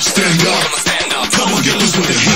Stand up, stand up. Come on, get loose with it.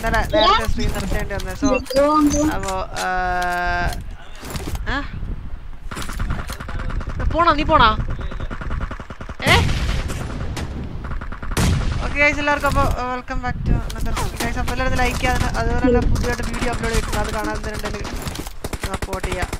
ഇന്നലെ നേരത്തെ stream നിർത്തേണ്ടി വന്നത് so അപ്പോ പോണോ? നീ പോണോ? ഏ? എല്ലാവർക്കും വെൽക്കം ബാക്ക് ടു അപ്പോൾ എല്ലാവരും ലൈക്ക് അതുപോലെ തന്നെ പുതിയതായിട്ട് വീഡിയോ അപ്ലോഡ് ചെയ്തിട്ടുണ്ട് അത് കാണാൻ തന്നെ സപ്പോർട്ട് ചെയ്യുക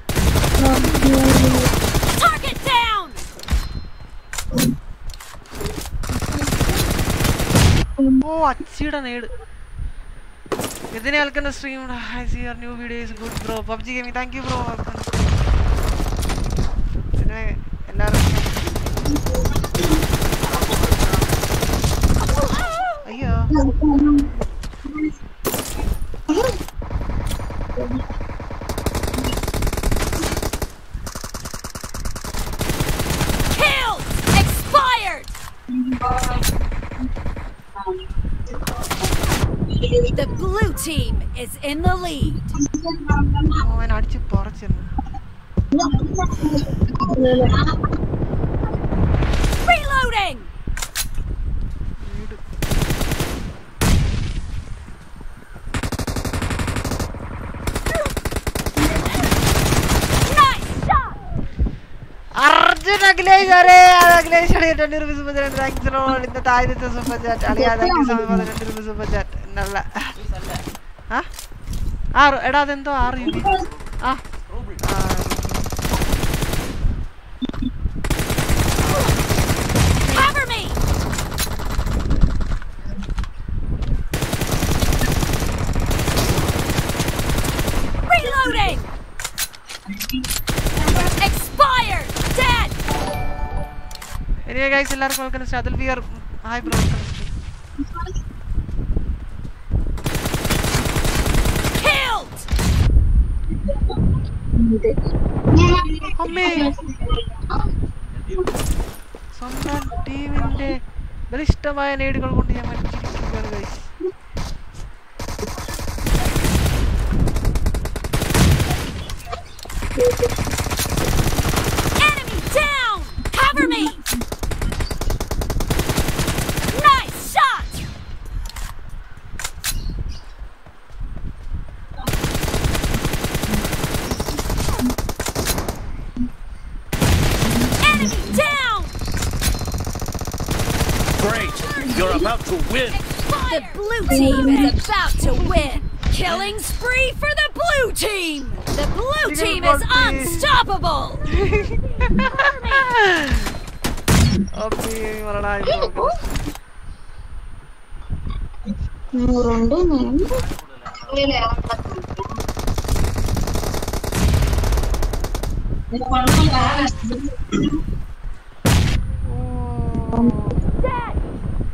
പബ്ജിയുടെ നേട്. ഇതിനെ കേൾക്കുന്ന stream I see your new videos good bro PUBG gaming thank you bro അവൻ അടിച്ച് പറിച്ചെന്ന്! അർജുൻ അഖിലേഷ് അരേ അഖിലേഷ് റുപ്പീസ് സൂപ്പർ ചാറ്റ് ഇന്നത്തെ ആയിരത്തെ സൂപ്പർ ചാറ്റ് അളിയ താങ്ക് യു സോ മച്ച് പതിനെട്ട് റുപ്പീസ് സൂപ്പർ ചാറ്റ് ആ റു- എടാ അതെന്തോ ആറ് ആ! Expired! Dead! എനിവേ ഗൈസ് എല്ലാവർക്കും വെൽക്കം അതിൽ വിയർ ഹായ് ബ്രോ Killed! അമ്മേ സ്വന്തം ടീമിന്റെ ബലിഷ്ടമായ നേടുകൾ കൊണ്ട് ഞാൻ മരിച്ചിരിക്കുകയാണ് guys Enemy down! Cover me! Nice shot! Enemy down! Great! You're about to win! The blue team is about to win! Killing spree for the blue team! The blue team is unstoppable! അമ്മേ മരണായി bro നൂറുണ്ട് ഞാൻ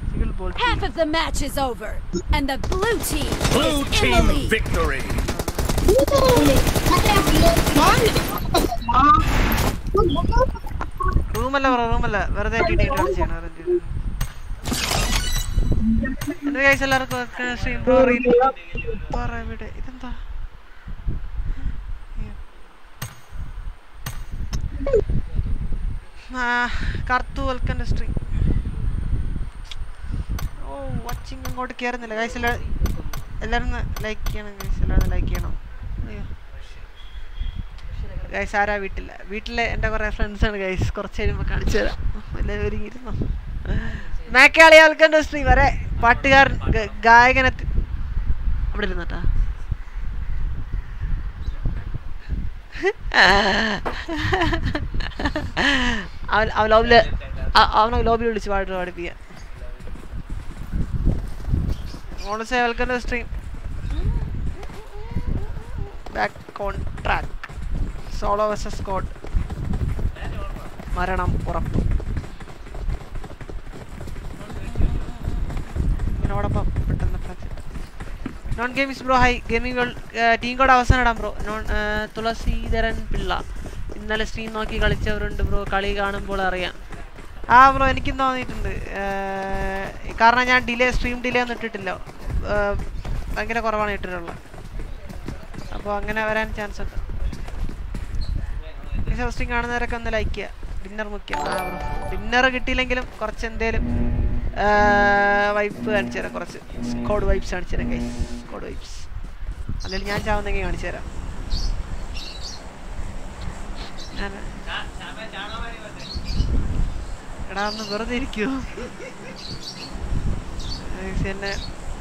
single ball Half of the match is over, and the blue team Blue is in the team lead. victory! റൂമല്ല bro റൂമല്ല വെറുതെ എല്ലാവർക്കും stream ഇതെന്താ? ആ കറുത്തു വെൽക്കന്റെ സ്ട്രീം ഓ വാച്ചിങ് അങ്ങോട്ട് കയറുന്നില്ല ഗൈസ് എല്ലാ എല്ലാവരും ലൈക്ക് ചെയ്യണം ഗൈസ് എല്ലാവരും ലൈക്ക് ചെയ്യണം. ഗൈസ് ആരാ വീട്ടില്ല വീട്ടിലെ എന്റെ കുറേ ഫ്രണ്ട്സാണ് ഗൈസ് കുറച്ച് കഴിയുമ്പോൾ കാണിച്ചു തരാം. എല്ലാവരും ഇരുന്നോ മേക്കാളി ആൾക്കാരുടെ സ്ട്രീം വരെ പാട്ടുകാരൻ ഗായകനെ അവിടെ ഇരുന്നട്ടാ. അവൻ അവൻ ലോബിൽ അവനെ ലോബിൽ വിളിച്ച് പാട്ട് പാടിപ്പിക്കാം welcome to stream back on track solo versus squad മരണം ഉറപ്പ്. ഇതിനോടൊപ്പം പെട്ടെന്ന് non games bro hi gaming team code അവസാനം ഇടാം ബ്രോ നോൺ തുളസീധരൻ പിള്ള. ഇന്നലെ സ്ട്രീം നോക്കി കളിച്ചവരുണ്ട് ബ്രോ കളി കാണുമ്പോൾ അറിയാം. ആ ബ്രോ എനിക്കും തോന്നിയിട്ടുണ്ട്. കാരണം ഞാൻ ഡിലേ സ്ട്രീം ഡിലേ ഒന്നും ഇട്ടിട്ടില്ല. ഭയങ്കര കുറവാണ് ഇട്ടിട്ടുള്ളത്. അപ്പോൾ അങ്ങനെ വരാൻ ചാൻസ് ഉണ്ട്. സ്ട്രീം കാണുന്നവരൊക്കെ ഒന്ന് ലൈക്ക് ചെയ്യുക. ഡിന്നർ മുഖ്യം. ഡിന്നർ കിട്ടിയില്ലെങ്കിലും കുറച്ച് എന്തേലും വൈപ്പ് കാണിച്ചു തരാം. കുറച്ച് സ്കോഡ് വൈപ്സ് കാണിച്ചു തരാം കൈ സ്കോഡ് വൈപ്സ് അല്ലെങ്കിൽ ഞാൻ ചാവുന്നെങ്കിൽ കാണിച്ചു തരാം. എടാ ഒന്ന് വെറുതെ ഇരിക്കൂ. എന്നെ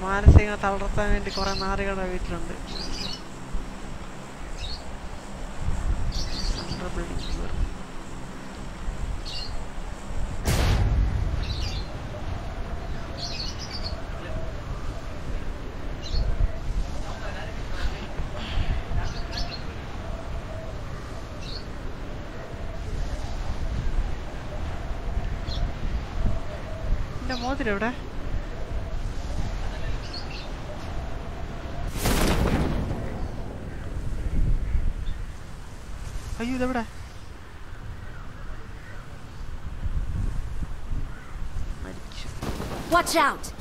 മാനസിക തളർത്താൻ വേണ്ടി കുറേ നാറികളുടെ വീട്ടിലുണ്ട്. മോതിരം എവിടെ അയ്യോ ഇതെവിടെ Watch out!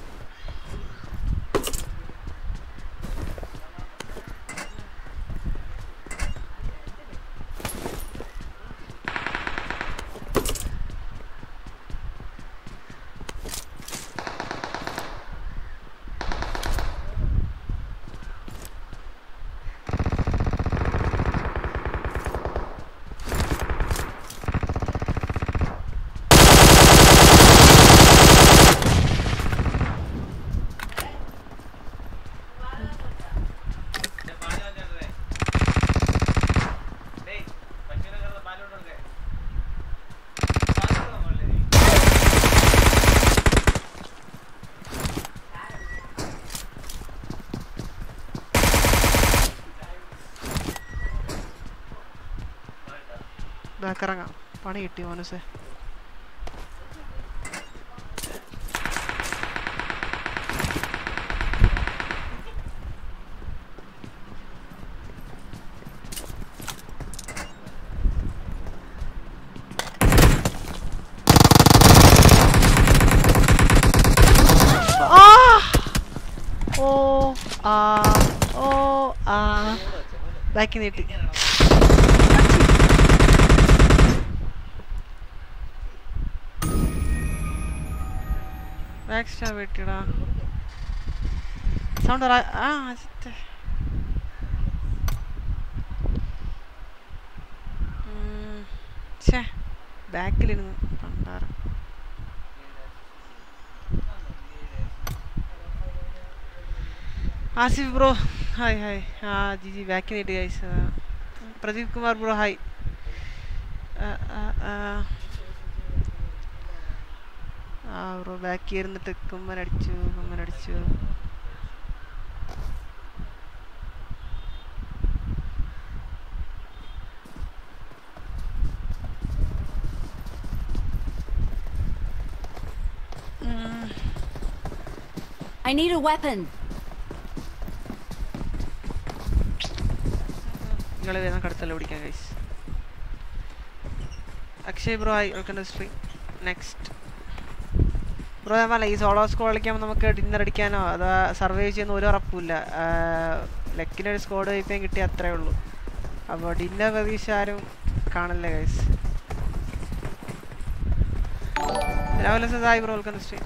ബാക്കിറങ്ങാം. പണി കിട്ടി മോനസേ. ആ! ഓ ആ ഓ ആ. ബാക്കി നീട്ടി. വെട്ടിടാ. സൗണ്ട് ആ ബാക്കിലിരുന്ന് പണ്ടാറ് ആസിഫ് ബ്രോ ഹായ് ഹായ്. ആ ജി ജി ബാക്കിൽ നീട്ടി guys Pradeep Kumar bro hi. ആ ആ. ബ്രോ ബാക്കി ഇരുന്നിട്ട് കുമ്മനടിച്ചു കുമ്മനടിച്ചു. I need a weapon. ഇങ്ങളെ വേണം കടത്തല പിടിക്കാൻ guys Akshay bro I welcome to stream next bro ഞാൻ പറഞ്ഞ ഈ സോളോ സ്കോഡ് കളിക്കുമ്പോൾ നമുക്ക് ഡിന്നർ അടിക്കാനോ അതാ സർവൈവ് ചെയ്യുന്ന ഒരു ഉറപ്പില്ല ലെക്കിനൊരു സ്കോഡ് ഇപ്പം കിട്ടിയ അത്രേ ഉള്ളൂ. അപ്പോൾ ഡിന്നർ പ്രതീക്ഷ ആരും കാണില്ല ഗൈസ് രാവിലെ സായി ബ്രോ വെൽക്കം സ്ട്രീം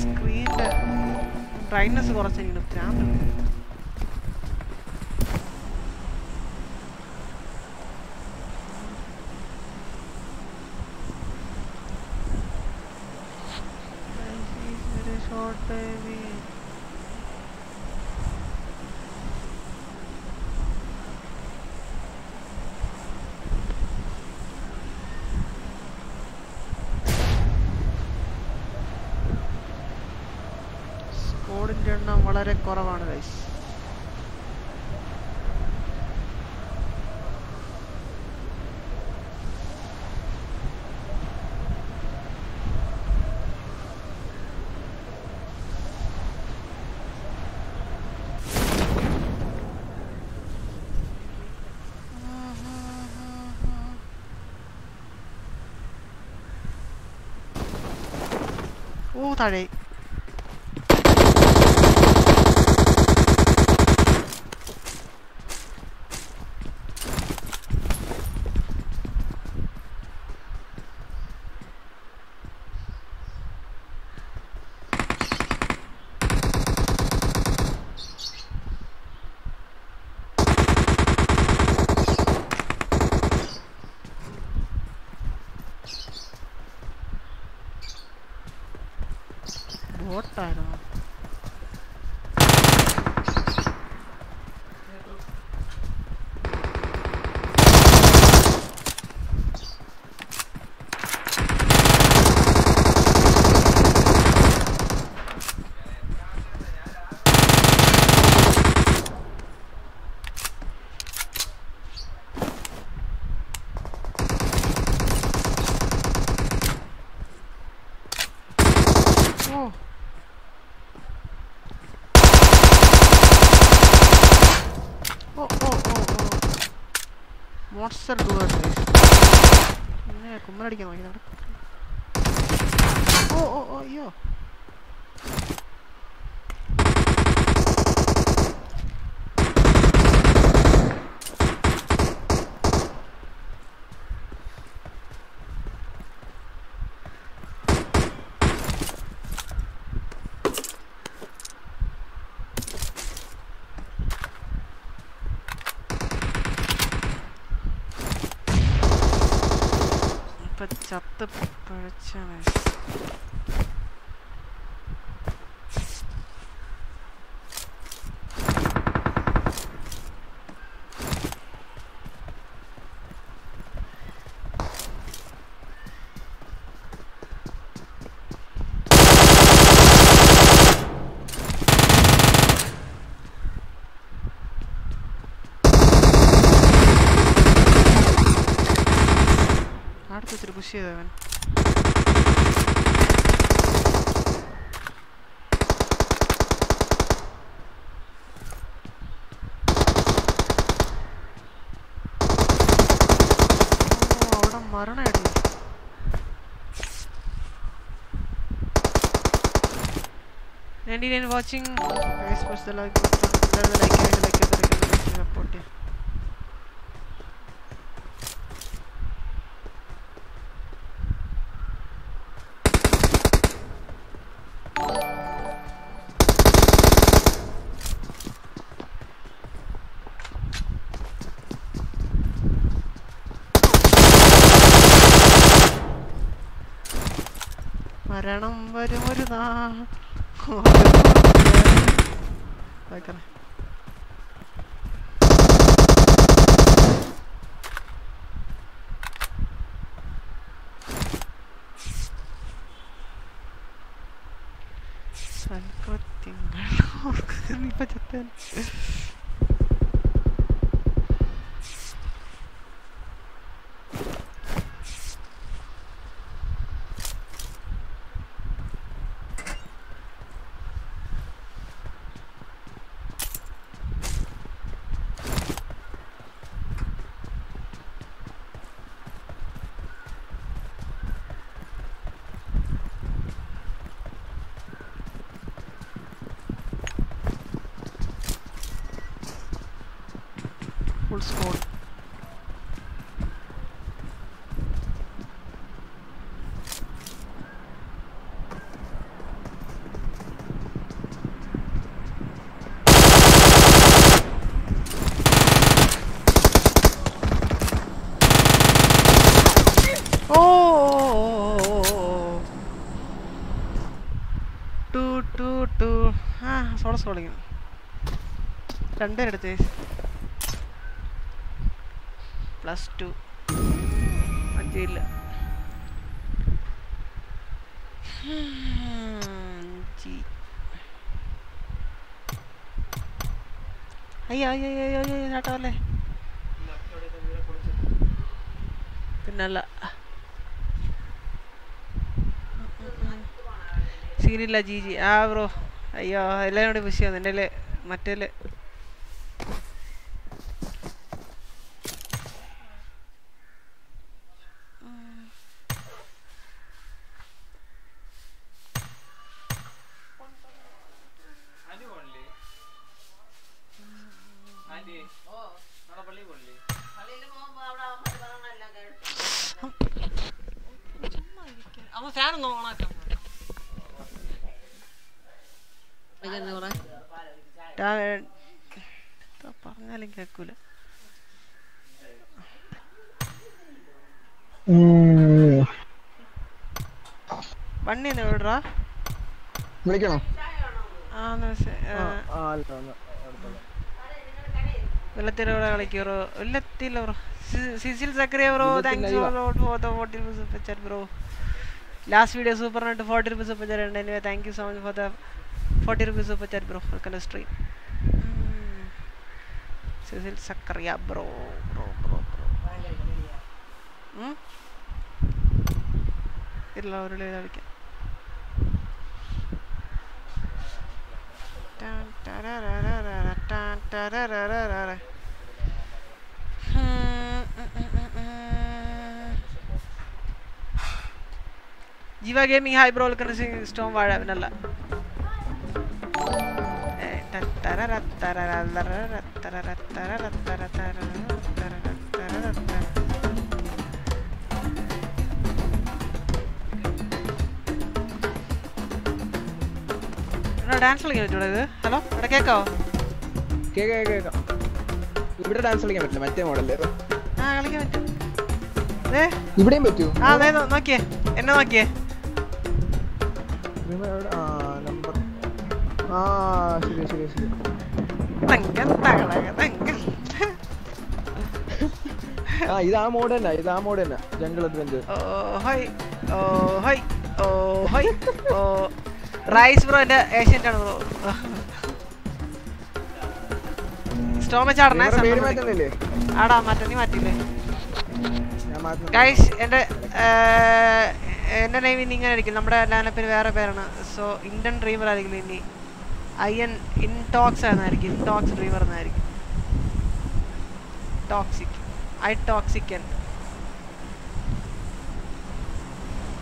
സ്ക്രീനിന്റെ ബ്രൈറ്റ്നസ് ഭ്രാന്ത് ഷോർട്ട് സ്കോഡിന്റെ എണ്ണം വളരെ കുറവാണ് ഗൈസ് ഓ താഴെ. പിന്നെ കുമ്മനടിക്കാൻ നോക്കി അവിടെ ഓ ഓ ഓ അയ്യോ ഇപ്പൊ ചത്ത് പഴച്ചാണ് അടുത്ത് വെച്ചിട്ട് പുഷ് ചെയ്തവൻ ഓ, അവിടെ മരണടി ninety nine watching like like like support ചെയ്യാം മരണം വരും ഒരു നാ വായിക്കണേ സൽക്കൃത്യങ്ങൾ ഇപ്പൊ ചത്തൻ ഫുൾ സ്കോഡ് ഓ ടു ടു ടു ആ സ്ക്രോളിങ് സോളിങ് രണ്ടേരെടുത്തേ പ്ലസ് ടു അഞ്ചില്ല അഞ്ചി. അയ്യോ അയ്യോ അയ്യോ അയ്യോ ചേട്ടാവല്ലേ പിന്നല്ല. സീനില്ല ജി ജി ആ ബ്രോ. അയ്യോ എല്ലാം കൂടി വിഷയം എന്റെ മറ്റേ എവിടാ വിളിക്കണോ? കളിക്കോ bro. Cecil Zachariah bro thanks for the forty rupees super chat bro last video super ആയിട്ട് ഫോർട്ടി റുപ്പീസ് സൂപ്പർ ചാറ്റ് ഉണ്ട് anyway thank you so much for the forty rupees super chat bro stream Cecil Zachariah bro bro bro bro ഇല്ല ഒരു കളിക്കാം Jeeva gaming hi bro storm വാഴവനല്ല. Dance കളിക്കാൻ പറ്റൂടെ ഇത്. Hello ഇവിടെ കേക്കോ കേക്കാം കേക്കാം ഇവിടെ ഡാൻസ് കളിക്കാൻ പറ്റില്ല മറ്റേ മോഡൽ ആ കളിക്കാൻ പറ്റും. ഇവിടെയും പറ്റൂ. ആ അതെ നോക്കിയേ. എന്നെ നോക്കിയേ. ആ ശരി ശരി ശരി. ആ ഇത് ആ മോഡ് തന്നെ ഇത് ആ മോഡ് തന്നെ. ജംഗിൾ അഡ്വഞ്ചർ ഓ ഹൈ ഓ ഹൈ ഓ ഹൈ ഓ. റൈസ് ബ്രോ എന്റെ ഏഷ്യൻ ആണ് ബ്രോ. സ്റ്റോമ ചാടണേ ആടാ മാറ്റ നീ മാറ്റില്ലേ ഗൈസ് എന്റെ എന്റെ നെയിം ഇനി ഇങ്ങനെ ആയിരിക്കും നമ്മുടെ ലാനപ്പിന് വേറെ പേരാണ്. സോ ഇന്ത്യൻ ഡ്രീമർ ആയിരിക്കും ഇനി? ഐ എൻ ഇൻടോക്സ് എന്നായിരിക്കും ഇൻടോക്സ് ഡ്രീമർ എന്നായിരിക്കും ടോക്സിക് ഐ ടോക്സിക്കൻ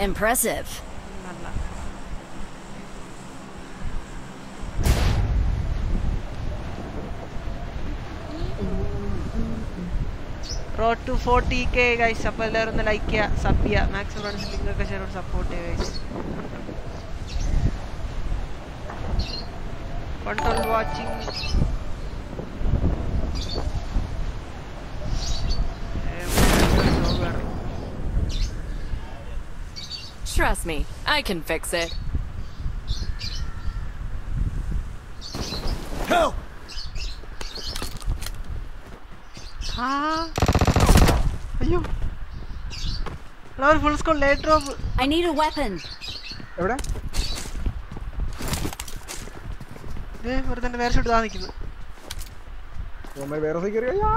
Impressive. നല്ല road to forty K guys അപ്പോൾ എല്ലാവരും ഒന്ന് ലൈക്ക് ചെയ്യുക സബ് ചെയ്യുക. മാക്സിമം ഫ്രണ്ട്സ് ലിങ്കൊക്കെ ഷെയർ സപ്പോർട്ട് ചെയ്യുക guys control watching Trust me, I can fix it. Help! ആ അയ്യോ. ഒരു full school light drop I need a weapon എവിടെ? ദേ വെറുതെ വേറെ ഷോട്ട് ദാ നിൽക്കുന്നു ഓമേ വേറെ സൈ കേറി അയ്യോ.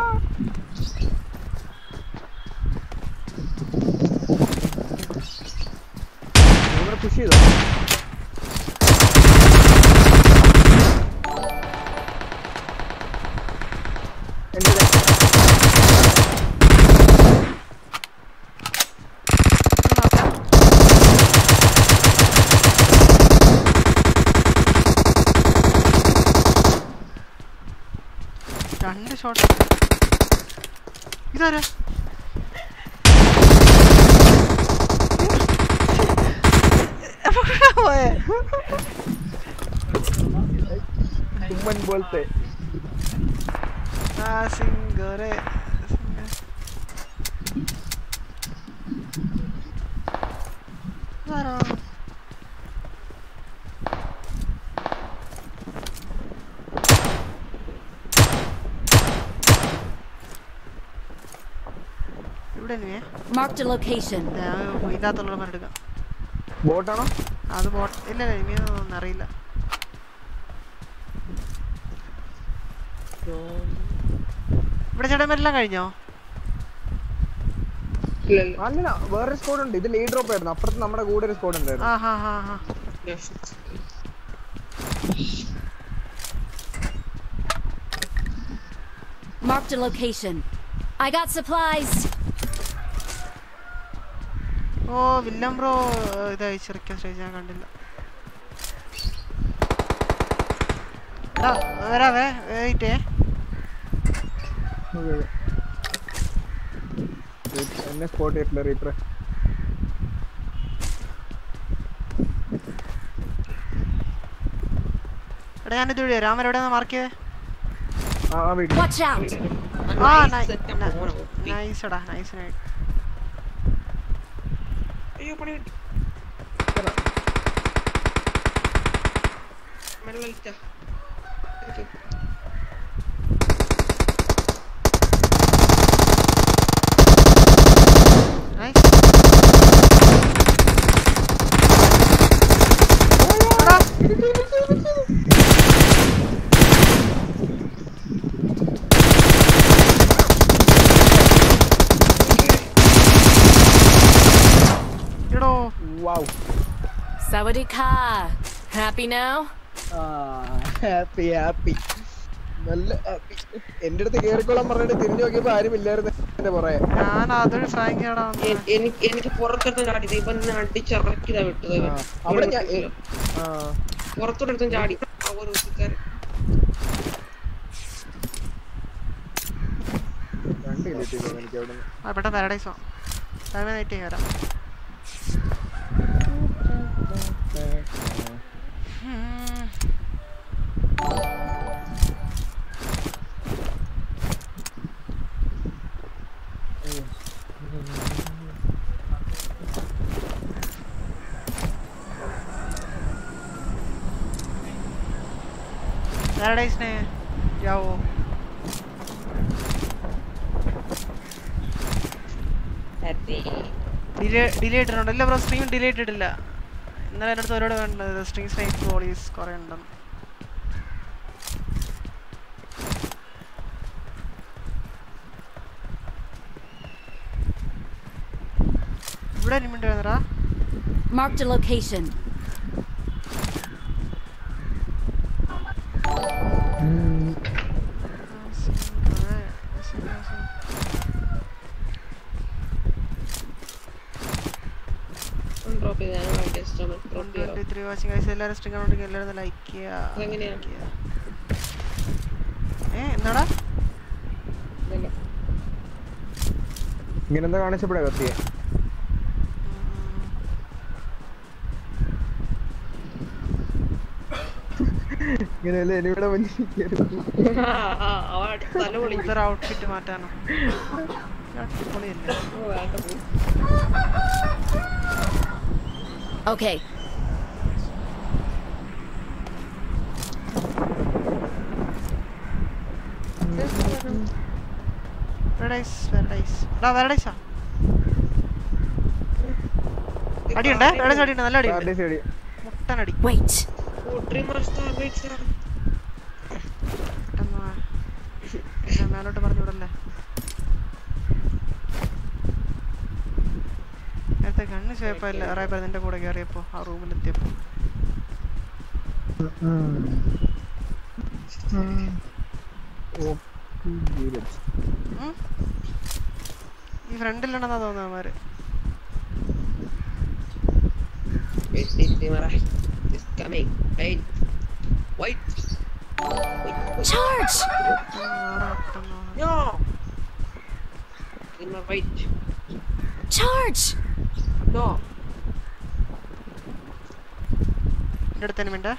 ഓമേ പുഷ് ചെയ്തോ? രണ്ട് ഷോട്ട് ഇതാരാ? പോലത്തെ. ആ സിംഗറെ. ഇതാരാ? ഇവിടെ ഇനിയേ Marked a location. ഇതിനകത്തുള്ള എടുക്കാം. ബോട്ടാണോ? അത് ബോട്ട് ഇല്ല ഇനിയൊന്നും അറിയില്ല. ഇവിടെ ചേട്ടന്മാരെല്ലാം കഴിഞ്ഞോ? അല്ല വേറെ സ്കോഡ് ഉണ്ട്. ഇത് ലീഡ് ഡ്രോപ്പ് ആയിരുന്നു. അപ്പുറത്ത് നമ്മുടെ കൂടെ ഒരു സ്കോഡ് ഉണ്ടായിരുന്നു. ആ ഹാ ഹാ ഹാ. Marked a location. I got supplies. ഓ വില്ലം ബ്രോ ഇത് അയച്ചിറക്കിയ സ്റ്റേജ് ഞാൻ കണ്ടില്ല. വരാവേ വെയിറ്റേ എന്നെ സ്പോട്ട് ചെയ്തിട്ടില്ല റീപ്പറെ എടാ ഞാനിത് വഴി രാമൻ എവിടെയാണ് മാർക്ക് ചെയ്തേ. ആ നൈസ് എടാ നൈസ് നൈസ് അയ്യോ പണി വെള്ളമലിച്ച Nice. എടോ വൗ സവരിക്കാ ഹാപ്പി നൗ ഹാപ്പി ഹാപ്പി നല്ല എന്റെ അടുത്ത് കേറിക്കോളാൻ പറഞ്ഞിട്ട് തിരിഞ്ഞു നോക്കിയപ്പോ ആരും ഇല്ലായിരുന്നു എന്റെ പുറകെ. ഞാൻ അതൊരു ഫ്രാങ്കാടാ എനിക്ക് എനിക്ക് പുറത്തെടുത്ത് ചാടി ഇവൻ അടിച്ചിറക്കിതാ വിട്ടത് അവിടെ ഞാൻ പുറത്തോടെടുത്തും ചാടി. ഒരു ഊസിക്കാരൻ ഇവിടെ പാരഡൈസോ അങ്ങനെ നൈറ്റ് വരാം. ಯಾರಡ ಇಸ್ನೆ ಯಾವ ಸರಿ ഡിലേ ഡിലേ ഇട്ടിട്ടുണ്ട്. ഇല്ല ബ്രോ സ്ട്രീം ഡിലേ ഇട്ടിട്ടില്ല. ഇന്നലെ എന്റെ അടുത്ത് വേണ്ടത് സ്ട്രീം സ്നൈപ്പ് പോളീസ് കുറേ ഉണ്ടെന്ന്. ഇവിടെ അനിമിണ്ട് വേണടാ. Marked a location. ഡ്രോപ്പ് ചെയ്ത് ഞാൻ വേണ്ടി ഇഷ്ടമാണ് ഡ്രോപ്പ് ത്രീ വാച്ചിങ് ഐസ് എല്ലാവരും സ്ട്രീം കണ്ടുണ്ടെങ്കിൽ എല്ലാവരും ലൈക്ക് ചെയ്യുക like ഏ എന്നാടാ? ഇതല്ല. ഇങ്ങനെ എന്താ കാണിച്ചപ്പോഴാ കത്തിയെ? ഇങ്ങനെയല്ലേ എനിവിടെ മുന്നിൽ ഔട്ട്ഫിറ്റ് മാറ്റാനോ? അടിപൊളിയല്ലേ. Okay. അടിയുണ്ട് അടിയുണ്ട് നല്ല അടിയുണ്ട്. മുട്ടനടി മേലോട്ട് പറഞ്ഞു വിടല്ലേ നേരത്തെ കണ്ണു ചോയപ്പോ റൈബർ നിന്റെ കൂടെ കേറിയപ്പോ ആ റൂമിൽ റൂമിലെത്തിയപ്പോ ഈ ഫ്രണ്ടിലുണ്ടെന്നാ തോന്നുന്നു അവർ charge! Charge! No. എന്റെ അടുത്ത് തന്നെ മിണ്ടേ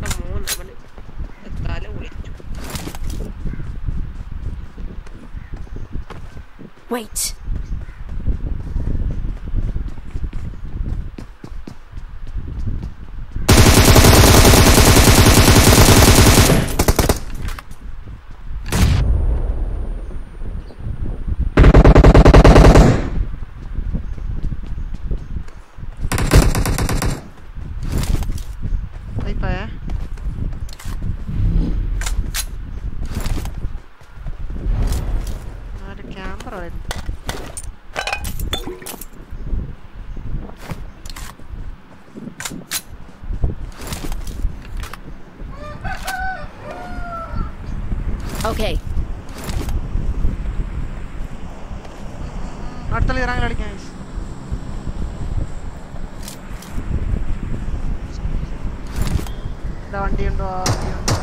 ആ മോൻ അവന് തല പൊളിച്ചു Wait. വൈപ്പായേ ആര് ക്യാമറ വരുന്നു Okay. അടുത്തുള്ള ഇറാൻ കളിക്കാം guys. ഇതാ വണ്ടിയുണ്ടോ ആ വണ്ടിയുണ്ടോ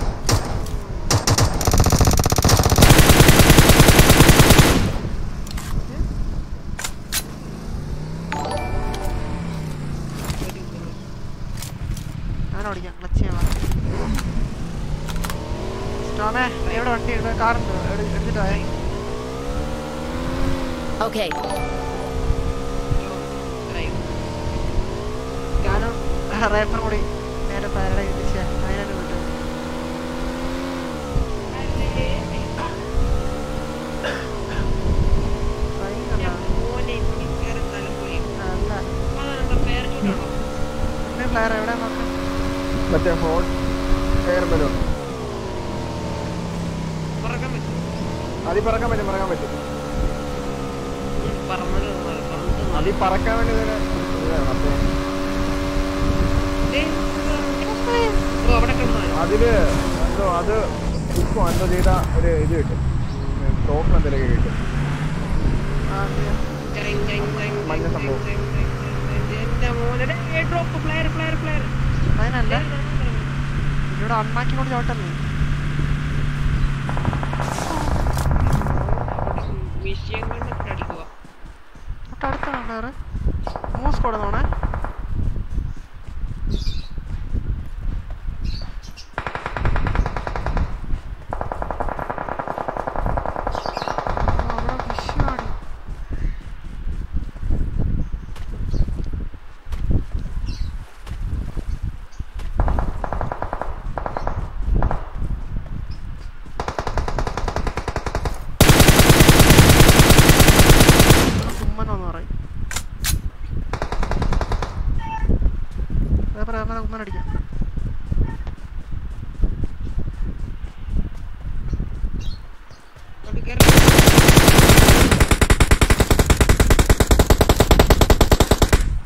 ഞാൻ ഓടിക്കാം ക്ലച്ച് ചെയ്യാൻ സ്റ്റോമേ എവിടെ വണ്ടി ഉണ്ട് കാറുണ്ട് എടുത്തിട്ട് പോയേ Okay. ഞാനും റേപ്പറും കൂടി നേരെ പാരഡൈസ് തിരിച്ച് അതിനാണ് വിട്ടത് Flying അല്ല. മോനെ എനിക്കേറെ തല പൊളിയും അല്ല. അതാണെന്താ പേരച്ചൂടാണോ ഇന്ന് player എവിടെ നോക്കാം മറ്റേ ഹോട്ട് എയർ ബലൂൺ പറക്കാൻ പറ്റും അതിൽ പറക്കാൻ പറ്റും പറക്കാൻ പറ്റും പറഞ്ഞത് പറഞ്ഞത് അതിൽ പറക്കാൻ വേണ്ടി ഇതിന് ഇതാണ് മറ്റേ ഓ അവിടെ കിടന്നോ അതിൽ എന്തോ അത് ഉപ്പോ എന്തോ ചെയ്ത ഒരു ഇത് കിട്ടും ടോക്കൺ എന്തെങ്കിലും കിട്ടും മഞ്ഞ സംഭവം. എന്റെ മോനെ ഡ്രോപ്പ് പ്ലെയർ പ്ലെയർ പ്ലെയർ അതിനല്ല ഇവിടെ അണ്ണാക്കി കൊണ്ട് ചോട്ടല്ലേ വിഷയം കൊണ്ട് അടിക്കുക തൊട്ടടുത്താണ് പ്ലെയർ മൂസ് കൊടുന്നോണേ അവിടെ വിഷയമാണ് കുമ്മനോന്ന് പറയും പേപ്പർ പേപ്പർ കുമ്മനടിക്കാം അവിടെ കേറി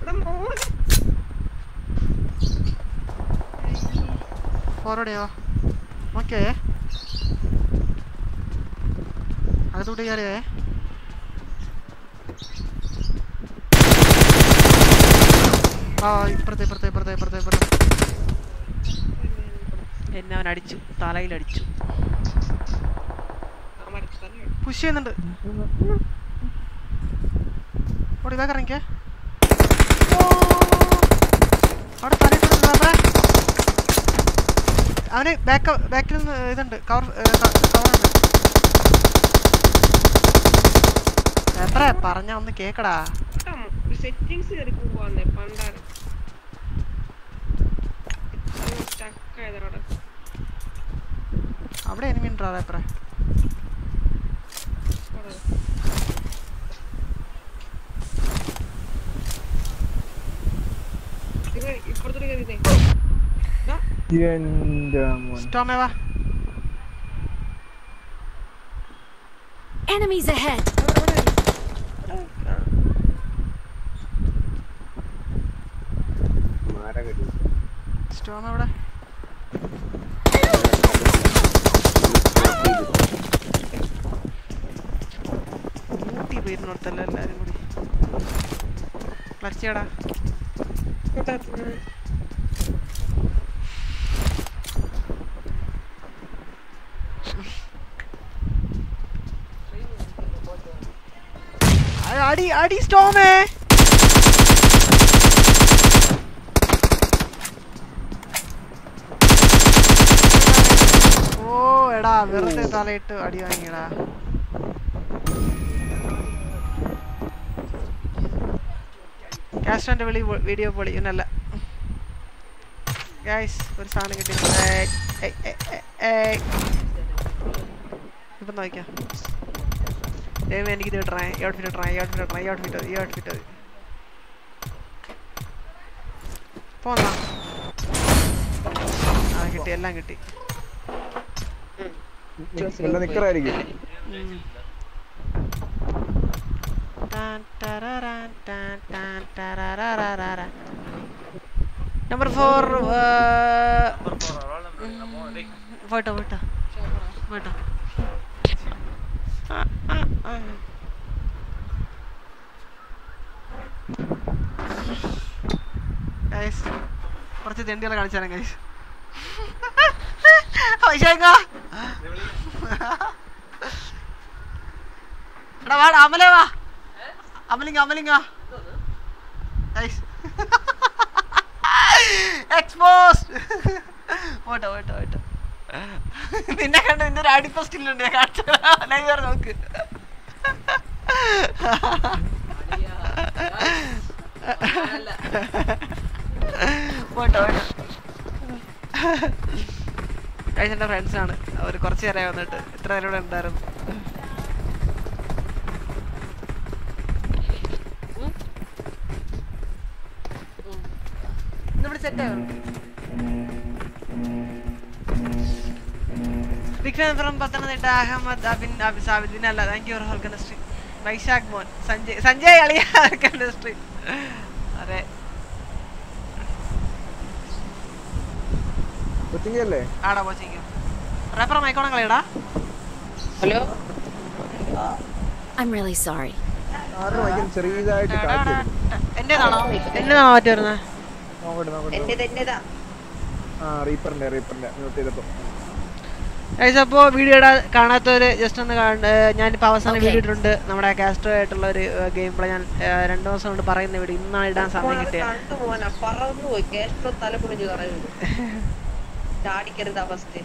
എടാ മോനെ ചെയ്യോ ഓക്കേ അകത്തോട്ട് കയറിയേ ആ ഇപ്പുറത്തെ ഇപ്പുറത്തെ ഇപ്പുറത്തെ ഇപ്പുറത്തെ ഇപ്പുറത്തെ. എന്നെ അവൻ അടിച്ചു. ആ മരത്തന്നെ പുഷ് ചെയ്യുന്നുണ്ട് ഓടി വേഗം ഇറങ്ങിക്കേ അവിടെ തലയിട്ട് പേപ്പറെ അവന് ബാക്ക് ബാക്കിൽ നിന്ന് ഇതുണ്ട്. കവർ കവറുണ്ട് എത്ര പറഞ്ഞ ഒന്ന് കേക്കടാ. സെറ്റിങ്സ് പണ്ടാണ് സ്റ്റക്കായതോടെ അവിടെ എനിമി ഉണ്ടോ പേപ്പറെ ഇപ്പുറത്തോട്ട് കയറിയതേ എന്റെ മോൻ സ്റ്റോമേ വാ Enemies ahead! സ്റ്റോം എവിടെ ഊട്ടി പോയിരുന്നോടത്തല്ല എല്ലാരും കൂടി ക്ലച്ചിയടാ സ്റ്റോമേ ഓ എടാ വെറുതെ തലയിട്ട് അടി വാങ്ങിയടാ. കാസ്റ്റാന്റെ വിളി വീഡിയോ പൊളി എന്നല്ല ഗൈസ് ഒരു സാധനം കിട്ടി. ഇപ്പൊ. നോക്കാം ദൈവം എനിക്ക് ഇത് ഇടണേ ഈ ഔട്ട്ഫിറ്റ് ട്രൈ ഈ ഔട്ട്ഫിറ്റ് ട്രൈ ഈ ഔട്ട്ഫിറ്റ് ഈ ഔട്ട്ഫിറ്റ് പോന്നാ ആ കിട്ടി എല്ലാം കിട്ടി. നിക്കറായിരിക്കും. നമ്പർ ഫോർ പോയിട്ടോ. പോയിട്ടോ. പോയിട്ടോ. കുറച്ച് തെണ്ടികളെ കാണിച്ചാലും ഗൈസ് പൈസ എടാ വാടാ അമലേ വാ. അമലിംഗ അമലിംഗ എക്സ്പോസ്റ്റ് പോട്ടെ പോട്ടെ പോട്ടെ. നിന്നെ കണ്ട് നിന്റെ ഒരു അടിപ്പ സ്റ്റില്ലുണ്ട് ഞാൻ കാണിച്ചു ലൈവ് നോക്ക്. കഴിച്ച എന്റെ ഫ്രണ്ട്സാണ് അവർ കുറച്ച് നേരമായി വന്നിട്ട് ഇത്ര നേരം ഇവിടെ ഉണ്ടായിരുന്നു. വിക്രം ഫ്രം പത്തനംതിട്ട അഹമ്മദ് അബിൻ അബിൻ അല്ല താങ്ക് യു ഫോർ വൈശാഖ് മോൻ. സഞ്ജയ് സഞ്ജയ് അളിയ കെമിസ്ട്രി. അതെ. ആടാ കോച്ചിങ് റെഫർ മൈക്കോണം കളിയടാ. Hello? I'm really sorry. Sorry. എന്റേതാണോ? എന്റേതാണോ മാറ്റി വരുന്നത് റീപ്പറിന്റെ റീപ്പറിന്റെ. മ്യൂട്ട് ചെയ്തപ്പോ. അപ്പോൾ വീഡിയോ ഇടാൻ കാണാത്തവര് ജസ്റ്റ് ഒന്ന് ഞാനിപ്പോൾ അവസാനം വീഡിയോ ഇട്ടിട്ടുണ്ട് നമ്മുടെ കാസ്റ്റർ ആയിട്ടുള്ള ഒരു ഗെയിം പ്ലേ ഞാൻ രണ്ട് ദിവസം കൊണ്ട് പറയുന്ന വീഡിയോ ഇന്നാണ് ഇടാൻ സമയം കിട്ടിയത്. അവസ്ഥ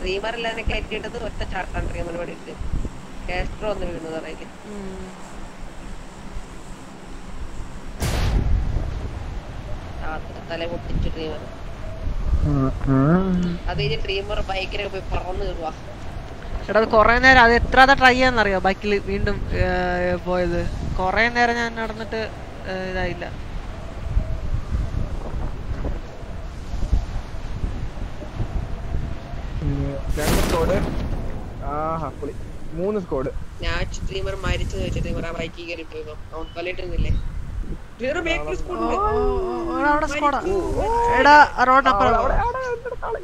ഡ്രീമറിൽ തന്നെ കയറ്റിയിട്ടത് ഒറ്റ ചാട്ടാൻ ഡ്രീമർ പടിയിട്ട് കാസ്ട്രോ ഒന്ന് വീണു പറയില്ലേ. രാത്രി തല പൊട്ടിച്ചു ഡ്രീമർ അത് കഴിഞ്ഞ് ഡ്രീമർ ബൈക്കിനൊക്കെ പോയി പറന്നു എടാ അത് കുറേ നേരം അത് എത്ര ട്രൈ ചെയ്യാന്നറിയോ? ബൈക്കിൽ വീണ്ടും പോയത്. കുറേ നേരം ഞാൻ നടന്നിട്ട് ഇതായില്ല. രണ്ട് സ്കോഡ് ആഹാ പൊളി മൂന്ന് സ്കോഡ് ഞാൻ ഡ്രീമർ മരിച്ചു വെച്ചിട്ട് ഇവിടെ ആ ബൈക്കിൽ കയറി പോയി അവൻ കൊല്ലിട്ടുന്നില്ലേ ഡ്രീമർ ബാക്കിൽ സ്കൂൾ അവിടെ സ്കോഡാ എടാ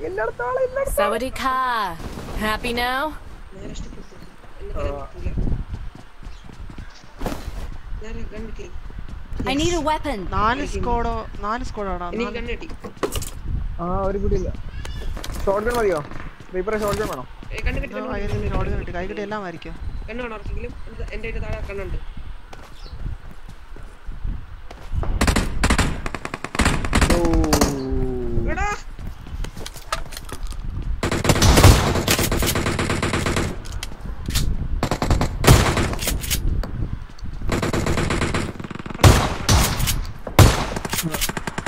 എന്നെ പറയാൻ പറ്റൂല നേരെ കണ്ടിട്ടില്ല I need a weapon. നാല് സ്കോഡോ നാല് സ്കോഡാണോ എനിക്ക് കണ്ണ് കിട്ടി ആ ഒരു പിടിയില്ല. ഷോർട്ട് ഗൺ മതിയോ? റീപ്പറെ ഷോർട്ട് ഗൺ വേണോ? കണ്ണ് കിട്ടി റോഡ് കൈ കിട്ടി എല്ലാം ആയിരിക്കും കണ്ണ് വേണം ആർക്കെങ്കിലും ഇത് താഴെ കണ്ണുണ്ട്.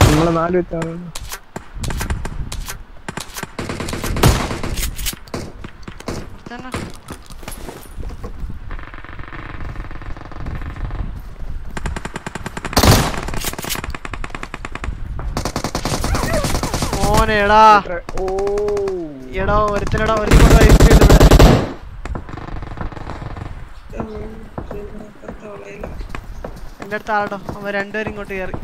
നിങ്ങളെ നാല് വെച്ചാണ് തന്നെ മോനെടാ. ഓ. എടാ ഒരുത്തനടാ ഒരു. എന്റെ അടുത്ത് ആളട്ടോ അവൻ രണ്ടുപേരും ഇങ്ങോട്ട് കയറി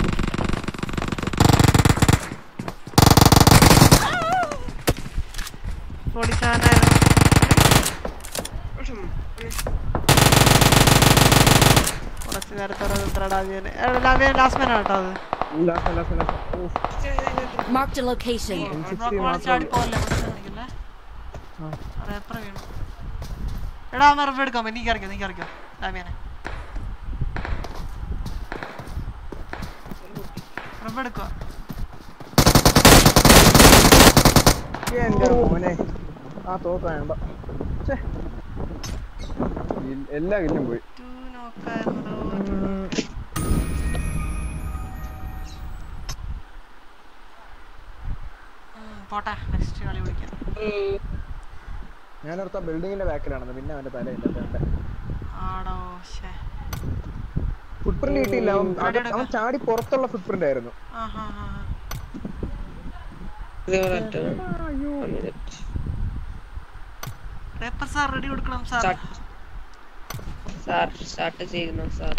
കുറച്ച് നേരത്തെ ലാസ്റ്റ് മാനാണ് കേട്ടോ അത്. ലാസ്റ്റ് ലാസ്റ്റ് ലാസ്റ്റ് പോലെ റേപ്പർ വീണു എടാ അമ്മ റിവ് എടുക്കാം നീ ഇറങ്ങിയോ നീ ഇറങ്ങിയോ ലാവിയനെ റിവ് എടുക്കുക ആ തോക്ക് വേണ്ട ഛെ. ഇൽ- എല്ലാ കില്ലും പോയി പോട്ടെ നെക്സ്റ്റ് കളി വിളിക്കാം. ഞാനോർത്ത ബിൽഡിങ്ങിന്റെ ബാക്കിലാണെന്ന് പിന്നെ അവന്റെ തലയില്ല ആടോ ശേ ഫുട് പ്രിന്റ് കിട്ടിയില്ല. അവൻ ചാടി പുറത്തുള്ള ഫുട് പ്രിന്റ് ആയിരുന്നു സാർ റെഡി കൊടുക്കണം. സാർ സ്റ്റാർട്ട് ചെയ്യുന്നു സാർ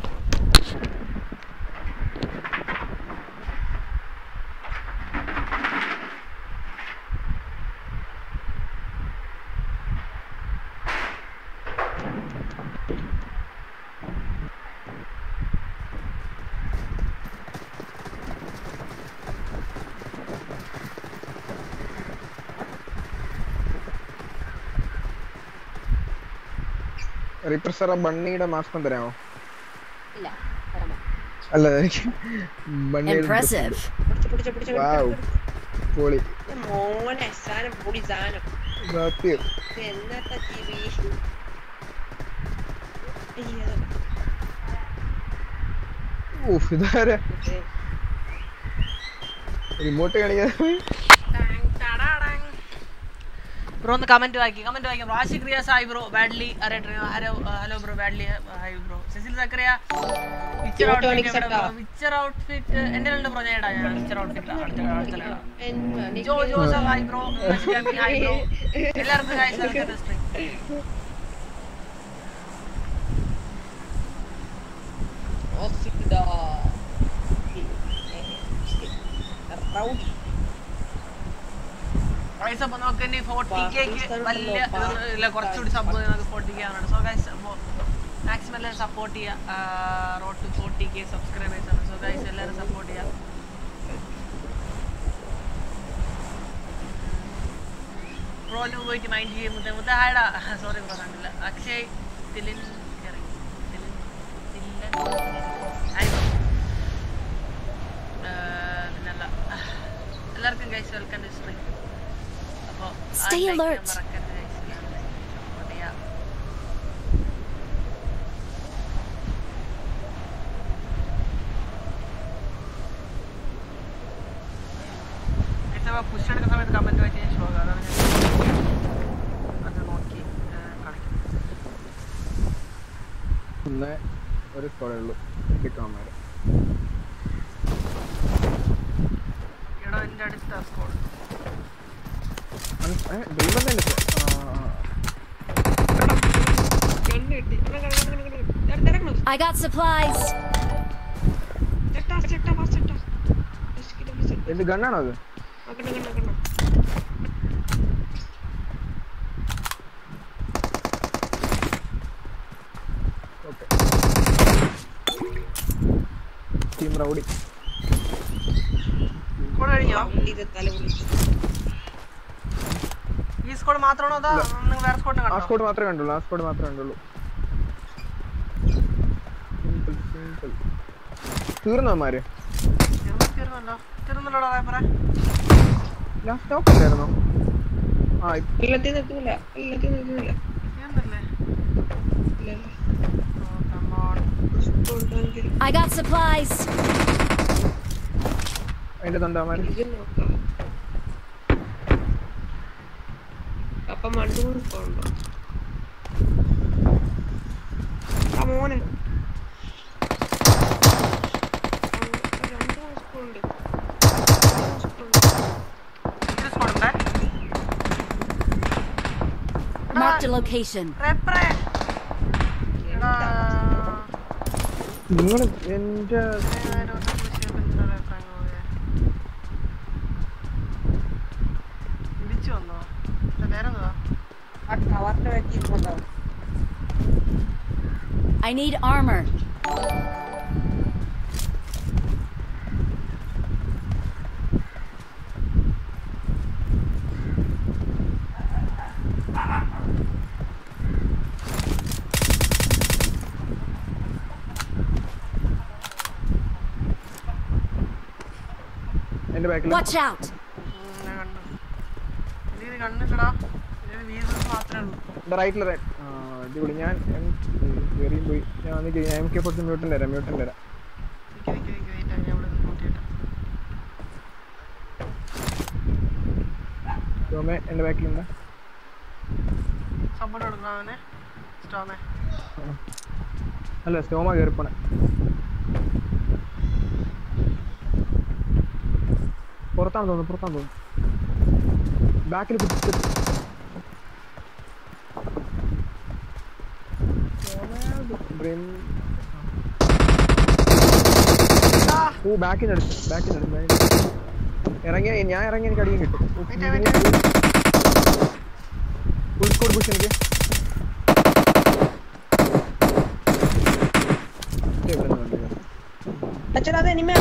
റിപ്രസർ ബണ്ണിയുടെ മാസ്കം തരാമോ? ഇല്ല, തരാമോ? അല്ല എനിക്ക് ബണ്ണിയുടെ വാവ് പൊളി. മോനെ സാധനം പൊളി സാധനം. സത്യം. എന്നത്തെ ടിവി ഊഫ് ഇതാരാ? റിമോട്ട് കാണിക്കാൻ ബ്രോ ഒന്ന് കമന്റ് വായിക്കും കമന്റ് വായിക്കും bro Ashiq Riyas hi bro badly hello hello bro badly hi bro Cecil Zachariah Witcher outfit outfit എന്റെ രണ്ട് ബ്രോ ഞാൻ ഇടാം ഞാൻ പിക്ചർ ഔട്ട്ഫിറ്റ് അടുത്ത അടുത്ത ജോ Joseph hi bro hi bro എല്ലാവർക്കും ഹായ് സർ അപ്പോൾ നമുക്ക് ഇനി ഫോർട്ടി കേക്ക് വലിയ കുറച്ചുകൂടി സംഭവം നമുക്ക് ഫോർട്ടി കെ ആണ് സോ ഗൈസ് മാക്സിമം എല്ലാവരും സപ്പോർട്ട് ചെയ്യുക road to forty K subscribers ആണ്. സോ ഗൈസ് എല്ലാവരും സപ്പോർട്ട് ചെയ്യുക പ്രോന് പോയിട്ട് മൈൻഡ് ചെയ്യും മുത്ത മുത്ത ഹായടാ സോറി ബ്രോ കണ്ടില്ല. അക്ഷയ് തിലിൻ എല്ലാവർക്കും ഗൈസ് വെൽക്കം Stay alert. ഒരു സ്കോഡേ ഉള്ളൂ. കിട്ടാമാര് എടാ എന്റെ അടുത്ത സ്കോഡ് ഡ്രീമറിന്റെ ഗണ്ണ് കിട്ടി ഇങ്ങനെ, ഇങ്ങനെ, ഇങ്ങനെ, ഇങ്ങനെ, ഇങ്ങനെ. ഇറങ്ങ്, ഇറങ്ങ്. I got supplies. ചെട്ടാ, ചെട്ടാ, ഫാസ്റ്റ് ചെട്ടാ. Biscuit, biscuit. എന്ത് ഗണ്ണാണോ അത് ആ, കണ്ടോ, കണ്ടോ, കണ്ടോ. ഓക്കെ ടീം റൗഡി സ്കോഡ് കഴിഞ്ഞോ ഇത് തല പൊളിച്ചു. ഈ സ്കോഡ് മാത്രമാണോ അതോ നിങ്ങൾ വേറെ സ്കോഡിനെ ആ കണ്ടോ മാത്രമേ കണ്ടുള്ളൂ ആ മാത്രമേ കണ്ടുള്ളൂ. സിമ്പിൾ സിമ്പിൾ തീർന്നോ തീർന്നു തീർന്നല്ലോ. തീർന്നല്ലോടാ റേപ്പറെ ലാസ്റ്റ് സ്റ്റോപ്പ് അല്ലായിരുന്നോ? ആ ഇപ്പ- എല്ലാത്തിനും എത്തുന്നില്ല എല്ലാത്തിനും എത്തുന്നില്ല ഇല്ല, ഇല്ല. ഓ കമോൺ ഇപ്പൊ ഉണ്ടെങ്കിൽ I got supplies. അതിന്റെ തൊണ്ടാമാര് my doing for him, bro? Come on it. Marked a location. Repre. Uh, need armor. Watch out. The right, the right. Uh, the ഞാൻ വന്ന് ഞാൻ എം കെ ഫോർട്ടി മ്യൂട്ടൻ തരാം mutant തരാം സോമേ എന്റെ ബാക്കിലുണ്ട് support കൊടുക്കണം അവനെ സ്റ്റോമേ. അല്ല സ്റ്റോമ കയറിപ്പോണേ പുറത്താണ് തോന്നുന്നു പുറത്താണ് തോന്നുന്നു. ബാക്കിൽ ബാക്കിൽ നിന്ന് എടുത്തു ബാക്കിൽ നിന്ന് എടുത്തു ഇറങ്ങിയ ഞാൻ ഇറങ്ങി എനിക്ക് അടിയും കിട്ടും. ഫുൾ സ്കോഡ് പുഷ് എനിക്ക്. ഇവിടെ നിന്ന് വണ്ടി കയറി. അച്ഛടാ അത് എനിമയാ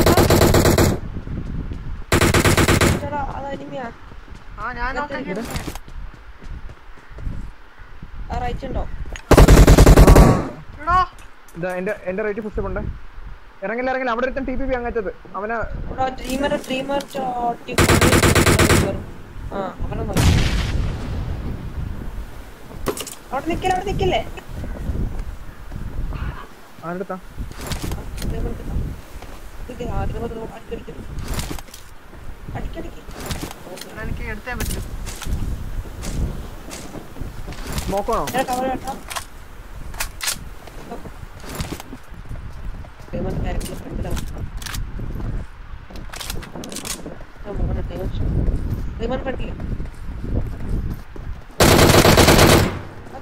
അച്ഛടാ അത് എനിമയാ ആ. ഞാൻ നോക്കി. ആ റൈറ്റ് ഉണ്ടോ? എടോ ഇതാ എന്റെ എന്റെ റേറ്റ് ഫസ്റ്റ് ഉണ്ട്. ഇറങ്ങില്ല ഇറങ്ങില്ല. അവിടെ ഒരുത്തൻ ടി പി പി അങ്ങറ്റത്. അവനെ ആരെടുത്താ? എനിക്ക് എടുത്തേ പറ്റൂ. നോക്കണോ ഞാൻ കവർ കേട്ടോ ഡ്രീമർ ഡയറക്റ്റ് ഫ്രണ്ടിലാണ് മോനെ ഡ്രീമർ ഫ്രണ്ടിൽ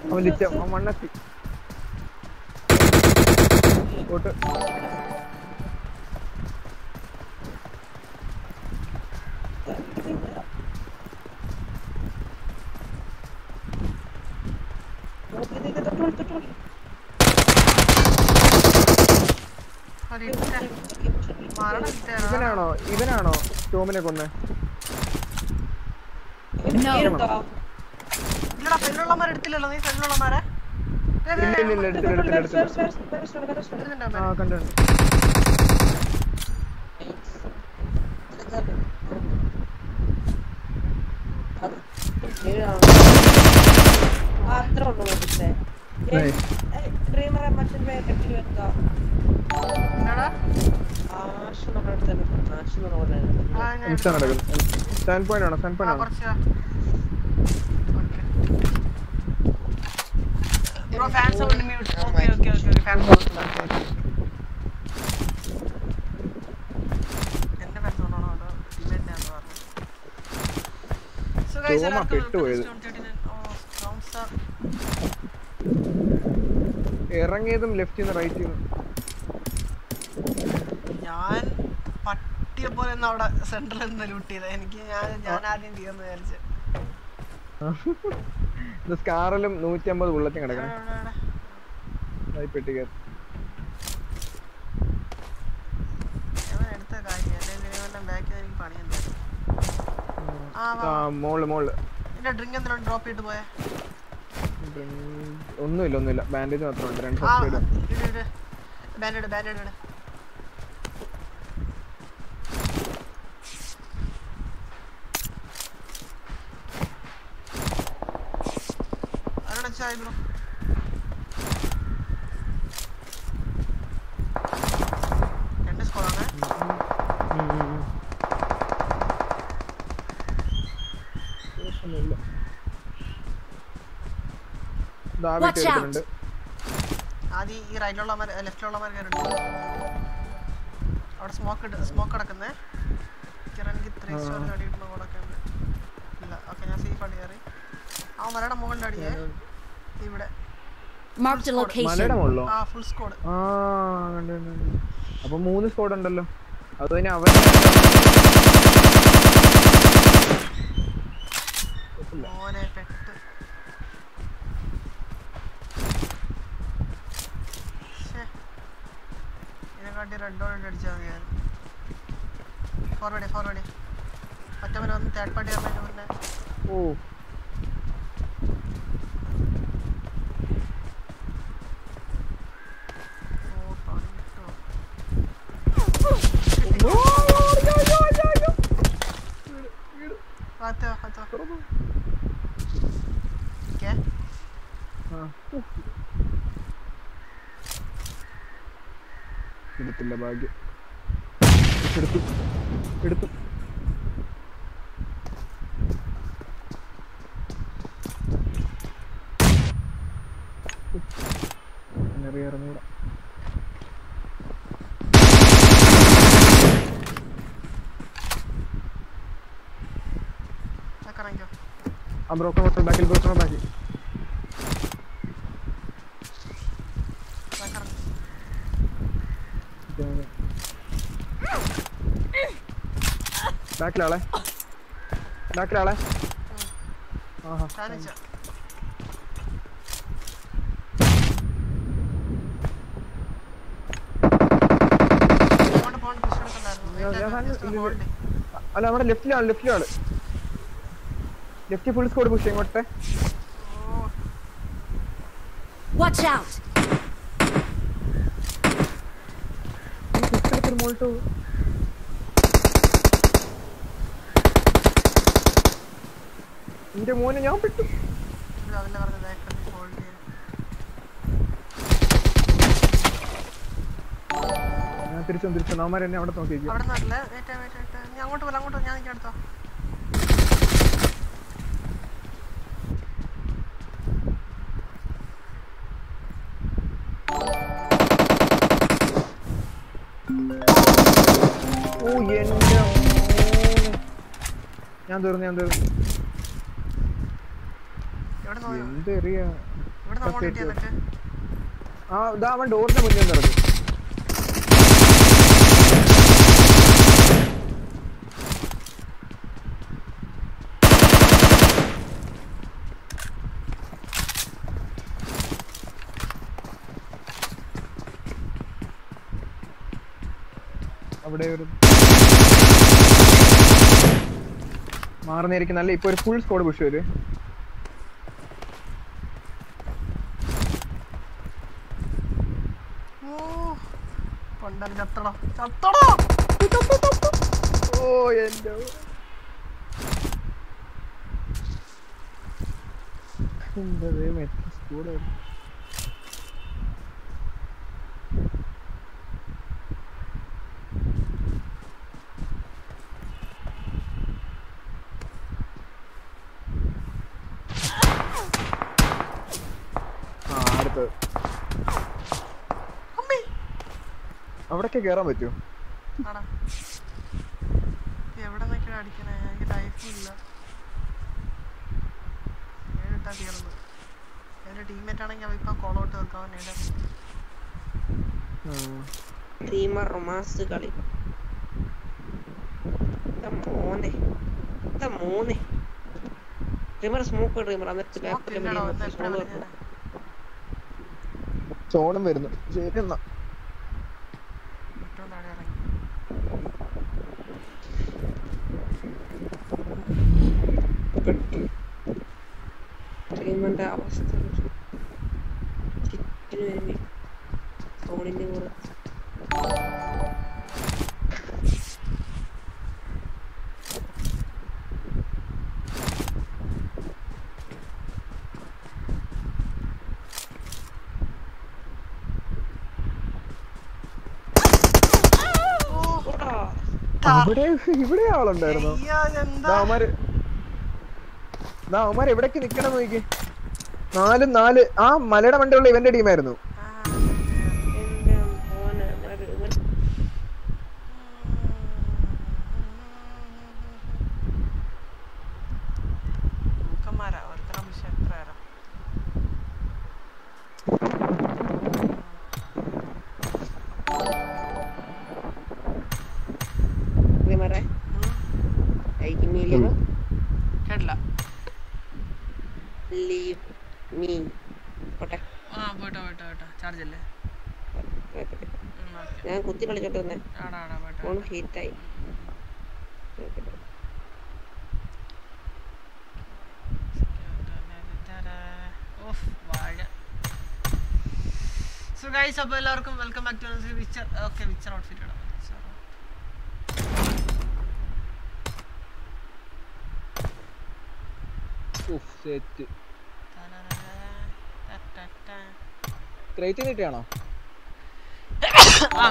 അവൻ ലിറ്റ അവൻ മണ്ണെത്തി പോട്ട് അത് ഇട്ടേ. മരണം ഇട്ടേ. ഇവനാണോ ഇവനാണോ ടോമിനെ കൊന്നേ ഇല്ലടാ പെണ്ണുള്ളമാർ എടുത്തില്ലല്ലോ നീ പെണ്ണുള്ളമാരെ ഇല്ല ഇല്ല ഇല്ല എടുത്തില്ല എടുത്തില്ല എടുത്തില്ല ആ കണ്ടു കൊന്നെ അത്ര ഉള്ളു പറഞ്ഞത് ഇൻസ്റ്റാ നടക്കുന്നു സ്റ്റാൻഡ് പോയിന്റ് ആണോ? സ്റ്റാൻഡ് പോയിന്റ് ആണോ? ബ്രോ ഫാൻസ് ഉണ്ട് mute okay okay okay fans എന്റെ ഫാൻസ് ആണോ ആണോ സോ ഗൈസ് ടോമാ പെട്ടുപോയത്. ഇറങ്ങിയതും ലെഫ്റ്റ് നിന്ന് റൈറ്റ് നിന്ന് ഞാൻ പോലെ അവിടെ സെന്ററിൽ നിന്ന് ലൂട്ട് ചെയ്ത. എനിക്ക് ഞാൻ ഞാൻ ആദ്യം തീർന്നു വിചാരിച്ചു. സ്കാറിലും നൂറ്റി അമ്പത് ബുള്ളറ്റും കിടക്കണം. ഒന്നുമില്ല ഒന്നുമില്ല. ബാൻഡേജ് മാത്രമുണ്ട് രണ്ട് ബാൻഡേഡ് ബാൻഡേഡ് ഇട് ആരോടാ ചായ ബ്രോ രണ്ട് സ്കോറാണ് ഒന്നുമില്ല ദാവി Watch out. കേൾക്കുന്നുണ്ട് ആദ്യം ഈ റൈറ്റിലുള്ളമാർ ലെഫ്റ്റിലുള്ളമാർ കയറിണ്ട് അവിടെ സ്മോക്ക് സ്മോക്ക് കിടക്കുന്നേ. എനിക്ക് ത്രീ സ്റ്റോർ അടിയിട്ടുള്ള ഉണ്ട്. ഇല്ല ഓക്കെ ഞാൻ സേഫ് ആയിട്ട് കയറി ആ മലയുടെ മുകളിൽ അടിയേ ഇവിടെ. Marked location. ആ ഫുൾ സ്ക്വാഡ് ആ കണ്ടു കണ്ടു. അപ്പൊ മൂന്ന് സ്ക്വാഡ് ഉണ്ടല്ലോ. അത് തന്നെ അവൻ മോനെ പെട്ട്. ഇതിനെക്കാട്ടി അടിച്ചാൽ മതി ഞാൻ. ഫോർവേഡ് ഫോർവേഡ് തേർഡ് പാർട്ടി ഓ പണി കിട്ടോ അത്തോ അത്തോ ഓക്കെ ആ. എടുത്തില്ല ഭാഗ്യം എടുത്തു എടുത്തു അറിയാറുന്നൂടാ ഇറങ്ങിക്കോ ആ ബ്രോക്കർ ബാക്കിൽ ബ്രോക്കർ ബാക്കിൽ ഇറങ്ങി ബാക്കിലാളെ ബാക്കിലാളെ ആഹാ കാണിച്ച അങ്ങോട്ട് പോകണ്ട പുഷ് എടുക്കണ്ടായിരുന്നു. ഞാൻ- ഞാൻ Wait, just ഇല്ല, hold. അല്ല നമ്മുടെ ലെഫ്റ്റിലാണ് ലെഫ്റ്റിലാണ്. ലെഫ്റ്റ് ഫുൾ സ്കോഡ് പുഷ് ഇങ്ങോട്ടെ Watch out! മോൾട്ടോ എന്റെ മോനെ ഞാൻ പെട്ടു. ഞാൻ തിരിച്ചു തിരിച്ചു. നാമാർ അവിടെ നോക്കിയിരിക്കും അങ്ങോട്ട് പോലെ അങ്ങോട്ട് ഞാൻ നിൽക്കാൻ എടുത്തോ ഞാൻ തീർന്നു ഞാൻ തീർന്നു. എന്തെറിയാ ആ ഇതാ അവൻ ഡോറിന്റെ മുന്നിൽ നിറഞ്ഞു അവിടെ ഒരു മാറുന്നതായിരിക്കും. നല്ല ഇപ്പൊ ഒരു ഫുൾ സ്കോഡ് പുഷ് വരും. ഓ എന്റെ എന്താ ദൈവമേ, എത്ര സ്കോഡായിരുന്നു ആ അടുത്തത് അമ്മേ അവിടൊക്കെ കേറാൻ പറ്റുമോ ആടാ എവിടെ അടിക്കണേ എനിക്ക് ഏഴിട്ടാ എന്റെ ടീംമേറ്റ് ആണെങ്കിൽ അവ ഇപ്പം കോളൗട്ട് വെക്കാൻ ടീമർ റൊമാൻസ് കളി. ഇതാ മോനെ. ഇതാ മോനെ. ഡ്രീമർ സ്മോക്ക് ഡ്രീമർ സോണും വരുന്നു. ശരി എന്നാ ഏറ്റവും താഴെ ഇറങ്ങി ഡ്രീമറിന്റെ അവസ്ഥ ചുറ്റിനും വരുമ്പി സോണിന്റെ കൂടെ ഓടാ. ഇവിടെ ഇവിടെ ആളുണ്ടായിരുന്നു. അവന്മാര്. എവിടേക്ക് നിക്കണം നോക്കി നാലും നാല് ആ മലയുടെ ഉള്ള ഇവന്റെ ടീമായിരുന്നു എന്റെ മോനെ ഒരു- ഒരു മൂക്കന്മാരാ ഒരുത്തരം പക്ഷെ എത്ര നേരം ഡ്രീമറെ ഐക്ക് മീ ലീവ് കേട്ടില്ല ലീവ് മീ പോട്ടെ ആ പോയിട്ടോ പോയിട്ടോ പോയിട്ടോ ചാർജ് അല്ലേ ഉം, ഓക്കേ. ഞാൻ കുത്തി കളിച്ചോട്ട് വന്നേ ആടാ വാഴ. സോ ഗൈസ് അപ്പോൾ എല്ലാവർക്കും welcome back to witcher okay witcher outfit ഇടാം. Set crate കിട്ടിയാണോ? ആ.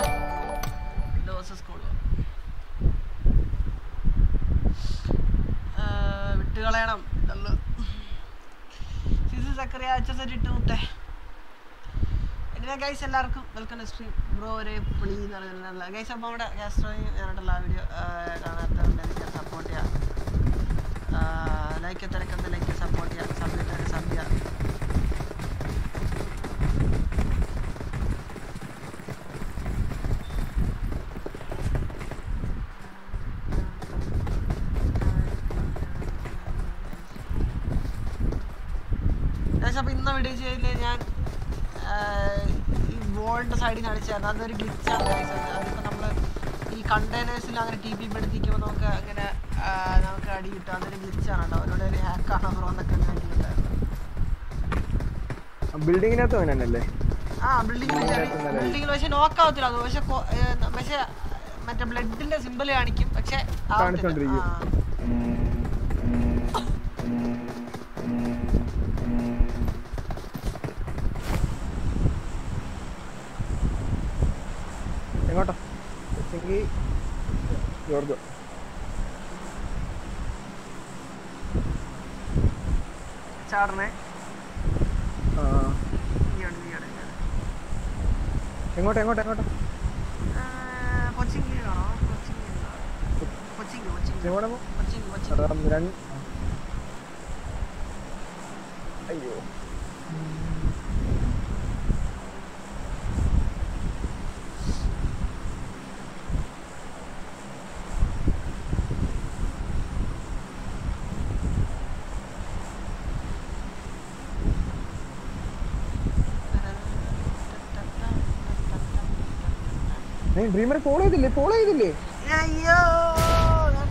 സക്കറിയ അച്ഛൻ സെറ്റ് ഇട്ട് മുട്ടേ ഗൈസ് എല്ലാവർക്കും വെൽക്കം സ്ട്രീം ബ്രോ ഒരു പുളി എന്ന് പറയുന്നത്. ഗൈസ് അപ്പോൾ നമ്മുടെ ഗ്യാസ്ട്രോയും ഞാനായിട്ടുള്ള വീഡിയോ എനിക്ക് സപ്പോർട്ട് ചെയ്യാം. ലൈക്ക് തിരക്കുന്ന ലൈക്ക് സപ്പോർട്ട് ചെയ്യാം സബ്മിറ്റ് സബ് വോളിന്റെ നിന്ന് അടിച്ചായിരുന്നു അതൊരു ഗ്ലിച്ചാണ് അതിപ്പോൾ നമ്മൾ ഈ കണ്ടെയ്നേഴ്സിൽ അങ്ങനെ ടി പി പെടുത്തിക്കുമ്പോൾ നമുക്ക് അങ്ങനെ നമുക്ക് അടി കിട്ടും. അതൊരു ഗ്ലിച്ചാണ് കേട്ടോ. അവരോട് ഒരു ഹാക്കാണോ ബ്രോ എന്നൊക്കെ അങ്ങനെ അടിയുണ്ടായിരുന്നു ബിൽഡിങ്ങിനകത്ത് തന്നെയല്ലേ? ആ ബിൽഡിങ്ങിൽ ബിൽഡിങ്ങിൽ പക്ഷെ നോക്ക് ആവത്തില്ല അത്. പക്ഷെ പക്ഷെ മറ്റേ ബ്ലഡിന്റെ സിമ്പിൾ കാണിക്കും. പക്ഷെ ചാടണേ എങ്ങോട്ടാ എങ്ങോട്ടാ എങ്ങോട്ടാ? ഡ്രീമറെ ഫോളോ ചെയ്തില്ലേ? ഫോളോ ചെയ്തില്ലേ? അയ്യോ ഞാൻ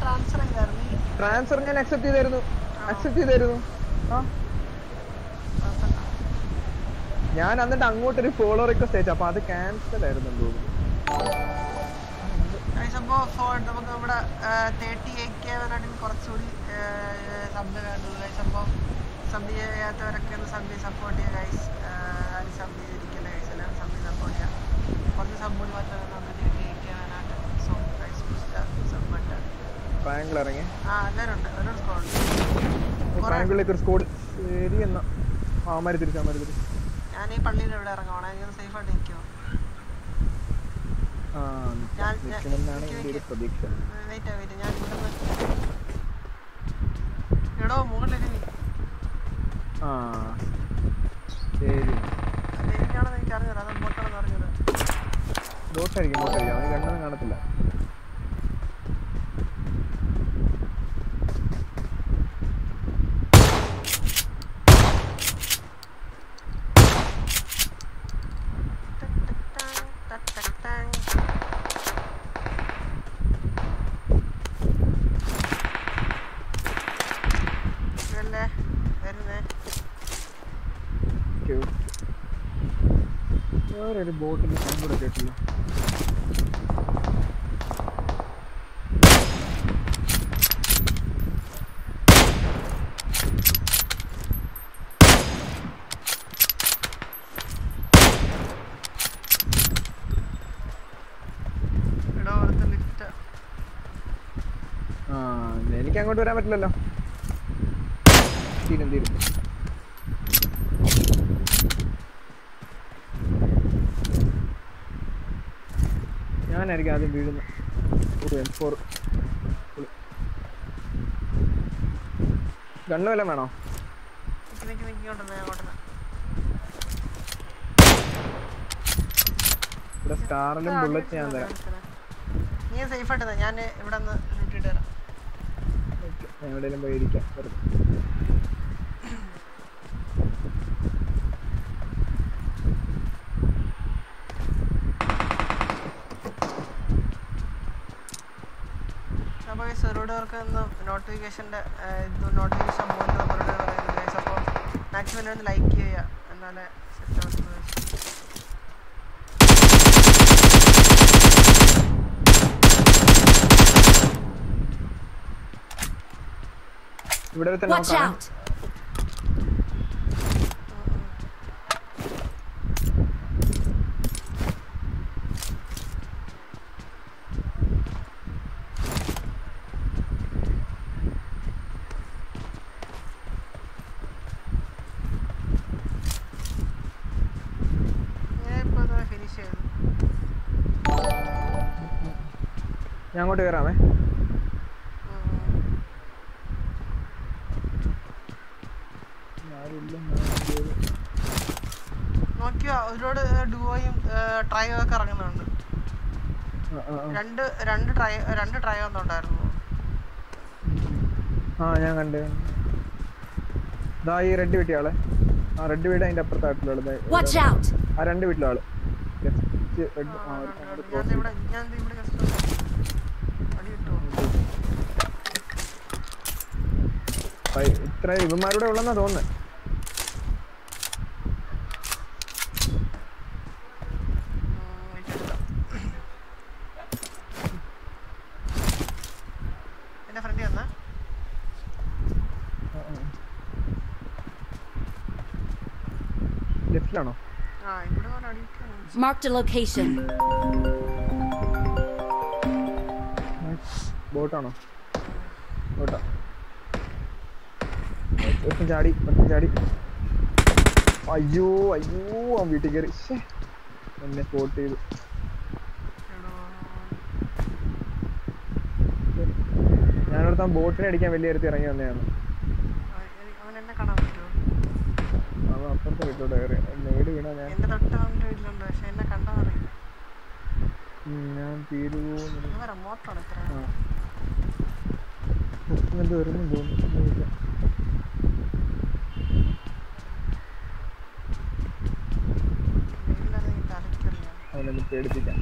ട്രാൻസ്ഫർ ഞാൻ അക്സെപ്റ്റ് ചെയ്തായിരുന്നു. അക്സെപ്റ്റ് ചെയ്തായിരുന്നു. ആ. ഞാൻ എന്നിട്ട് അങ്ങോട്ടൊരു ഫോളോ റിക്വസ്റ്റ് അയച്ചു. അപ്പൊ അത് ക്യാൻസൽ ആയിരുന്നു എന്ന് തോന്നുന്നു. ഫോർ നമുക്ക് നമ്മുടെ തേർട്ടി എയ്റ്റ് കെ വരാണെങ്കിൽ കുറച്ചുകൂടി സബ് അപ്പോൾ സബ് ചെയ്യാത്തവരൊക്കെ ഒന്ന് സബ് സപ്പോർട്ട് ചെയ്യുക ഗൈസ് ആരും സബ് ചെയ്തിരിക്കില്ല ഗൈസ് എല്ലാവരും സബ് സപ്പോർട്ട് കുറച്ച് സബ് കൂടി നമുക്ക് തേർട്ടി എയ്റ്റ് കെ വരാനായിട്ട് so guys sub button triangle ഇറങ്ങി. ട്രയാങ്കിളിലേക്ക് ഒരു സ്കോഡ് ശരി എന്നാ ആ അമാരി തിരിച്ചു. തിരിച്ചു ഞാൻ ഈ പള്ളിയിൽ എവിടെ ഇറങ്ങണം ഞാൻ സേഫ് ആയിട്ട് നിൽക്കുമോ. പ്രതീക്ഷ. ഇവിടെ എടോ ആ ശരി. എനിക്കാണെന്ന് എനിക്ക് അറിഞ്ഞത് അത് ബോട്ടാണെന്ന് അറിഞ്ഞത് ബോട്ടായിരിക്കും ബോട്ടായിരിക്കും അവന് കണ്ണൊന്നും കാണത്തില്ല ഇതല്ലേ വരുന്നേ ഓക്കെ വേറെ ഒരു ബോട്ടിന്റെ സൗണ്ട് കൂടെ കേട്ടില്ല. എനിക്ക് അങ്ങോട്ട് വരാൻ പറ്റില്ലല്ലോ തീരും തീരും ഞാനായിരിക്കും ആദ്യം വീഴുന്നത് ഒരു എം ഫോർ ഗണ്ണ് വല്ലതും വേണോ? ഇവിടെ സ്റ്റാറിലും ബുള്ളറ്റ് ഞാൻ തരാം. നീ സേഫ് ആയിട്ട് ഞാൻ ഇവിടെ നിന്ന് എവിടെയെങ്കിലും പോയിരിക്കാം വെറുതെ അപ്പോൾ ഈ സെർവറുകാർക്ക് ഒന്ന് നോട്ടിഫിക്കേഷന്റെ ഇത് നോട്ടിഫിക്കേഷൻ പോകുന്നത് അവരോട് പറയുന്നത് ഗൈസ് അപ്പോൾ മാക്സിമം ഒന്ന് ലൈക്ക് ചെയ്യുക. എന്നാലേ സെറ്റ് ആവുന്നത് ഇവിടെ തന്നെ Watch നോക്കാം out! ഞാൻ ഇപ്പോൾ ഫിനിഷ് ചെയ്തു ഞാൻ അങ്ങോട്ട് കയറാമേ നോക്കിയോ ഒരുപാട് ഡുവോയും ട്രയോ ഒക്കെ ഇറങ്ങുന്നുണ്ട് രണ്ട് രണ്ട് ട്രൈ രണ്ട് ട്രയോ ഒന്നും ഉണ്ടായിരുന്നു ആ ഞാൻ കണ്ടു ദാ ഈ റെഡ് വീട്ടിയ ആളെ ആ റെഡ് വീട് അതിന്റെ അപ്പുറത്തായിട്ടുള്ള! ആ രണ്ട് വീട്ടിലാൾ ഞാൻ ഇവിടെ ഞാൻ ഇവിടെ ജസ്റ്റ് അടി കിട്ടുമോ ചെയ്തു. ഇത്ര ഇവന്മാരുടെ ഉള്ളെന്നാ തോന്നുന്നത് എന്റെ ഫ്രണ്ട് വന്നാ. ലെഫ്റ്റിലാണോ? a location. ബോട്ടാണോ? ബോട്ടാ. ഒട്ടും ചാടി ഒട്ടും ചാടി. അയ്യോ അയ്യോ അവൻ വീട്ടിൽ കയറി. എന്നെ സ്പോട്ട് ചെയ്തു. ഞാനിവിടുത്തെ ബോട്ടിനെ അടിക്കാൻ വലിയ അടുത്ത് ഇറങ്ങി വന്നതാണ്. അവൻ അപ്പുറത്തെ വീട്ടിലോട്ട് കയറി. വീണാ ഞാൻ. തൊട്ട് അവന്റെ വീട്ടിലുണ്ട്. ഒന്നും പേടിപ്പിക്കാം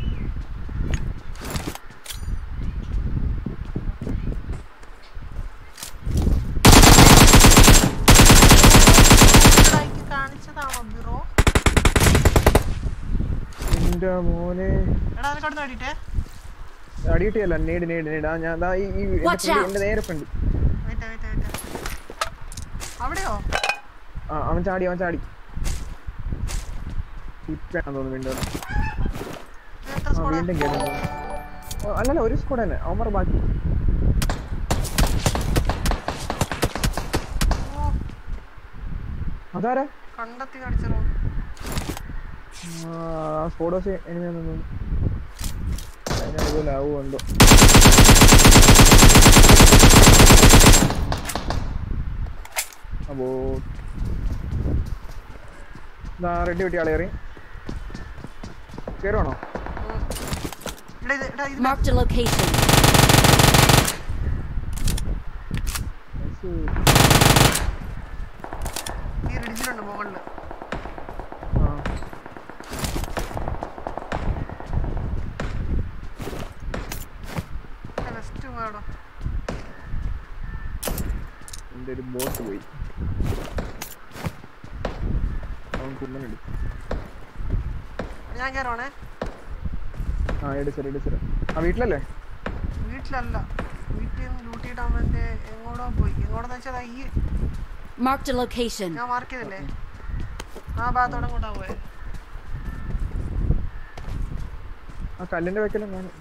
മോനെ. ഞാൻ നേരെ അവൻ ചാടി അവൻ ചാടി. തോന്നുന്നു വീണ്ടും കേട്ടോ അല്ലല്ല ഒരു സ്കോഡ് തന്നെ. അവർ ബാക്കി. അതാരാ? കണ്ടെത്തി സ്കോഡോസ് അപ്പോ റെഡി വെട്ടി ആളെ കയറി കയറുവാണോ എടാ ഇത് എടാ ഇത് Marked a location. ഈ റിഡിജിലുണ്ട് മുകളിൽ. ആ വെസ്റ്റ് വേണോ. എന്റെ ഒരു ബോട്ട് പോയി. അവൻ കുമ്മനെടുത്തു ഞാൻ കയറുവാണേ ആ എടുത്തര എടുത്തര. ആ വീട്ടിലല്ലേ? വീട്ടിലല്ല. വീട്ടിൽ നിന്ന് ഡ്യൂട്ടി ഇടാമെന്റെ എങ്ങോട്ടോ പോയി. എങ്ങോട്ടെന്ന് വെച്ചാൽ ഈ മാർക്ക് ലൊക്കേഷൻ. ഞാൻ മാർക്ക് ചെയ്തില്ലേ? ആ ഭാഗത്തോടെ കൂട്ടാ പോയത് ആ കല്ലിന്റെ വെക്കലും കാണും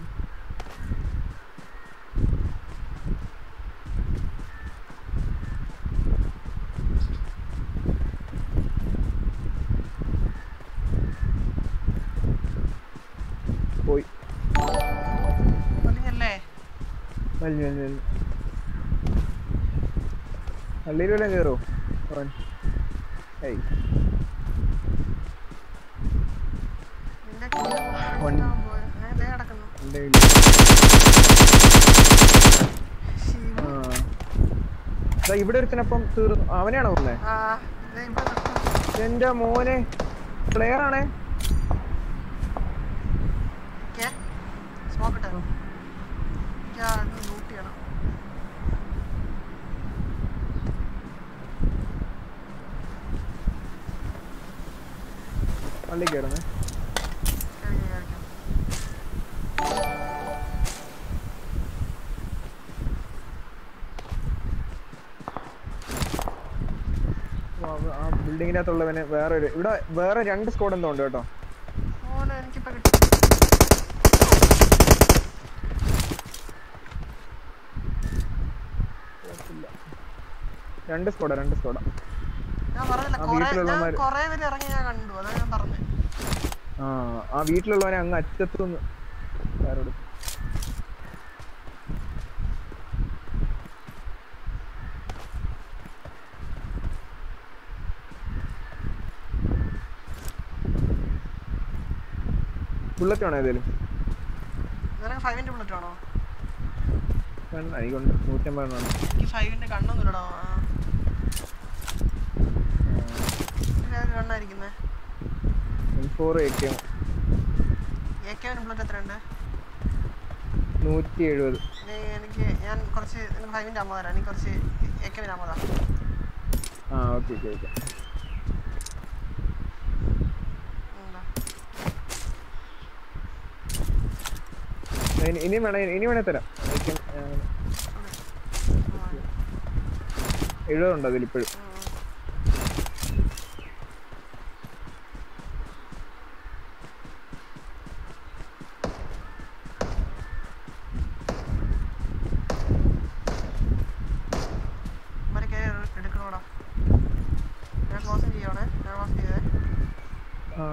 പള്ളിയിൽ വല്ലതും കയറോ ഏയ്. ഇവിടെ ഒരുത്തനപ്പം തീർന്നു അവനെയാണോ വന്നേ. എന്റെ മോനെ. പ്ലെയർ ആണേ. സ്മോക്ക് ഇട്ടോ ലൂട്ട് ചെയ്യണം. പള്ളി കയറുന്നത് ആ അകത്തുള്ളവന് വേറെ ഒരു ഇവിടെ വേറെ രണ്ട് സ്കോഡ് എന്തോ ഉണ്ട് കേട്ടോ. എനിക്ക് എനിക്കിപ്പോ കിട്ടി. രണ്ട് സ്ക്വാഡാ രണ്ട് സ്ക്വാഡാ ഞാൻ പറഞ്ഞില്ല ആ വീട്ടിലുള്ളവനെ അങ്ങ് അറ്റത്തുനിന്ന് വേറോട് ബുള്ളറ്റ് ആണോ എനിക്കുണ്ട്. എനിക്ക് ഫൈവിന്റെ കണ്ണൊന്നുമില്ലടോ കണ്ണായിരിക്കുന്നേ. ഫോർ എ കെ നൂറ്റി എഴുപത് എനിക്ക് ഞാൻ കുറച്ച് എനിക്ക് ഫൈവിന്റെ അമ്മ തരാം. എനിക്ക് കുറച്ച് എ കെ അമ്മ തരാം. ആ ഓക്കെ ഓക്കെ ഇനി- വേണേ ഇനി വേണേ തരാം. എഴുപതുണ്ട് അതിലിപ്പോഴും ഇവരെ കയറി എടുക്കണോടാ ഞാൻ ക്ലോസ് ചെയ്യണേ ഞാൻ ക്ലോസ് ചെയ്തേ ആ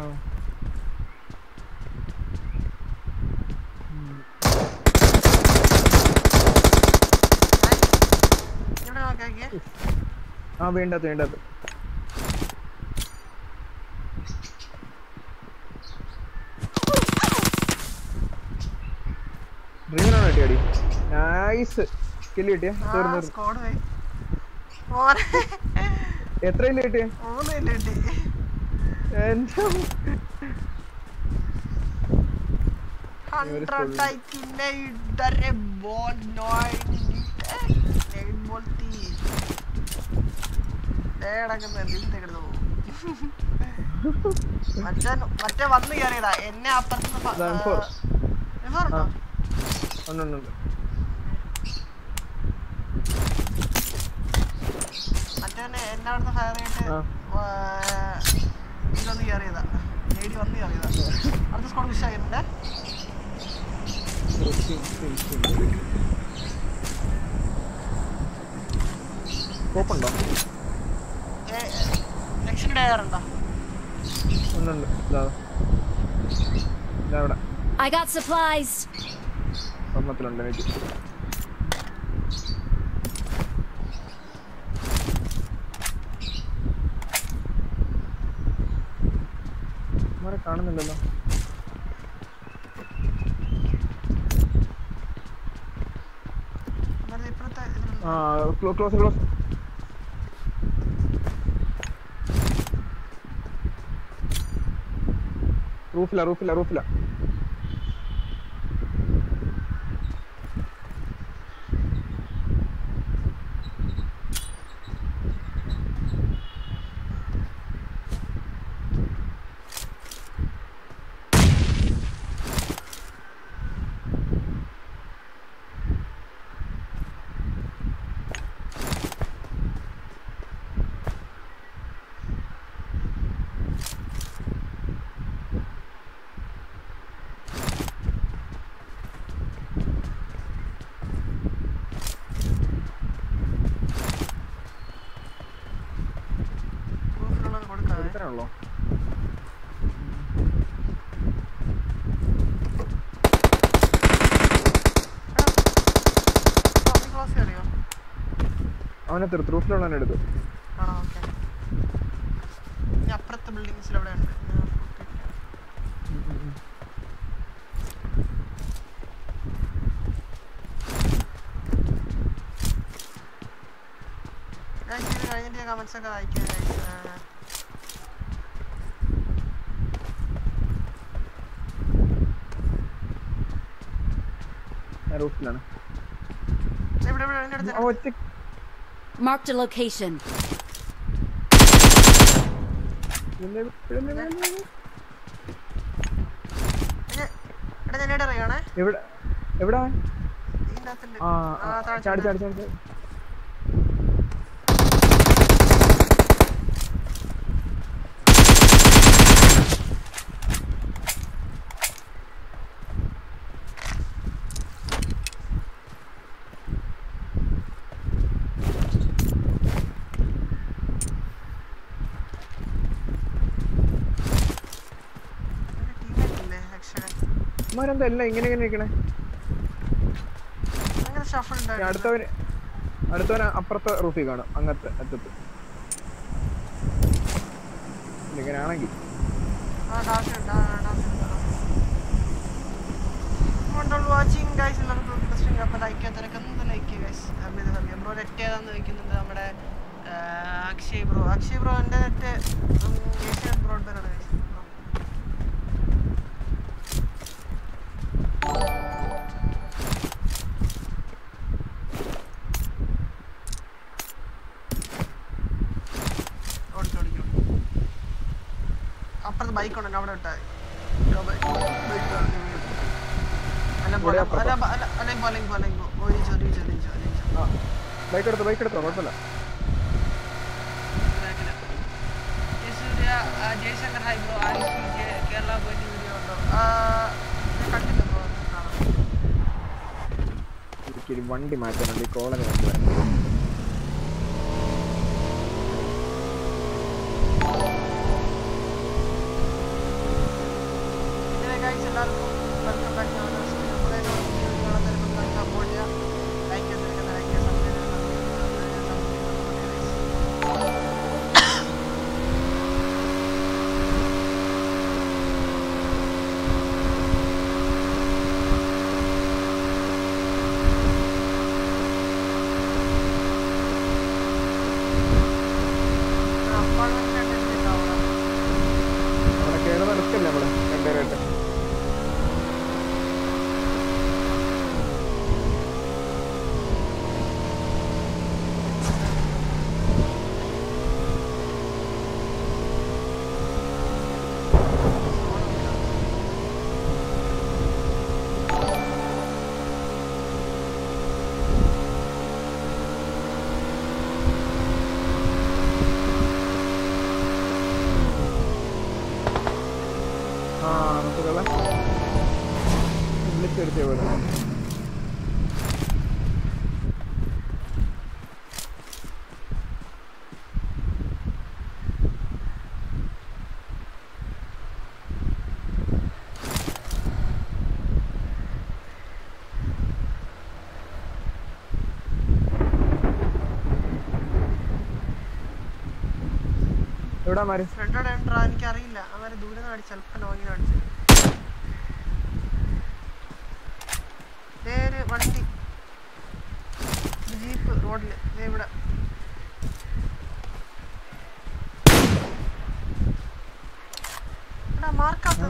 ഇവിടെ നോക്കി നോക്കിയേ ആ വേണ്ടത്. വേണ്ടത് ഡ്രീമനാണ് കിട്ടിയടി. നൈസ് കില്ല് കിട്ടിയ. ആ തീർന്നു തീർന്നു. സ്കോഡ് പോയി. മോനെ. എത്ര കില്ല് കിട്ടിയ. മൂന്ന് ഇല്ല കിട്ടി എന്താ ഹൺഡ്രഡ് ആയിട്ടില്ല ഇടരെ ബോൾ നോയിൻ ബോൾ തീ കിടക്കുന്ന എന്തിന്റെ കിടന്നു പോകും മറ്റേ വന്ന് കയറിയതാ എന്നെ അപ്പുറത്ത് പ- ഇതാ, ആ, M4. M4 ഉണ്ടോ? ഉണ്ട് ഉണ്ട് ഉണ്ട് മറ്റവനെ എന്നെ അവിടുന്ന് ഫയർ ചെയ്തിട്ട്. ഇതിലൊന്ന് കയറിയതാ നേടി വന്ന് കയറിയതാ അടുത്ത സ്കോഡ് വിഷ് സ്കോപ്പുണ്ടോ നെക്സ്റ്റ് ഡയറുണ്ടോ ഉണ്ട് ഉണ്ട് ഇതാ ഇതാ ഇവിടെ I got supplies. സ്വർണത്തിലുണ്ട് എനിക്ക്. കാണുന്നില്ലല്ലോ. ആ ക്ലോസ് ക്ലോസ്. روفلا روفلا روفلا കയറിയോ അവനെ തീർത്ത് റൂഫിലുള്ളവനെ എടുത്തു അപ്പുറത്തെ ബിൽഡിങ്സിൽ എവിടെ ഉണ്ട്. കഴിഞ്ഞിട്ട് കമന്റ്സ് ഒക്കെ വായിക്കാം guys. ആ, ഞാൻ റൂഫിലാണ് ദേ ഇവിടെ ഇവിടെ എന്റെ അടുത്ത് ആ ഒറ്റ Marked a location. എവിടെ എവിടെ? ആ, ചാടി ചാടി. ചാടി ചാടി ചാടി. എന്റെ teammate ഇല്ലേ, അക്ഷരൻ? ഇവന്മാരെന്താ എല്ലാം ഇങ്ങനെ ഇങ്ങനെ ഇരിക്കണേ. അടുത്തവന് അടുത്തവന് അപ്പുറത്തെ റൂഫി കാണും അങ്ങനത്തെ അറ്റത്ത്. ഇങ്ങനെയാണെങ്കിൽ വാച്ചിങ് ഗൈസ് എല്ലാവർക്കും ഇൻട്രസ്റ്റിംഗ് അപ്പോൾ ലൈക്ക് ലൈക്ക് ചെയ്യുക ഗൈസ് അമിത് ഹബി ബ്രോ നെറ്റ് ഏതാന്ന് ചോദിക്കുന്നുണ്ട് നമ്മുടെ അക്ഷയ് ബ്രോ അക്ഷയ് ബ്രോ എന്റെ നെറ്റ് ഏഷ്യൻ ബ്രോഡ്ബാൻഡ് ആണ് ഉണ്ടല്ലോ അവിടെ ഇട്ടാൽ ബൈക്ക് എടുത്തോ ബൈക്ക് എടുത്തോ? കുഴപ്പമില്ല. ജയശങ്കർ ഹൈ ബ്രോ കേരള പോയിട്ട് വീഡിയോ ഉണ്ടോ കണ്ടില്ല ബ്രോ കാണാം എനിക്കൊരു വണ്ടി മാറ്റാനുണ്ട് ഈ കോളനി വണ്ടി വരാൻ ഇങ്ങനെ guys എല്ലാവർക്കും welcome back to our channel. നമ്മുടെ ഒരു video കാണാൻ തരുമ്പോൾ like, support ചെയ്യുക. Like ചെയ്തിരിക്കുന്ന like ചെയ്യുക, subscribe ചെയ്യുക, subscribe ചെയ്യുക, guys. അടിച്ചെടുത്തേ പോലെ എവിടാ മാര് ഫ്രണ്ടോടെ ഉണ്ടോ? എനിക്കറിയില്ല. അവരെ ദൂരെ നിന്ന് അടിച്ചു ചിലപ്പോൾ ലോങ്ങിൽ അടിച്ചു ഒരു വണ്ടി. ജീപ്പ് റോഡിൽ ഇവിടെ. മാർക്കാത്ത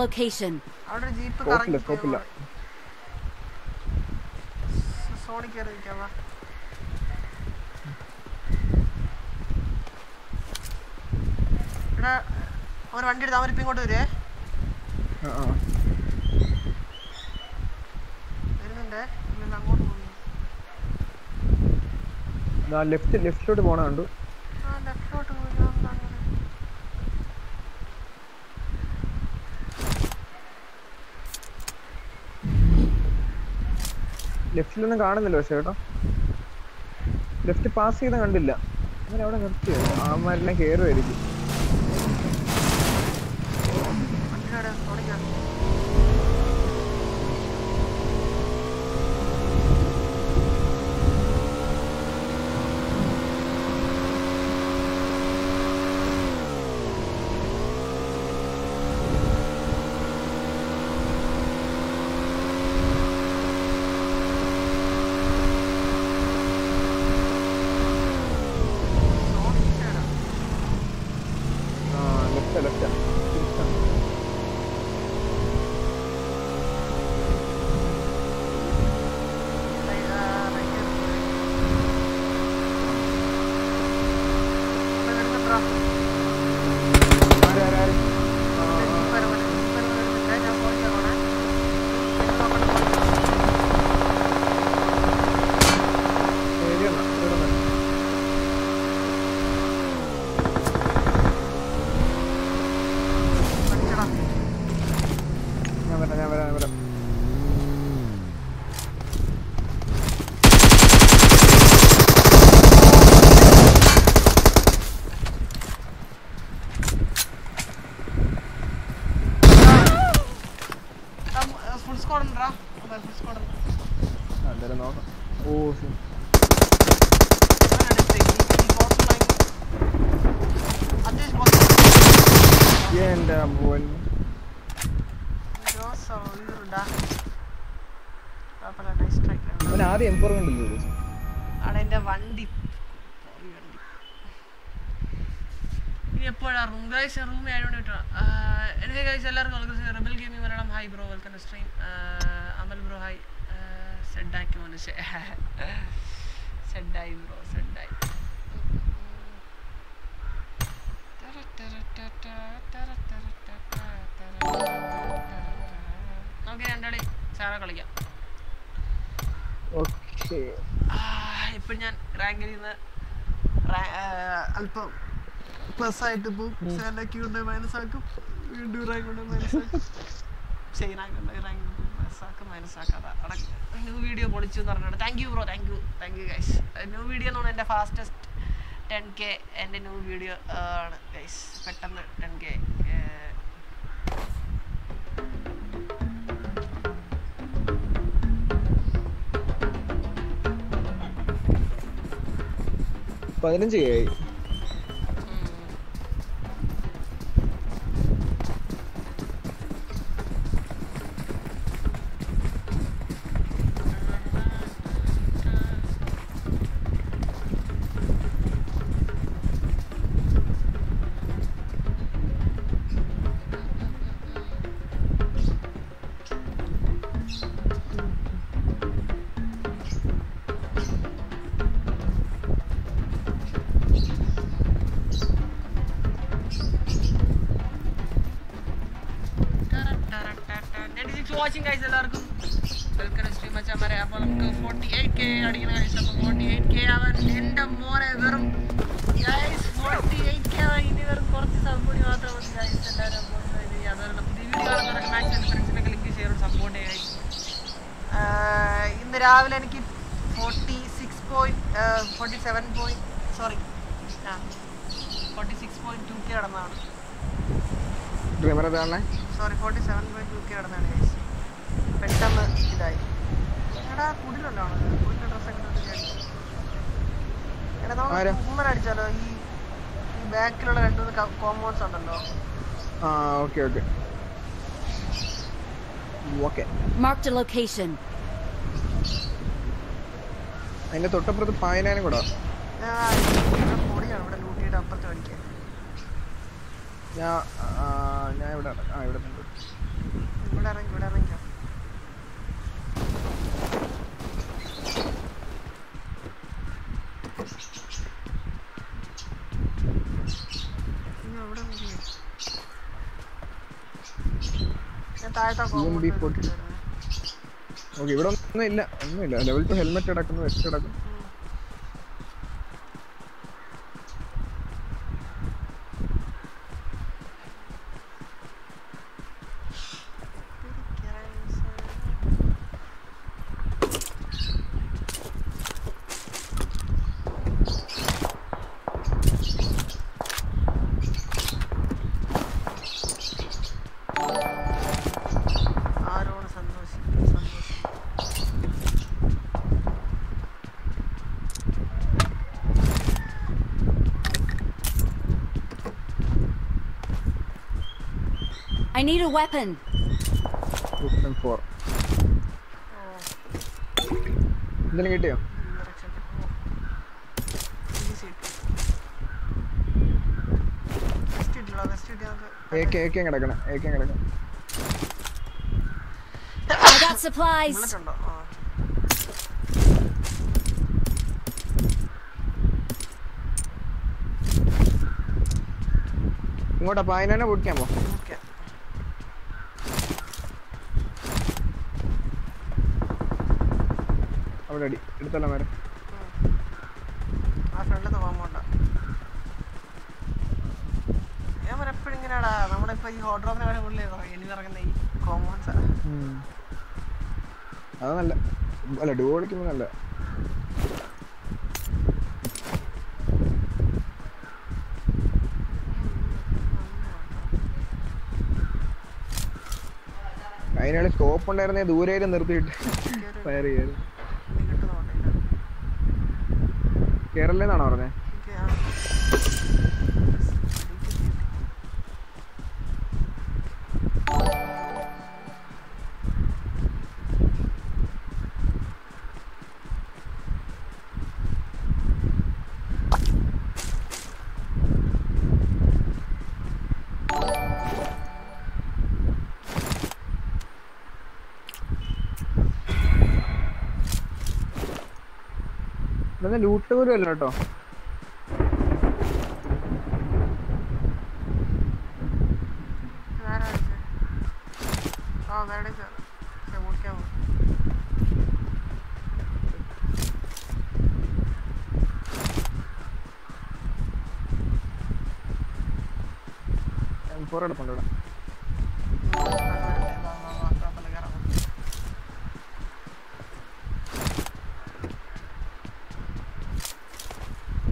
location. അവിടെ ജീപ്പ് കറങ്ങി സോണി കയറി നിൽക്കാം എടാ അവൻ വണ്ടി എടുത്ത് അവരിപ്പം ഇങ്ങോട്ട് വരുവേ വരുന്നുണ്ടേ. അങ്ങോട്ട് പോകുന്നു ലെഫ്റ്റ് ലെഫ്റ്റിലോട്ട് പോണ കണ്ടു. ലെഫ്റ്റിലോട്ട് ലെഫ്റ്റിലൊന്നും കാണുന്നില്ല പക്ഷേ കേട്ടോ. ലെഫ്റ്റ് പാസ് ചെയ്ത് കണ്ടില്ല. അങ്ങനെ അവിടെ നിർത്തിയോ? ആമാരെല്ലാം കയറുമായിരിക്കും അല്പം പ്ലസ് ആയിട്ട് പോകും സെലക്കി കൊണ്ട് മൈനസ് ആക്കും. വീണ്ടും റാങ്ക് കൊണ്ട് മൈനസ് ആക്കും. ഷെയ്നാക്ക് കൊണ്ട് റാങ്ക് പ്ലസ് ആക്കും മൈനസ് ആക്കാതെ ന്യൂ വീഡിയോ പൊളിച്ചു എന്ന് പറഞ്ഞിട്ട് thank you bro thank you thank you guys new video എന്ന് പറഞ്ഞാൽ എന്റെ ഫാസ്റ്റസ്റ്റ് ടെൻ കെ എന്റെ ന്യൂ വീഡിയോ ആണ് ഗൈസ് പെട്ടെന്ന് ടെൻ കെ പതിനഞ്ച് ആയി. വാച്ചിങ് ഗൈസ് എല്ലാവർക്കും. വെൽക്കം സ്ട്രീം വെച്ചാൽ പറയാം അപ്പോൾ നമുക്ക് ഫോർട്ടി എയ്റ്റ് കെ അടിക്കുന്ന ഗൈസ് അപ്പോൾ ഫോർട്ടി എയ്റ്റ് കെ അവൻ എന്റെ മോനെ വെറും ഗൈസ് ഫോർട്ടി എയ്റ്റ് കെ ഇനി വെറും കുറച്ച് സപ്പോർട്ട് മാത്രം മതി ഗൈസ് എല്ലാവരും അതുപോലെ പുതിയ വീഡിയോ മാക്സിമം ഫ്രണ്ട്സിനൊക്കെ ലിങ്ക് ചെയ്യണം സപ്പോർട്ട് ചെയ്യായി ഇന്ന് രാവിലെ എനിക്ക് forty six point forty seven point sorry ആ forty six point two K കടന്നതാണ് sorry forty seven point two K കടന്നാണ് guys പെട്ടെന്ന് ഇതായി. എടാ കുടിലുണ്ടോ കുടിലെ ഡ്രസ്സൊക്കെ. എടാ ഉമ്മൻ അടിച്ചാലോ? ഈ ഈ ബാക്കിലുള്ള രണ്ടു മൂന്ന് കോമ്പൗണ്ട്സ് ഉണ്ടല്ലോ. ആ okay okay. Okay. Mark the location അതിന്റെ തൊട്ടപ്പുറത്ത് പായനാനും കൂടെ. ഞാൻ ഞാൻ ഞാൻ ഇവിടെ ആ ഇവിടെ ഇവിടെ ഇറങ്ങി ഇവിടെ ഇറങ്ങിക്കോ ഇനി എവിടെ നിൽക്കുന്നെ? ഞാൻ താഴത്തെ CMB കോമ്പൗണ്ട് 40. ഓക്കെ ഇവിടെ ഒന്നും ഇല്ല ഒന്നുമില്ല. ലെവൽ ടു ഹെൽമെറ്റ് കിടക്കുന്നു വെസ്റ്റ് കിടക്കുന്നു. Weapon. ഫോർ എന്തെങ്കിലും കിട്ടിയോ? കിടക്കണം. കിടക്കണം. Supplies. ഇങ്ങോട്ടാ പായനാനെ പൊടിക്കാൻ പോ. ഓക്കെ അവിടെ അടി എടുത്തല്ല മരം ആ ഫ്രണ്ടിൽ പോകാൻ പോണ്ട ഞാൻ പറയാം എപ്പോഴും ഇങ്ങനെയാടാ. നമ്മളിപ്പോ ഈ ഹോട്ട് ഡ്രോപ്പിനെ വരെ ഉള്ളിൽ ഇനി ഇറങ്ങുന്ന ഈ കോമൺസ് അത് നല്ല അല്ല ഡൂ കളിക്കുമ്പോൾ നല്ല. അതിനുള്ള സ്കോപ്പ് ഉണ്ടായിരുന്നേ ദൂരെ നിർത്തിയിട്ട് ഫയർ ചെയ്യാറ് കേരളന്നാണോ പറഞ്ഞേ? എനിക്ക് ലൂട്ട് പോലും അല്ല കേട്ടോ എം ഫോർ എടുപ്പുണ്ട് ഇവിടെ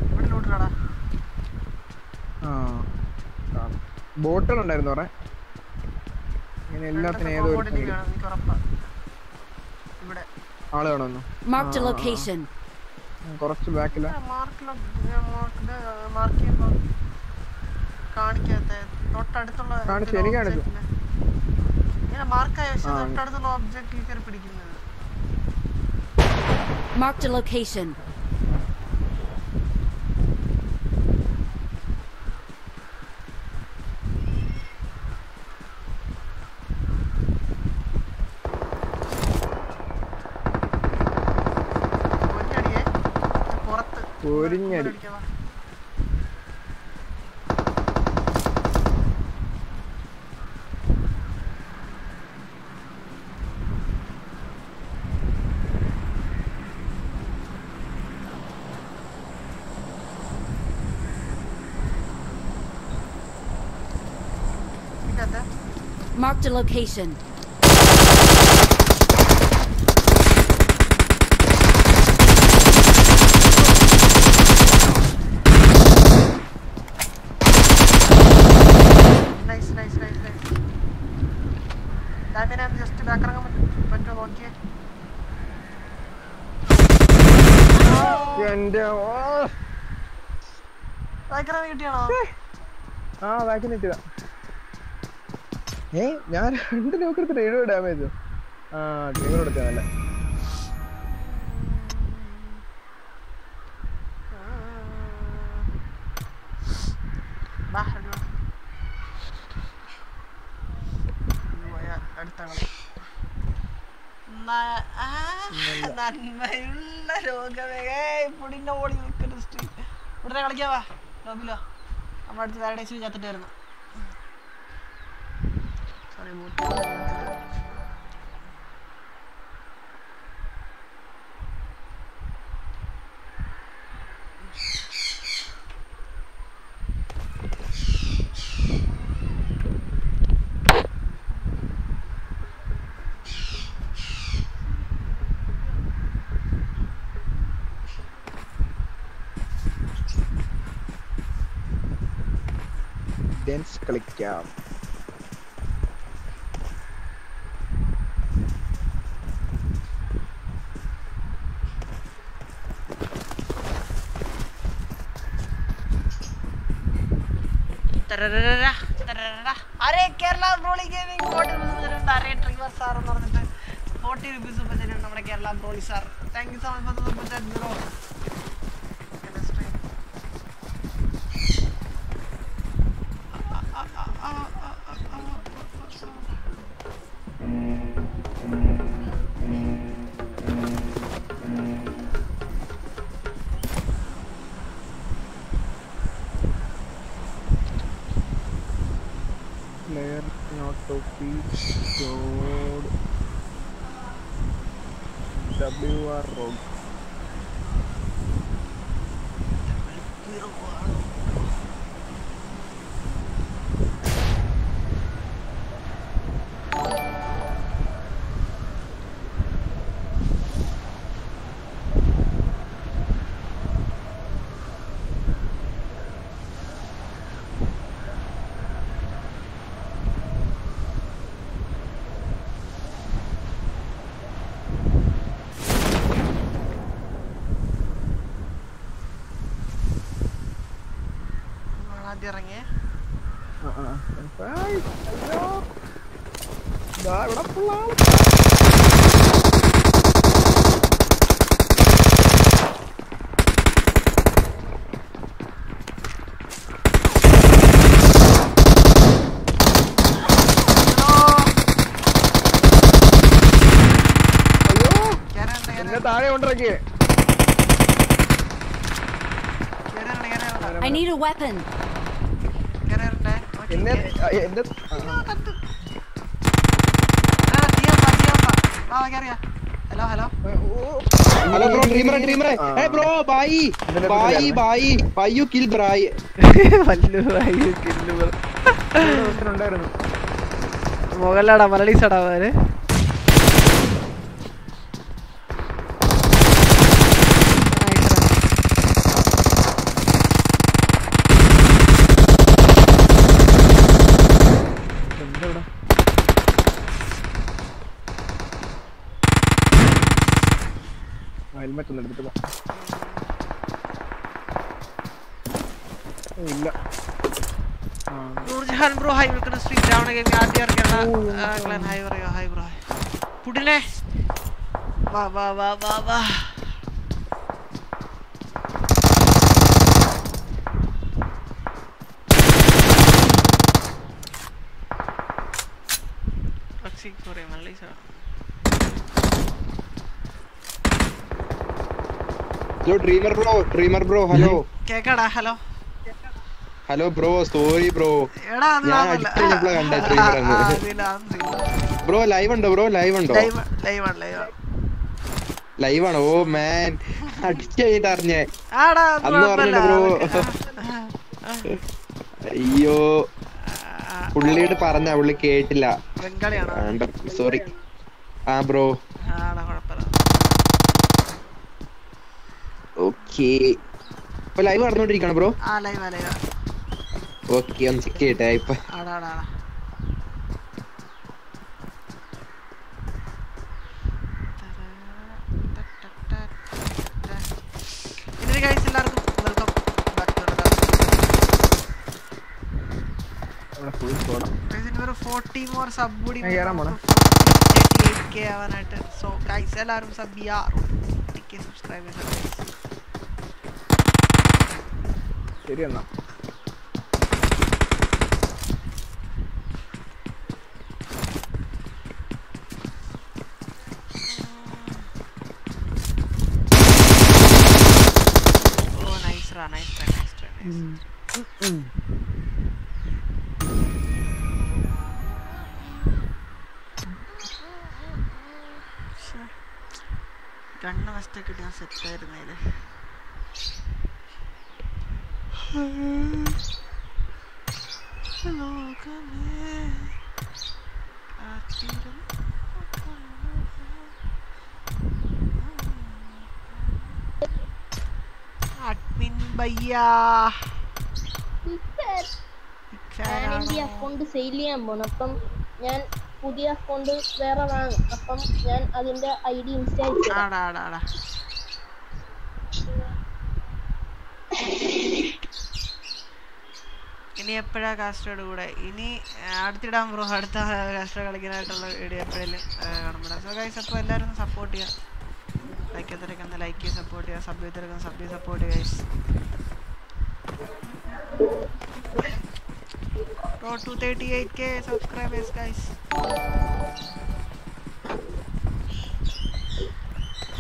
ഇവിടെ ലൂട്ടിലാടാ ആ ബോട്ടുകളുണ്ടായിരുന്നു കുറെ ഇങ്ങനെ എല്ലാത്തിനും ഏതോ ഒരു എനിക്ക് ഇവിടെ. ആൾ കാണുന്നു. കുറച്ച് ബാക്കില കാണിച്ചു, എനിക്ക് കാണിച്ചു. തൊട്ടടുത്തുള്ള ഒബ്ജക്റ്റിൽ കയറി പിടിക്കുന്നത്. Marked a location. പൊന്നടിയേ പുറത്ത് പൊരിഞ്ഞടി. Marked a location. Nice nice nice nice ഡാമിനെ just ബാക്കിറങ്ങാൻ പറ്റുമോ നോക്കിയേ എന്റെ ഓ. ബാക്കിറങ്ങി കിട്ടിയാണോ ആ ബാക്കിൽ നിൽക്കുക ഏ ഞാൻ രണ്ട് നോക്കെടുത്തിട്ട് എഴുപത് ഡാമേജ് ആ ഡ്രൈവർ എടുത്തതല്ല നല്ല. നന്മയുള്ള രോഗമേ. പുടിന്റെ ഓടി നിൽക്കുന്ന ഉടനെ കളിക്കാവാ ലോബിലോ നമ്മുടെ അടുത്ത് പാരഡൈസ് ചത്തിട്ട് വരുന്നു സോറി ഡാൻസ് കളിക്കാം തരരരര, തരരര. അരേ സാർ എന്ന് പറഞ്ഞിട്ട് ഫോർട്ടി റുപ്പീസ് നമ്മുടെ Kerala Broglie sir thank you so much ആദ്യം ഇറങ്ങിയേ ആ ആ ഹായ് അയ്യോ ദാ ഇവിടെ full ആൾ. അയ്യോ കേരള എന്നെ താഴെ കൊണ്ടിറക്കിയേ Kerala Kerala I need a weapon. എന്നെ എന്നെ. Hello hello. You kill Bry. വല്ലുവായി കില്ലുകൾ. ഇവിടെ ഒരുത്തനുണ്ടായിരുന്നു മുകളിലാടാ മലളീസടാ അവർ എന്താ ഇവിടെ ഹെൽമെറ്റ് ഒന്ന് എടുത്തിട്ട് ഇല്ല. നൂർജഹാൻ ബ്രോ ഹൈ വിൽക്കുന്ന സ്ട്രീറ്റ് രാവണ ഗെയിം ആദ്യം ഇറക്കിയാണ് ക്ലാൻ ഹൈ പറയോ ഹൈ ബ്രോ. പുടിനെ വാ വാ വാ വാ വാ. Toxic for him, Lisa. Dreamer bro dreamer bro hello കേക്കടാ hello hello bro sorry bro ഞാൻ. അടുത്ത് കണ്ടേ അത്. Bro live ഉണ്ടോ ബ്രോ ലൈവ് ഉണ്ടോ? ലൈവ് ലൈവ് ആണ് ലൈവ് ആണ്. ഓ മാൻ അടിച്ച് കഴിഞ്ഞിട്ട് അറിഞ്ഞേ. അന്ന് കുഴപ്പമില്ല. ബ്രോ അയ്യോ, പുള്ളിയോട് പറഞ്ഞ പുള്ളി കേട്ടില്ല. സോറി ആ ബ്രോ, ആടാ കുഴപ്പമില്ല ഓക്കേ. ഇപ്പൊ ലൈവ് നടന്നോണ്ടിരിക്കണം ബ്രോ. ആ ലൈവ് ലൈവ് ഓക്കേ ഒന്ന് ചെക്ക് ചെയ്യട്ടെ ഇപ്പൊ. ആടാ ആടാ ഫോർട്ടി മോർ സബ് കൂടി ആവാനായിട്ട്. സോ ഗൈസ് എല്ലാവരും സബ് ചെയ്യാറും കെ സബ്സ്ക്രൈബേഴ്സ് ശരി എന്നാ ഓ നൈസ് റാ നൈസ് റാ നൈസ് റാ നൈസ് കണ്ണ് ഫസ്റ്റ് കിട്ടി ഞാൻ സെറ്റായിരുന്നേൽ ലോകമേ കാത്തിരുന്നു അഡ്മിൻ ബയ്യാ. ഞാൻ എന്റെ അക്കൗണ്ട് സെയിൽ ചെയ്യാൻ പോണു. അപ്പം ഞാൻ പുതിയ അക്കൗണ്ട് വേറെ വാങ്ങും. അപ്പം ഞാൻ അതിന്റെ ഐ ഡി ഇൻസ്റ്റാൾ ഇനി എപ്പോഴാ കാസ്റ്റോട് കൂടെ? ഇനി അടുത്തിടാൻ ബ്രോ അടുത്ത കാസ്റ്റോ കളിക്കാനായിട്ടുള്ള വീഡിയോ എപ്പോഴേലും സോ ഗൈസ് അപ്പോൾ എല്ലാവരും സപ്പോർട്ട് ചെയ്യാം. ലൈക്ക് ചെയ്തിട്ടൊക്കെ ലൈക്ക് ചെയ്ത് സപ്പോർട്ട് ചെയ്യുക സബ് ചെയ്തിട്ടൊക്കെ സബ് സപ്പോർട്ട് ചെയ്യുക എയ്റ്റ് കെ സബ്സ്ക്രൈബേഴ്സ് ഗൈസ്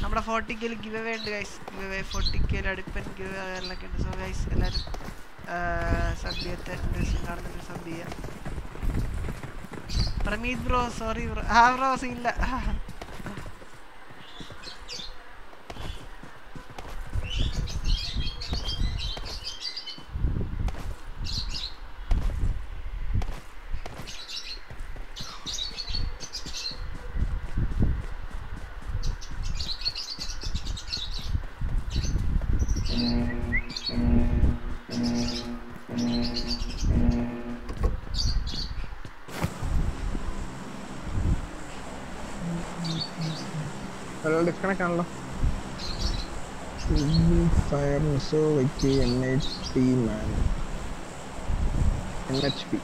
നമ്മുടെ ഫോർട്ടി കെയിൽ ഗിവ് അവേ ഉണ്ട് ഗൈസ് ഗിവ് അവേ ഫോർട്ടി കെയിൽ അടുപ്പൻ ഗിവ് അവേ അവെല്ലാം ഉണ്ട്. സോ ഗൈസ് എല്ലാവരും സബ് ചെയ്യത്തെ ദിവസം കാണുന്നുണ്ട് സബ് ചെയ്യാം പ്രമീത് ബ്രോ സോറി ബ്രോ. ആ ബ്രോ ഇല്ല. Fire N H P man N H P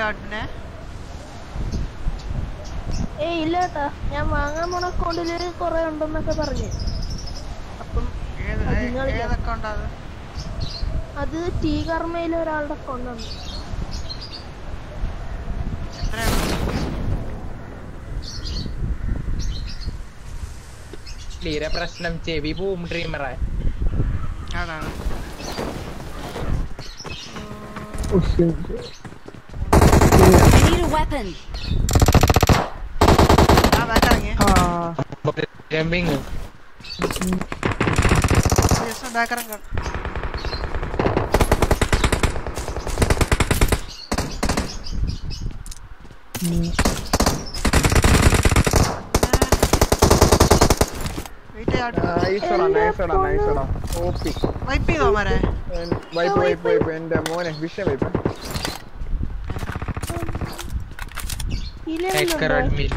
ആട്ടിനെ ഏയ് ഇല്ലാട്ടാ ഞാൻ വാങ്ങാൻ പോണ അക്കൗണ്ടിൽ കൊറേ ഉണ്ടെന്നൊക്കെ പറഞ്ഞു. അത്? ടീ കർമ്മയിലെ ഒരാളുടെ അക്കൗണ്ടാണ് തീരെ പ്രശ്നം. ചെവി പോവും ഡ്രീമറെ അതാണ്. I need a weapon. ആ ബാക്ക് ഇറങ്ങി ജമ്പിങ് ജസ്റ്റ് ബാക്ക് ഇറങ്ങാം വെയിറ്റ് ചെയ്യാം നൈസടാ നൈസടാ നൈസടാ ഓപ്പി വൈപ്പ് ചെയ്തോ മാരെ വൈപ്പ് വൈപ്പ് വൈപ്പ് എന്റെ മോനെ വിഷയം wipe hacker admin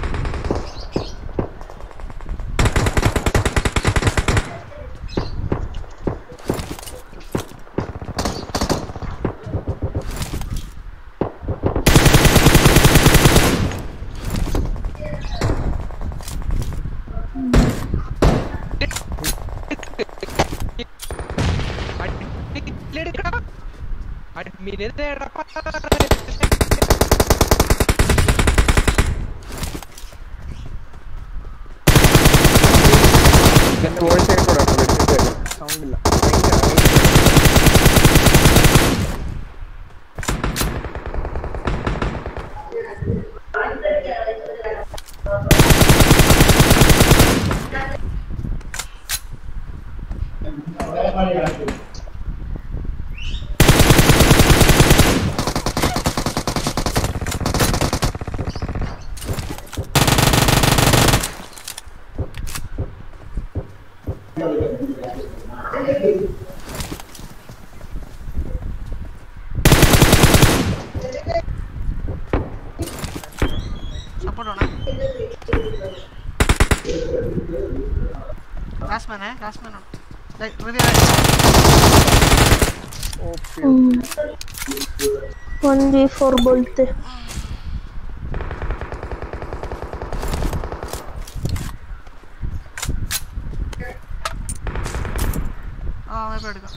one V four bolt ആ ഇപ്പൊ എടുക്കാം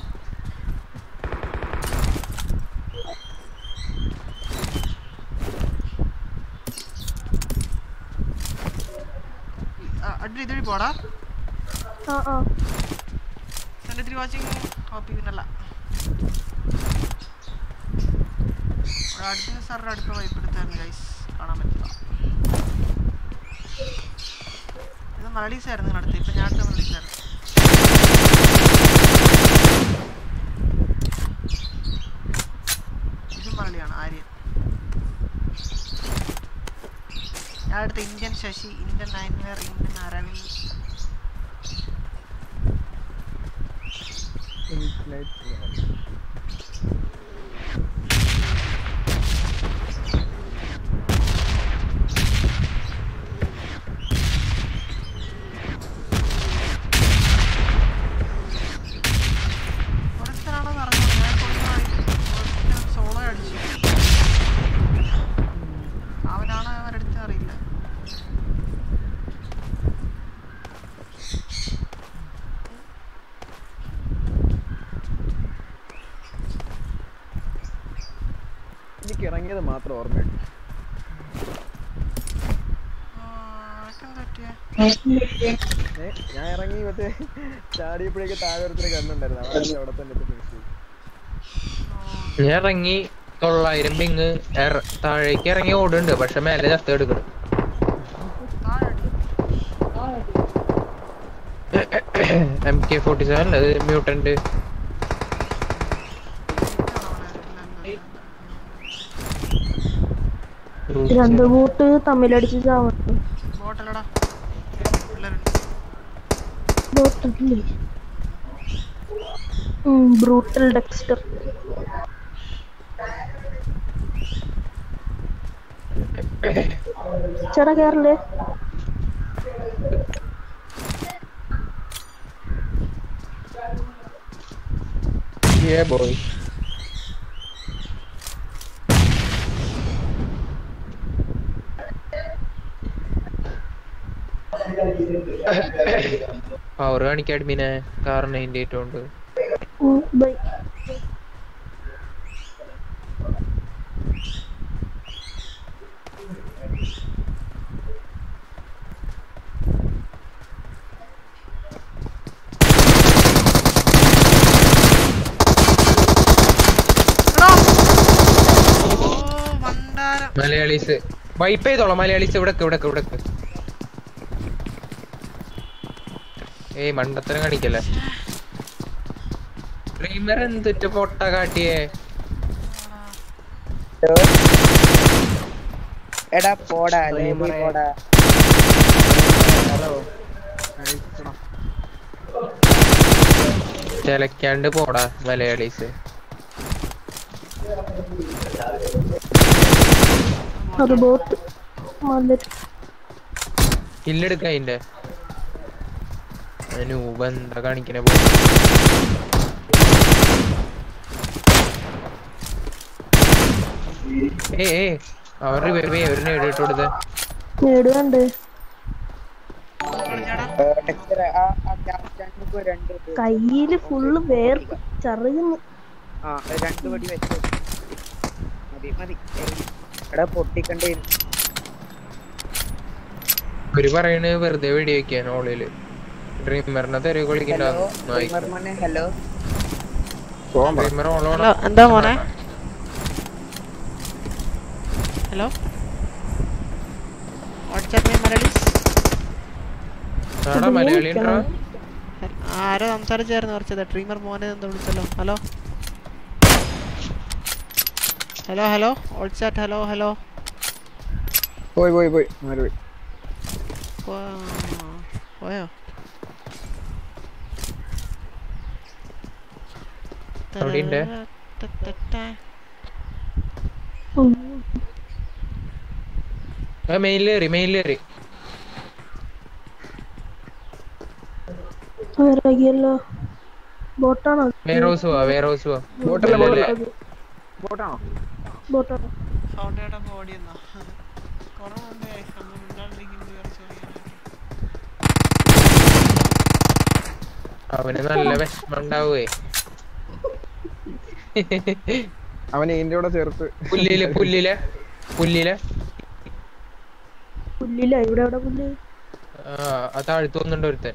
അഡ്രി ഇതുവഴി പോടാ ആ ആ സെൻഡ് ത്രീ വാച്ചിങ് ഹോപ്പി പിന്നല്ല അടുത്ത സാറിന്റെ അടുത്ത വൈപ്പ് എടുത്തായിരുന്നു ഗൈസ് കാണാൻ പറ്റില്ല ഇത് മലയാളീസ് ആയിരുന്നു അടുത്ത് ഇപ്പൊ ഞാൻ അടുത്ത മലയാളീസ് ആയിരുന്നു ഇത് മലയാളിയാണ് ആര്യൻ ഞാൻ അടുത്ത ഇന്ത്യൻ ശശി ഇന്ത്യൻ നയൻവെയർ ഇന്ത്യൻ അരവി ഒരുത്തനാണോ പറഞ്ഞത് ഞാൻ ഒരുത്തൻ സോളോ അടിച്ചു അവനാണ് അവരെടുത്ത് അറിയില്ല എനിക്ക് ഇറങ്ങിയത് മാത്രം ഓർമ്മയുണ്ട് ഞാൻ ഇറങ്ങി മറ്റേ ചാടിയപ്പോഴേക്ക് താഴെ ഒരുത്തിന് കണ്ണുണ്ടായിരുന്നു അവിടെ തന്നെ. ഞാൻ ഇറങ്ങി തൊള്ളായിരം പിങ് താഴേക്ക് ഇറങ്ങി ഓടുണ്ട് പക്ഷെ മേലെ ചത്ത എടുക്കണം എം കെ ഫോർട്ടി സെവൻ അത് മ്യൂട്ടന്റ് രണ്ട് ബോട്ട് തമ്മിലടിച്ച് ചാവണം ബോട്ടല്ലടാ ബോട്ടല്ലേ ബ്രൂട്ടൽ ഡെക്സ്റ്റർ. ചേട്ടാ കേറില്ലേ Yeah, boy. പവർ കാണിക്കാൻ അഡ്മിനെ കാറിന് ഉണ്ട്. ബൈ. മലയാളീസ്. വൈപ്പ് ചെയ്തോളാം. മലയാളീസ് ഇവിടെ ഇവിടെ ഇവിടെ ഏയ് മണ്ടത്തരം കാണിക്കല്ലേ? ഡ്രീമർ എന്തിട്ട് പൊട്ട കാട്ടിയേ? എടാ പോടാ പോടാ. ചെലക്കാണ്ട് പോടാ മലയാളീസ്. അത് ബോട്ട് വന്നിട്ട് കില്ലെടുക്ക അതിന്റെ നൂപ എന്താ കാണിക്കണ ഏ ഏ ഒരു നേടി ഇട്ട് കൊടുത്തേ. നേടുകണ്ട്. കയ്യിൽ ഫുള്ള് വേർപ്പ് ചറിയുന്നു. ആ രണ്ട് പടി വെച്ചു മതി മതി. എടാ പൊട്ടിക്കണ്ടേ. അവർ പറയണ് വെറുതെ വെടി വെക്കാൻ ഓളിൽ ഡ്രീമറിനെ തെരുവ് ഹലോ കളിക്കണ്ടാവും മോനെ ഹലോ ഡ്രീമർ ഓളോണം എന്താ മോനെ ഹലോ മലയാളി ആരോ സംസാരിച്ചായിരുന്നു കുറച്ചത്. ഡ്രീമർ മോനെ എന്താ വിളിച്ചല്ലോ? ഹലോ ഹലോ ഹലോ ഓൾസാറ്റ് ഹലോ ഹലോ പോയി പോയി പോയോ. പോയി? മെയിലേറി മെയിലേറി ഇറങ്ങിയല്ലോ ബോട്ടാണോ? വേറെ ഹൗസ് പോവാ വേറെ ഹൗസ് പോവാ ബോട്ടല്ല ബോട്ടല്ല. ബോട്ടാണോ? കൊറേ മുമ്പേ നമ്മൾ അവന് നല്ല വിഷമം ഉണ്ടാവേ അവൻ എന്റെ കൂടെ ചേർത്ത്. പുല്ലിൽ പുല്ലിൽ പുല്ലിൽ. പുല്ലില്ല ഇവിടെ എവിടെ പുല്ല്? താഴ്ത്തു വന്നുണ്ട് ഒരുത്തൻ.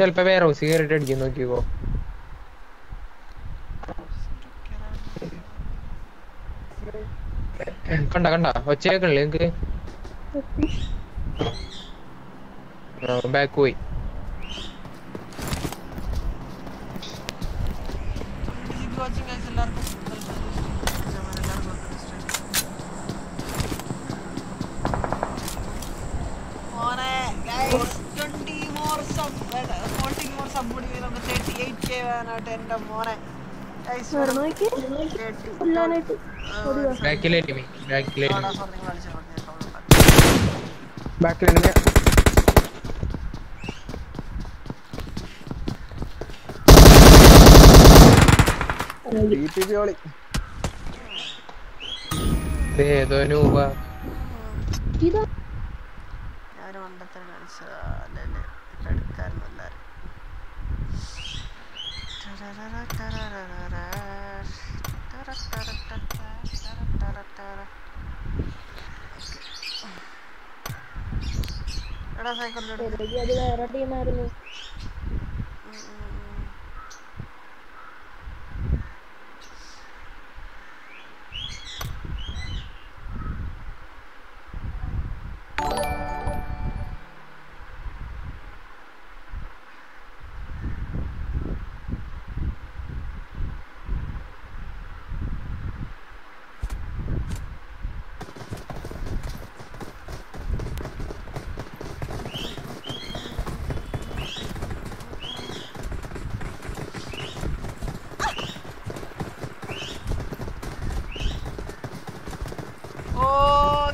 ചെലപ്പോ വേറെ ഹൗസ് കയറിട്ട് അടിക്കാൻ നോക്കിക്കോ. കണ്ട കണ്ട. ഒച്ചയൊക്കെ കേക്കണില്ലേ നിങ്ങക്ക്? ബാക്ക് പോയി Keep watching guys എല്ലാവർക്കും എല്ലാവർക്കും മോനെ guys 20 more sub 40 more sub കൂടി ചെയ്ത് നമുക്ക് 38k വേണോട്ട് എന്റെ മോനെ Guys, വേറെ നോക്കി കൊല്ലാനായിട്ട് ഓടി വാ. ബാക്കിലെ എനിമി ബാക്കിലെ ആടാ, എനിമി sorry, നിങ്ങൾ കളിച്ചോ, ഞാൻ sound ഉണ്ടാക്കി. ബാക്കിൽ എനിക്ക് കളി ഏതോ നൂപ ഇതാ. ഞാനും മണ്ടത്തരം കളിച്ചതാ അല്ലല്ലേ എടുക്കായിരുന്നു എല്ലാരും എടാ സൈക്കിളിലോട്ട് ശരി അത് വേറെ ടീമായിരുന്നു ഓ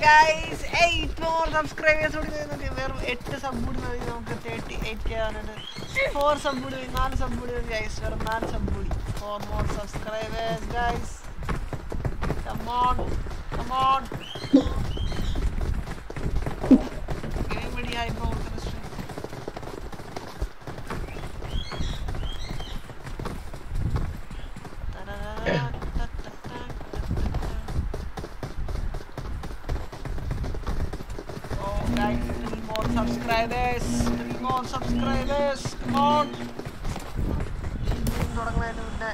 ഗൈസ് എയ്റ്റ് മോർ സബ്സ്ക്രൈബേഴ്സ് കൂടി വരുന്നുണ്ട് വെറും എട്ട് സബ് കൂടി മതി നമുക്ക് തേർട്ടി എയ്റ്റ് കെ ആവുന്നുണ്ട് ഫോർ സബ് കൂടി മതി നാല് സബ് കൂടി മതി ഗൈസ് വെറും നാല് സബ് കൂടി four more subscribers guys come on come on game വെടി hi power chemistry Oh, guys, three more subscribers. Three more subscribers. Come on. ഇനിയും തുടങ്ങുന്നതിന് മുന്നേ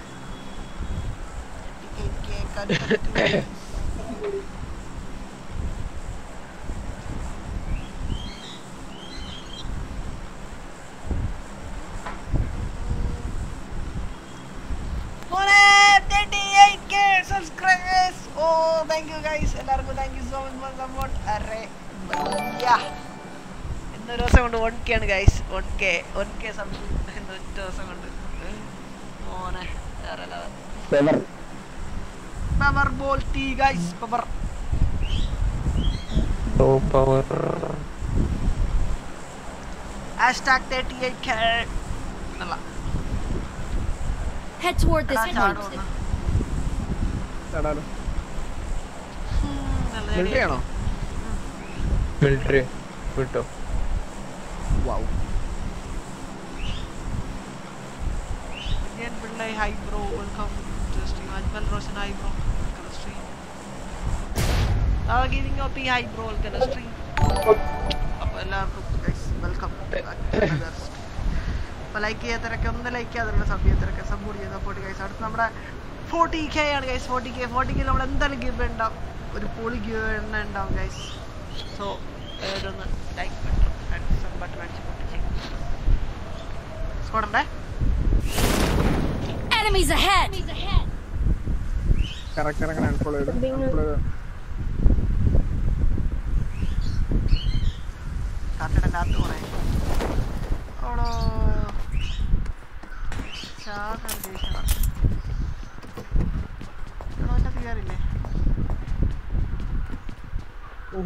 28K കണ്ടിട്ട് മോനെ 38K subscribers. Oh, thank you guys. എല്ലാവർക്കും thank you so much for support. അരെ ഭയ്യ. ഇന്നൊരു ദിവസം കൊണ്ട് വൺ കെ ആണ് guys one K one K sub ഒറ്റ ദിവസം കൊണ്ട് മോനെ വേറെ level power ball T guys power power hashtag thirty eight K എന്നുള്ള. Head toward this point. ചടാലോ. നല്ല idea. ആണോ മിലിറ്ററി വിട്ടോ വാവ് Indian Pillai, hi bro, welcome to the stream. Ajmal Roshan, hi bro, welcome to the stream. To the stream. അപ്പോൾ എല്ലാവർക്കും stream. അപ്പോൾ like ചെയ്യാത്തവരൊക്കെ ഒന്ന് ലൈക്ക് ചെയ്യാതുള്ള സമയത്തിനൊക്കെ സപ്പോർട്ട് ചെയ്ത് സപ്പോർട്ട് ഗൈസ് അടുത്ത് നമ്മുടെ ഫോർട്ടി കെ ആണ് guys forty K forty K നമ്മൾ എന്തായാലും ഗിവ് ഉണ്ടാവും? ഒരു പൊളി ഗിവ് എണ്ണ ഉണ്ടാവും ഗൈസ് സോ ഒന്ന് ലൈക്ക് ബട്ടൺ ബട്ടൺ അടിച്ച് പൊട്ടിച്ചേക്കും സ്കോഡുണ്ടേ Enemies ahead! Correct correct unfollow ചെയ്തു? കട്ടിടന്റെ അകത്ത് പോണേ. ഓടോ ശാഖ ദേഷ്യമാണ് എടോ, എന്റെ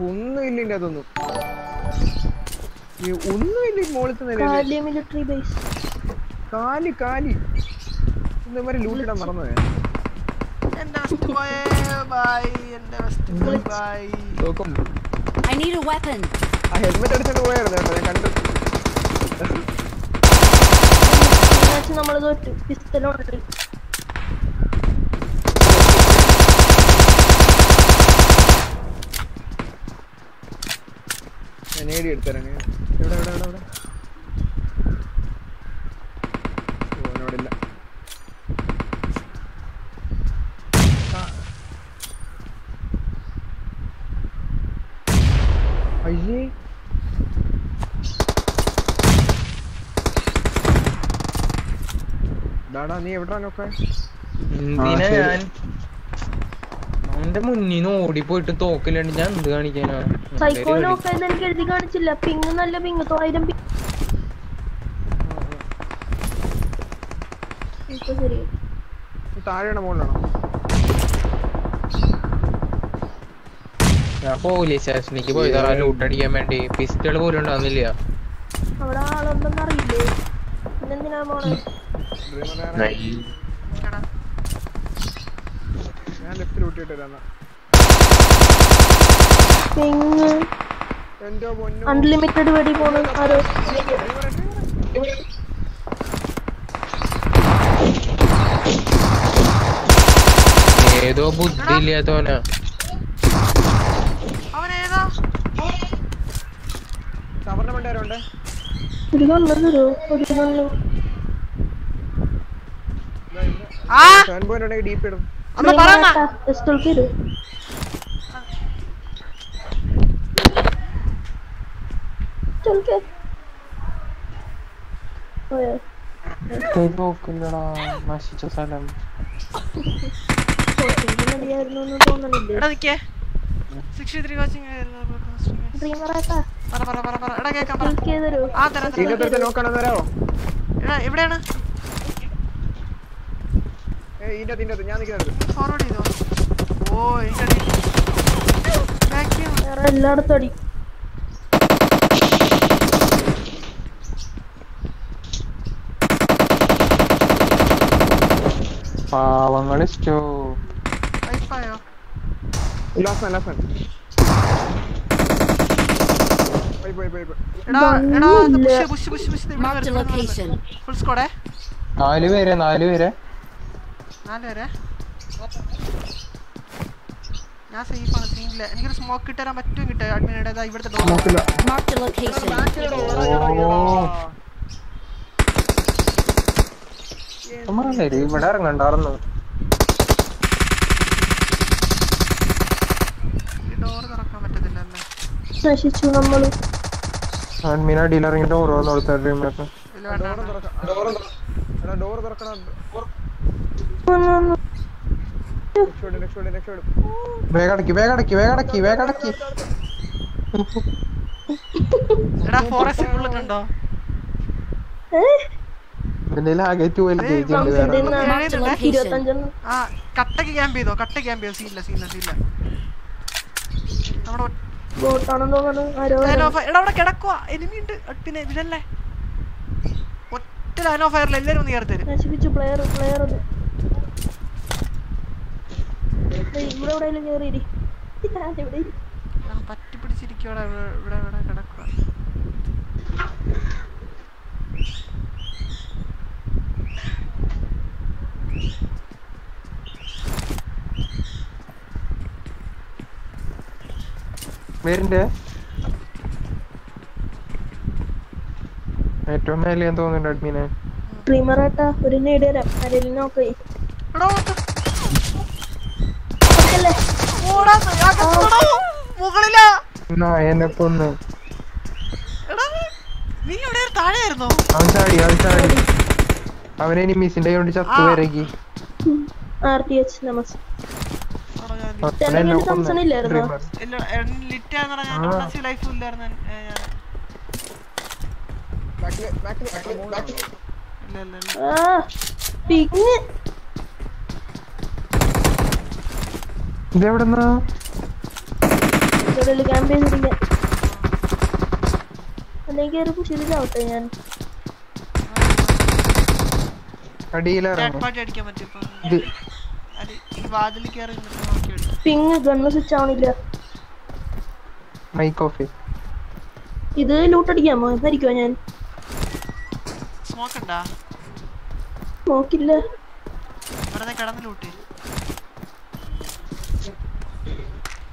ഒന്നും ഇല്ല ഇതിന്റെ അതൊന്നും ഈ ഒന്നുമില്ല ഈ മോളത്തെ നിലയിൽ കാലിയ മിലിറ്ററി ബേസ് കാലി കാലി. ഇന്നവരെ ലൂട്ടിടാൻ നോക്കും. I need a weapon. Helmet അടിച്ചിട്ട് പോയായിരുന്നു കേട്ടോ ഞാൻ കണ്ടു. നമ്മൾ തോറ്റു പിസ്റ്റലോണ്ട് ഞാൻ നേടി എടുത്തരാം ഞാൻ എവിടെ എവിടെ എവിടെ എവിടെ ഓ എന്നോടില്ല ആ. അയ്യേ ഡാടാ നീ എവിടാ ഞാൻ? അവന്റെ പോയിട്ട് ഓടിപ്പോയിട്ട് തോക്കില്ലാണ്ട് ഞാൻ എന്ത് കാണിക്കാനാ? സൈക്കോ നോക്കാൻ എനിക്ക് എഴുതി കാണിച്ചില്ല. പിങ് നല്ല പിങ് തോയിരം പിങ് താഴെയാണോ മുകളിലാണോ? ഞാൻ പോലീസ് സ്റ്റേഷനിലേക്ക് പോയതാ ലൂട്ട് അടിക്കാൻ വേണ്ടി പിസ്റ്റൾ പോലും ഉണ്ടാവുന്നില്ല. അവിടെ ആളൊന്നും അറിയില്ലേ? പിന്നെന്തിനാ മോളെ? ഞാൻ ലെഫ്റ്റ് അൺലിമിറ്റഡ് വെടി പോണ്. ആരോ ഏതോ ബുദ്ധി ഇല്ലാത്തവനാ ഒരു നല്ലൊരു ഒരു കണ്ണു ആ? സെവൻ പോയിന്റ് ഉണ്ടെങ്കിൽ ഡീപ്പ് ഇടും അന്ന് പറയണ പിസ്റ്റൾ തരൂ ചൊൽക്കേ പോയോ? നോക്കില്ലടാ നശിച്ച സ്ഥലം. മതിയായിരുന്നു ഇതിന്റെ ഇതിന്റെ ഇതിന്റെ ഞാൻ നിൽക്കുന്നത് ഫോർവേഡ് ചെയ്തോ? ഓ എനിക്കടി ബാക്കി വേറെ എല്ലായിടത്തും അടി. പാവങ്ങൾ ഇഷ്ടോ ലാസ്റ്റ് ലാസ്റ്റ് നാല് പേരെ നാല് പേരെ. നാല് പേരെ ഞാൻ സേഫാണ് സീനില്ല എനിക്കൊരു സ്മോക്ക് കിട്ടാൻ പറ്റും കിട്ടുക അഡ്മിനുടെ ഇവിടുത്തെ ഇവിടെ ഇറങ്ങണ്ടായിരുന്നു. നശിച്ചു നമ്മൾ. അഡ്മിൻ ഡീലറിങ്ങിന്റെ ഇറങ്ങിട്ട് ഓരോന്ന് കൊടുത്ത ഡ്രീമിലൊക്കെ ഡോർ തുറക്കണം വേഗടക്കി വേഗടക്കി വേഗടക്കി വേഗടക്കി. എടാ ഫോറസ്റ്റ് കണ്ടോ ക്യാമ്പ് ചെയ്തോ? കട്ട ക്യാമ്പ് ചെയ്തോ? സീനില്ല സീനില്ല സീനില്ല. നമ്മുടെ എടാ അവിടെ കിടക്കുവാ. എനിമി ഉണ്ട്. പിന്നെ ഇതല്ലേ ഒറ്റ ലൈൻ ഓഫ് ഫയറിൽ എല്ലാരും ഒന്ന് ചേർത്ത് തരും. നശിപ്പിച്ചു പ്ലെയർ പ്ലെയർ ദേ, ഇവിടെ എവിടെയെങ്കിലും. പറ്റി പിടിച്ചിരിക്കുവാടാ ഇവിടെ ഇവിടെ ഇവിടെ കിടക്കുക പേരിന്റെ ഏറ്റവും മേലെ ഞാൻ തോന്നുന്നു അഡ്മിനെ. ഡ്രീമറാട്ടാ ഒരു നേടി വരാം ആരെങ്കിലും നോക്കി. എടാ ഓട്ട്. അല്ലേ ഓടാ അകത്തോടാ. മുകളിലാ. നായനെ കൊന്ന്. എടാ നീ എവിടെ താഴെയായിരുന്നോ? അവൻ ചാടി അവൻ ചാടി. അവൻ എനിമീസിന്റെ കൊണ്ട് ചത്തു വരകി. ആർ ടി എച്ച് നമസ്. എടാ ഞാൻ അവൻ എന്നെ കൊന്ന്. തോംസൺ ഇല്ലായിരുന്നോ? ലൈഫും ഇല്ലായിരുന്നു ഏ, ഞാൻ ബാക്കിൽ ബാക്കിൽ ബാക്കിൽ മുകളിലാണോ? ഇല്ല ഇല്ല ഇല്ല ആ പിങ് ഇതെവിടെന്നാ ഇവിടെ ക്യാമ്പ് ചെയ്തിരിക്കാൻ അല്ലെങ്കിൽ ഒരു ഞാൻ. ലൂട്ടടിക്കാമോ പിങ് ഗണ്ണ് സ്വിച്ച് ആവണില്ല. ഇത് ലൂട്ട് അടിക്കാമോ? മരിക്കോ ഞാൻ? സ്മോക്ക് ഉണ്ടാ നോക്കില്ല വെറുതെ കിടന്ന് ലൂട്ട്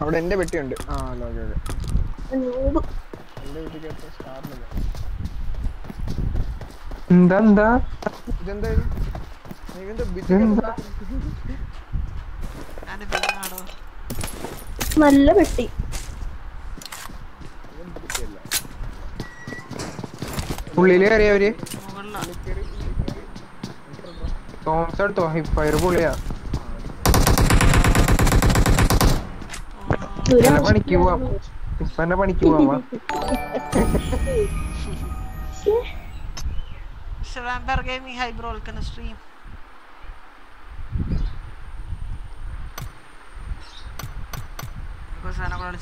അവിടെ എന്റെ പെട്ടിയുണ്ട്. ആ അല്ല ഓക്കേ ഓക്കെ. എന്റെ സ്റ്റാറില്ല എന്താ എന്താ? ഇതെന്താ നല്ല പെട്ടി. ഉള്ളിൽ കയറിയവര് അവർ? തോംസ് എടുത്തോ? ഫയർ പൊളിയാ. പണിക്ക് പോവാം. ഇപ്പന്നെ പണിക്ക് പോവാം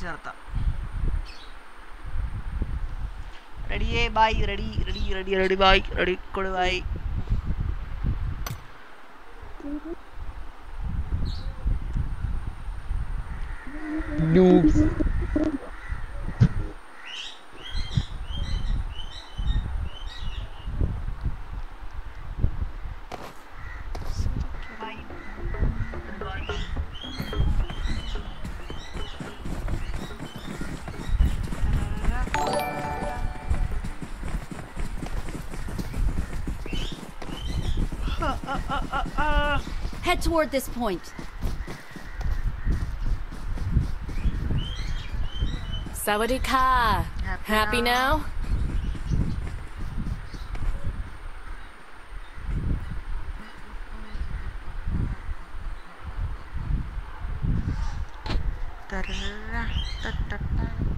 നിർത്താം റെഡിയേ ബായ് റെഡി റെഡി റെഡി റെഡി ബായ് റെഡി കൊടു ബായ് Noobs. Uh, uh, uh, Head toward this point. Sawadee. Happy, Happy now? now? Da -da -da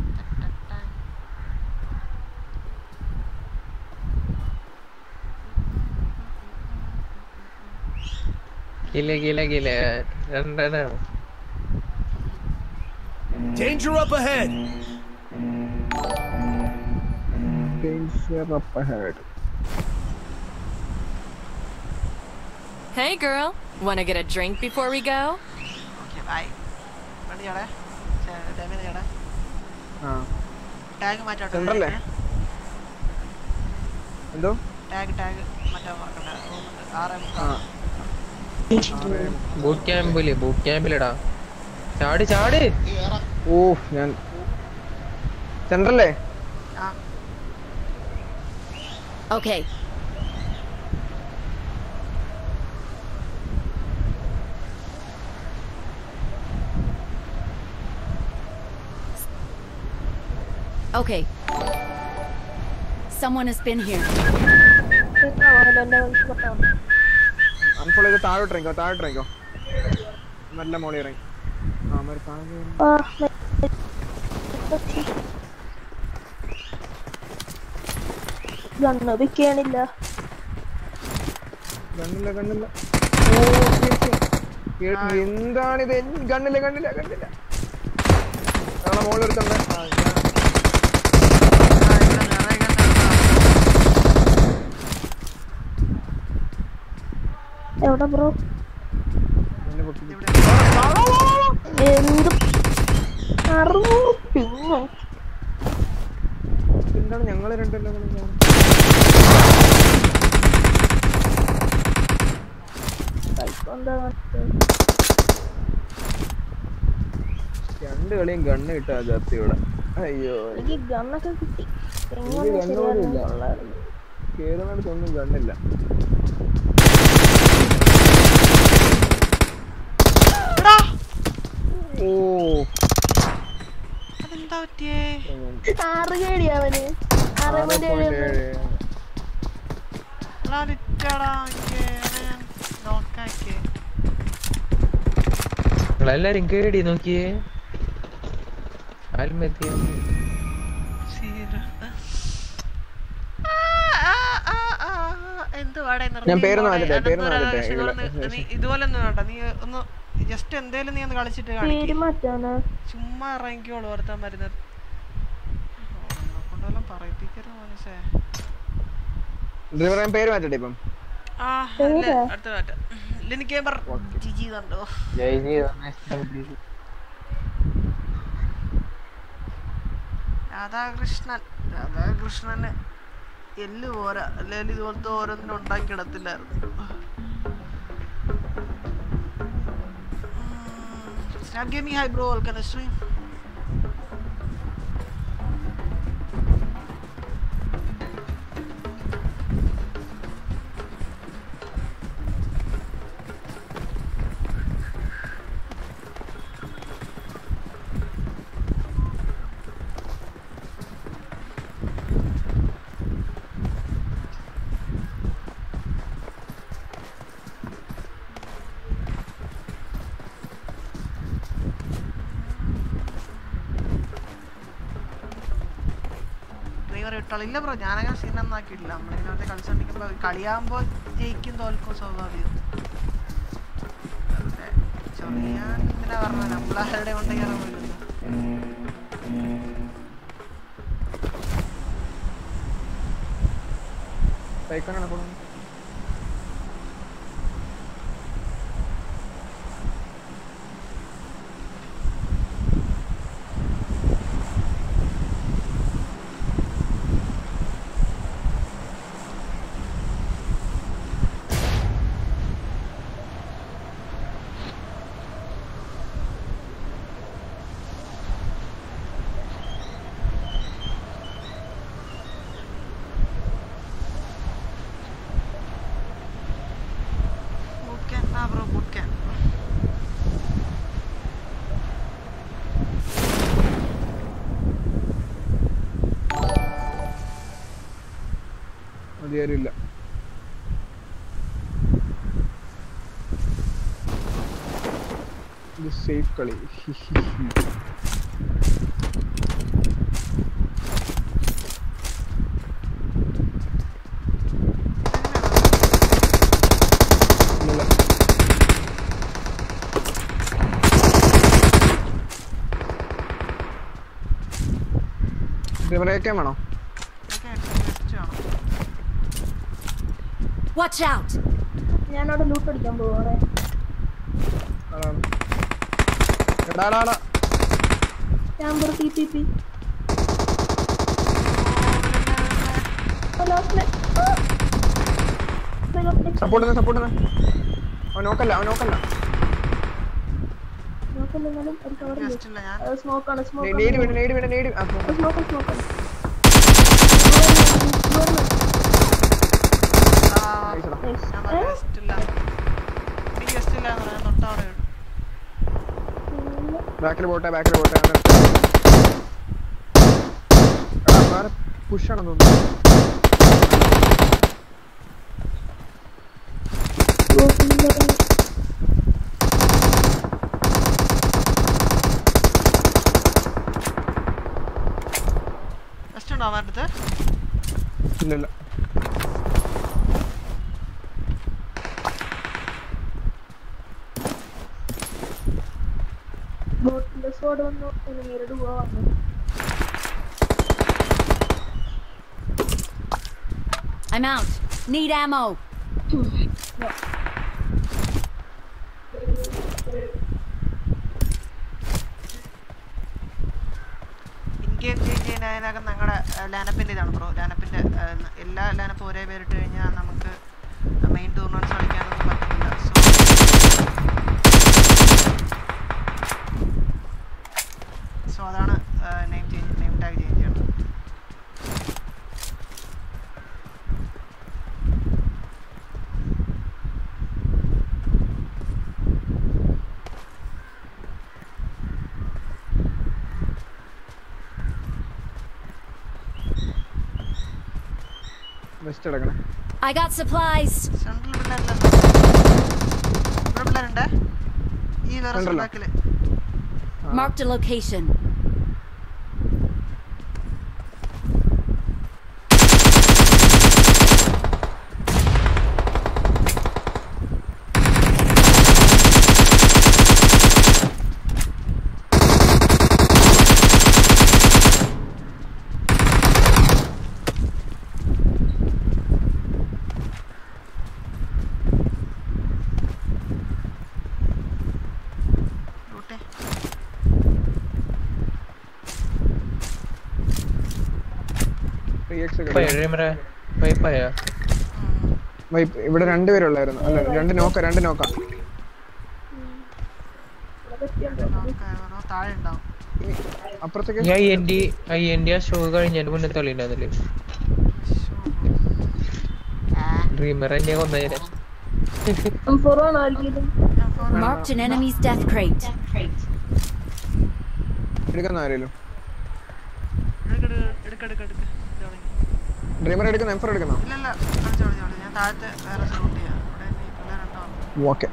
കില കില കില രണ്ടെണ്ണം. Danger up ahead. Danger up ahead. Hey, girl. Want to get a drink before we go? ചേടാ ആ. Tag മാറ്റാട്ടോ. സെൻട്രല്ലേ? എന്തോ? Tag tag റൂമുണ്ട്. ആറ് ബൂട്ട് ക്യാമ്പിൽ ബൂട്ട് ക്യാമ്പിലിടാ ചാട് ചാട് ഓ ഞാൻ സെൻട്രല്ലേ Okay. Okay. Someone has been here. Unfollow ചെയ്ത് താഴോട്ട് ഇറങ്ങിക്കോ താഴോട്ട് ഇറങ്ങിക്കോ. നല്ല മോളി ഇറങ്ങി. ഗണ്ണ് വിൽക്കാനില്ല കണ്ണില്ല കണ്ണില്ല ഓ, ഇത്? എൻ- കണ്ണില്ല കണ്ണില്ല കണ്ണില്ല ഞങ്ങളെ മോളിലെടുത്തുണ്ട് ആ, ഞാൻ- എവിടെ ബ്രോ. എന്ത്? അറുന്നൂറ് പിങ്ങോ എന്താണ് ഞങ്ങൾ രണ്ടല്ലോ രണ്ട് കളിയും ഗണ്ണ് കിട്ടാ ജാത്തി ഇവിടെ. അയ്യോ. എനിക്ക് ഗണ്ണൊക്കെ കിട്ടി. കേരളത്തിൽ ഒന്നും ഗണ്ണില്ല. ഓ. അതെന്താ പറ്റിയേ? ആറ് കേടി അവന് എല്ലാരും കേടി നോക്കിയേ. ഞാൻ പേര് ഇതുപോലെ ഒന്നും വേണ്ട. നീ ഒന്ന് ജസ്റ്റ് എന്തേലും നീ ഒന്ന് കളിച്ചിട്ട് ചുമ്മാ ഇറങ്ങിക്കോളൂ ഓർത്താൻ വരുന്നത്. കൊണ്ടെല്ലാം പറയും പറയിപ്പിക്കരുത് മോനിസേ ഡ്രൈവർ പേര് മാറ്റട്ടെ ഇപ്പം? ആ അല്ല അടുത്ത മാറ്റ. ജിജി കണ്ടോ രാധാകൃഷ്ണൻ രാധാകൃഷ്ണന് എല്ല് പോരാ. അല്ലെങ്കിൽ ഇതുപോലത്തെ ഓരോന്നിനും ഉണ്ടാക്കിയിടത്തില്ലായിരുന്നു snap gaming hi bro welcome ഇട്ടോളൂ ഇല്ല ബ്രോ ഞാനങ്ങനെ സീനൊന്നും ആക്കിയിട്ടില്ല. നമ്മളിങ്ങനെ കളിച്ചോണ്ടിരിക്കുമ്പോൾ കളിയാകുമ്പോൾ ജയിക്കും തോൽക്കും സ്വാഭാവികം. ഞാൻ എന്തിനാ പറഞ്ഞത് ബൂട്ട് ക്യാമ്പ് ആ ബ്രോ ബൂട്ട് ക്യാമ്പ് മതിയാരില്ല ഇത് സേഫ് കളി ഹി. വേണോ Watch out! ഞാനവിടെ ലൂട്ട് അടിക്കാൻ പോവാറേ അതാണ്. എടാ എടാ, എടാ camper T P P support support അവൻ നോക്കല്ല അവൻ നോക്കല്ല. നോക്കല്ലെങ്കിലും സ്മോക്കാണ് സ്മോക്ക് നേടി വീണ് നേടി വീണ് നേടി സ്മോക്ക് smoke. സ്മോക്ക് സ്മോക്കാണ് ഞാൻ പറഞ്ഞ ഗസ്റ്റ് ഇല്ല എനിക്ക് ഗസ്റ്റ് ഇല്ല എന്ന് പറയാൻ തൊട്ടവിടെ ബാക്കിൽ പോട്ടെ ബാക്കിൽ പോട്ടെ. തോന്നുന്നു. ഇല്ല ഉണ്ടോ അവരുടെ അടുത്ത് ഇല്ലല്ല ബോട്ടിന്റെ സ്കോഡ് വന്നു ഇനി നേരിട്ട് പോവാ വന്നു I'm out. Need ammo. In game change ചെയ്യാനൊക്കെ ഞങ്ങളുടെ ലാനപ്പിന്റെ ഇതാണ് ബ്രോ ലാനപ്പിന്റെ എല്ലാ ലാനപ്പും ഒരേ പേരിട്ട് കഴിഞ്ഞാൽ നമുക്ക് മെയിൻ ടൂർണമെന്റ്സ് കളിക്കാനൊന്നും പറ്റത്തില്ല സോ സോ അതാണ് name change name tag change ചെയ്യണം വെസ്റ്റ് എടുക്കണേ I got supplies. സെൻട്രൽ പിള്ളേരില്ലല്ലോ ഇവിടെ പിള്ളേരുണ്ട് ഈ വേറെ ഉണ്ടല്ലോ. ബാക്കിൽ Marked a location. ഡ്രീമറെ വൈപ്പായോ? വൈ- ഇവിടെ രണ്ടുപേരുള്ളായിരുന്നു അല്ല രണ്ട് നോക്ക രണ്ട് നോക്ക. അപ്പുറത്തേക്ക്. ഐ ആ ഷോ കഴിഞ്ഞതിന്റെ മുന്നേ തെളിയുണ്ടായിരുന്നില്ലേ ഡ്രീമർ എന്നെ കൊന്നേരെ ഫോറാണ് ആൽഗിയത് Marked an enemy's death crate. എടുക്കുന്ന ആരെങ്കിലും എടുക്ക എടുക്ക എടുക്ക ഡ്രീമർ എടുക്കുന്ന? എംഫർ എടുക്കുന്നോ? ഇല്ല ഇല്ല. ഞാൻ താഴത്തെ വേറെ ഷൂട്ട് ചെയ്യാം. ഓക്കെ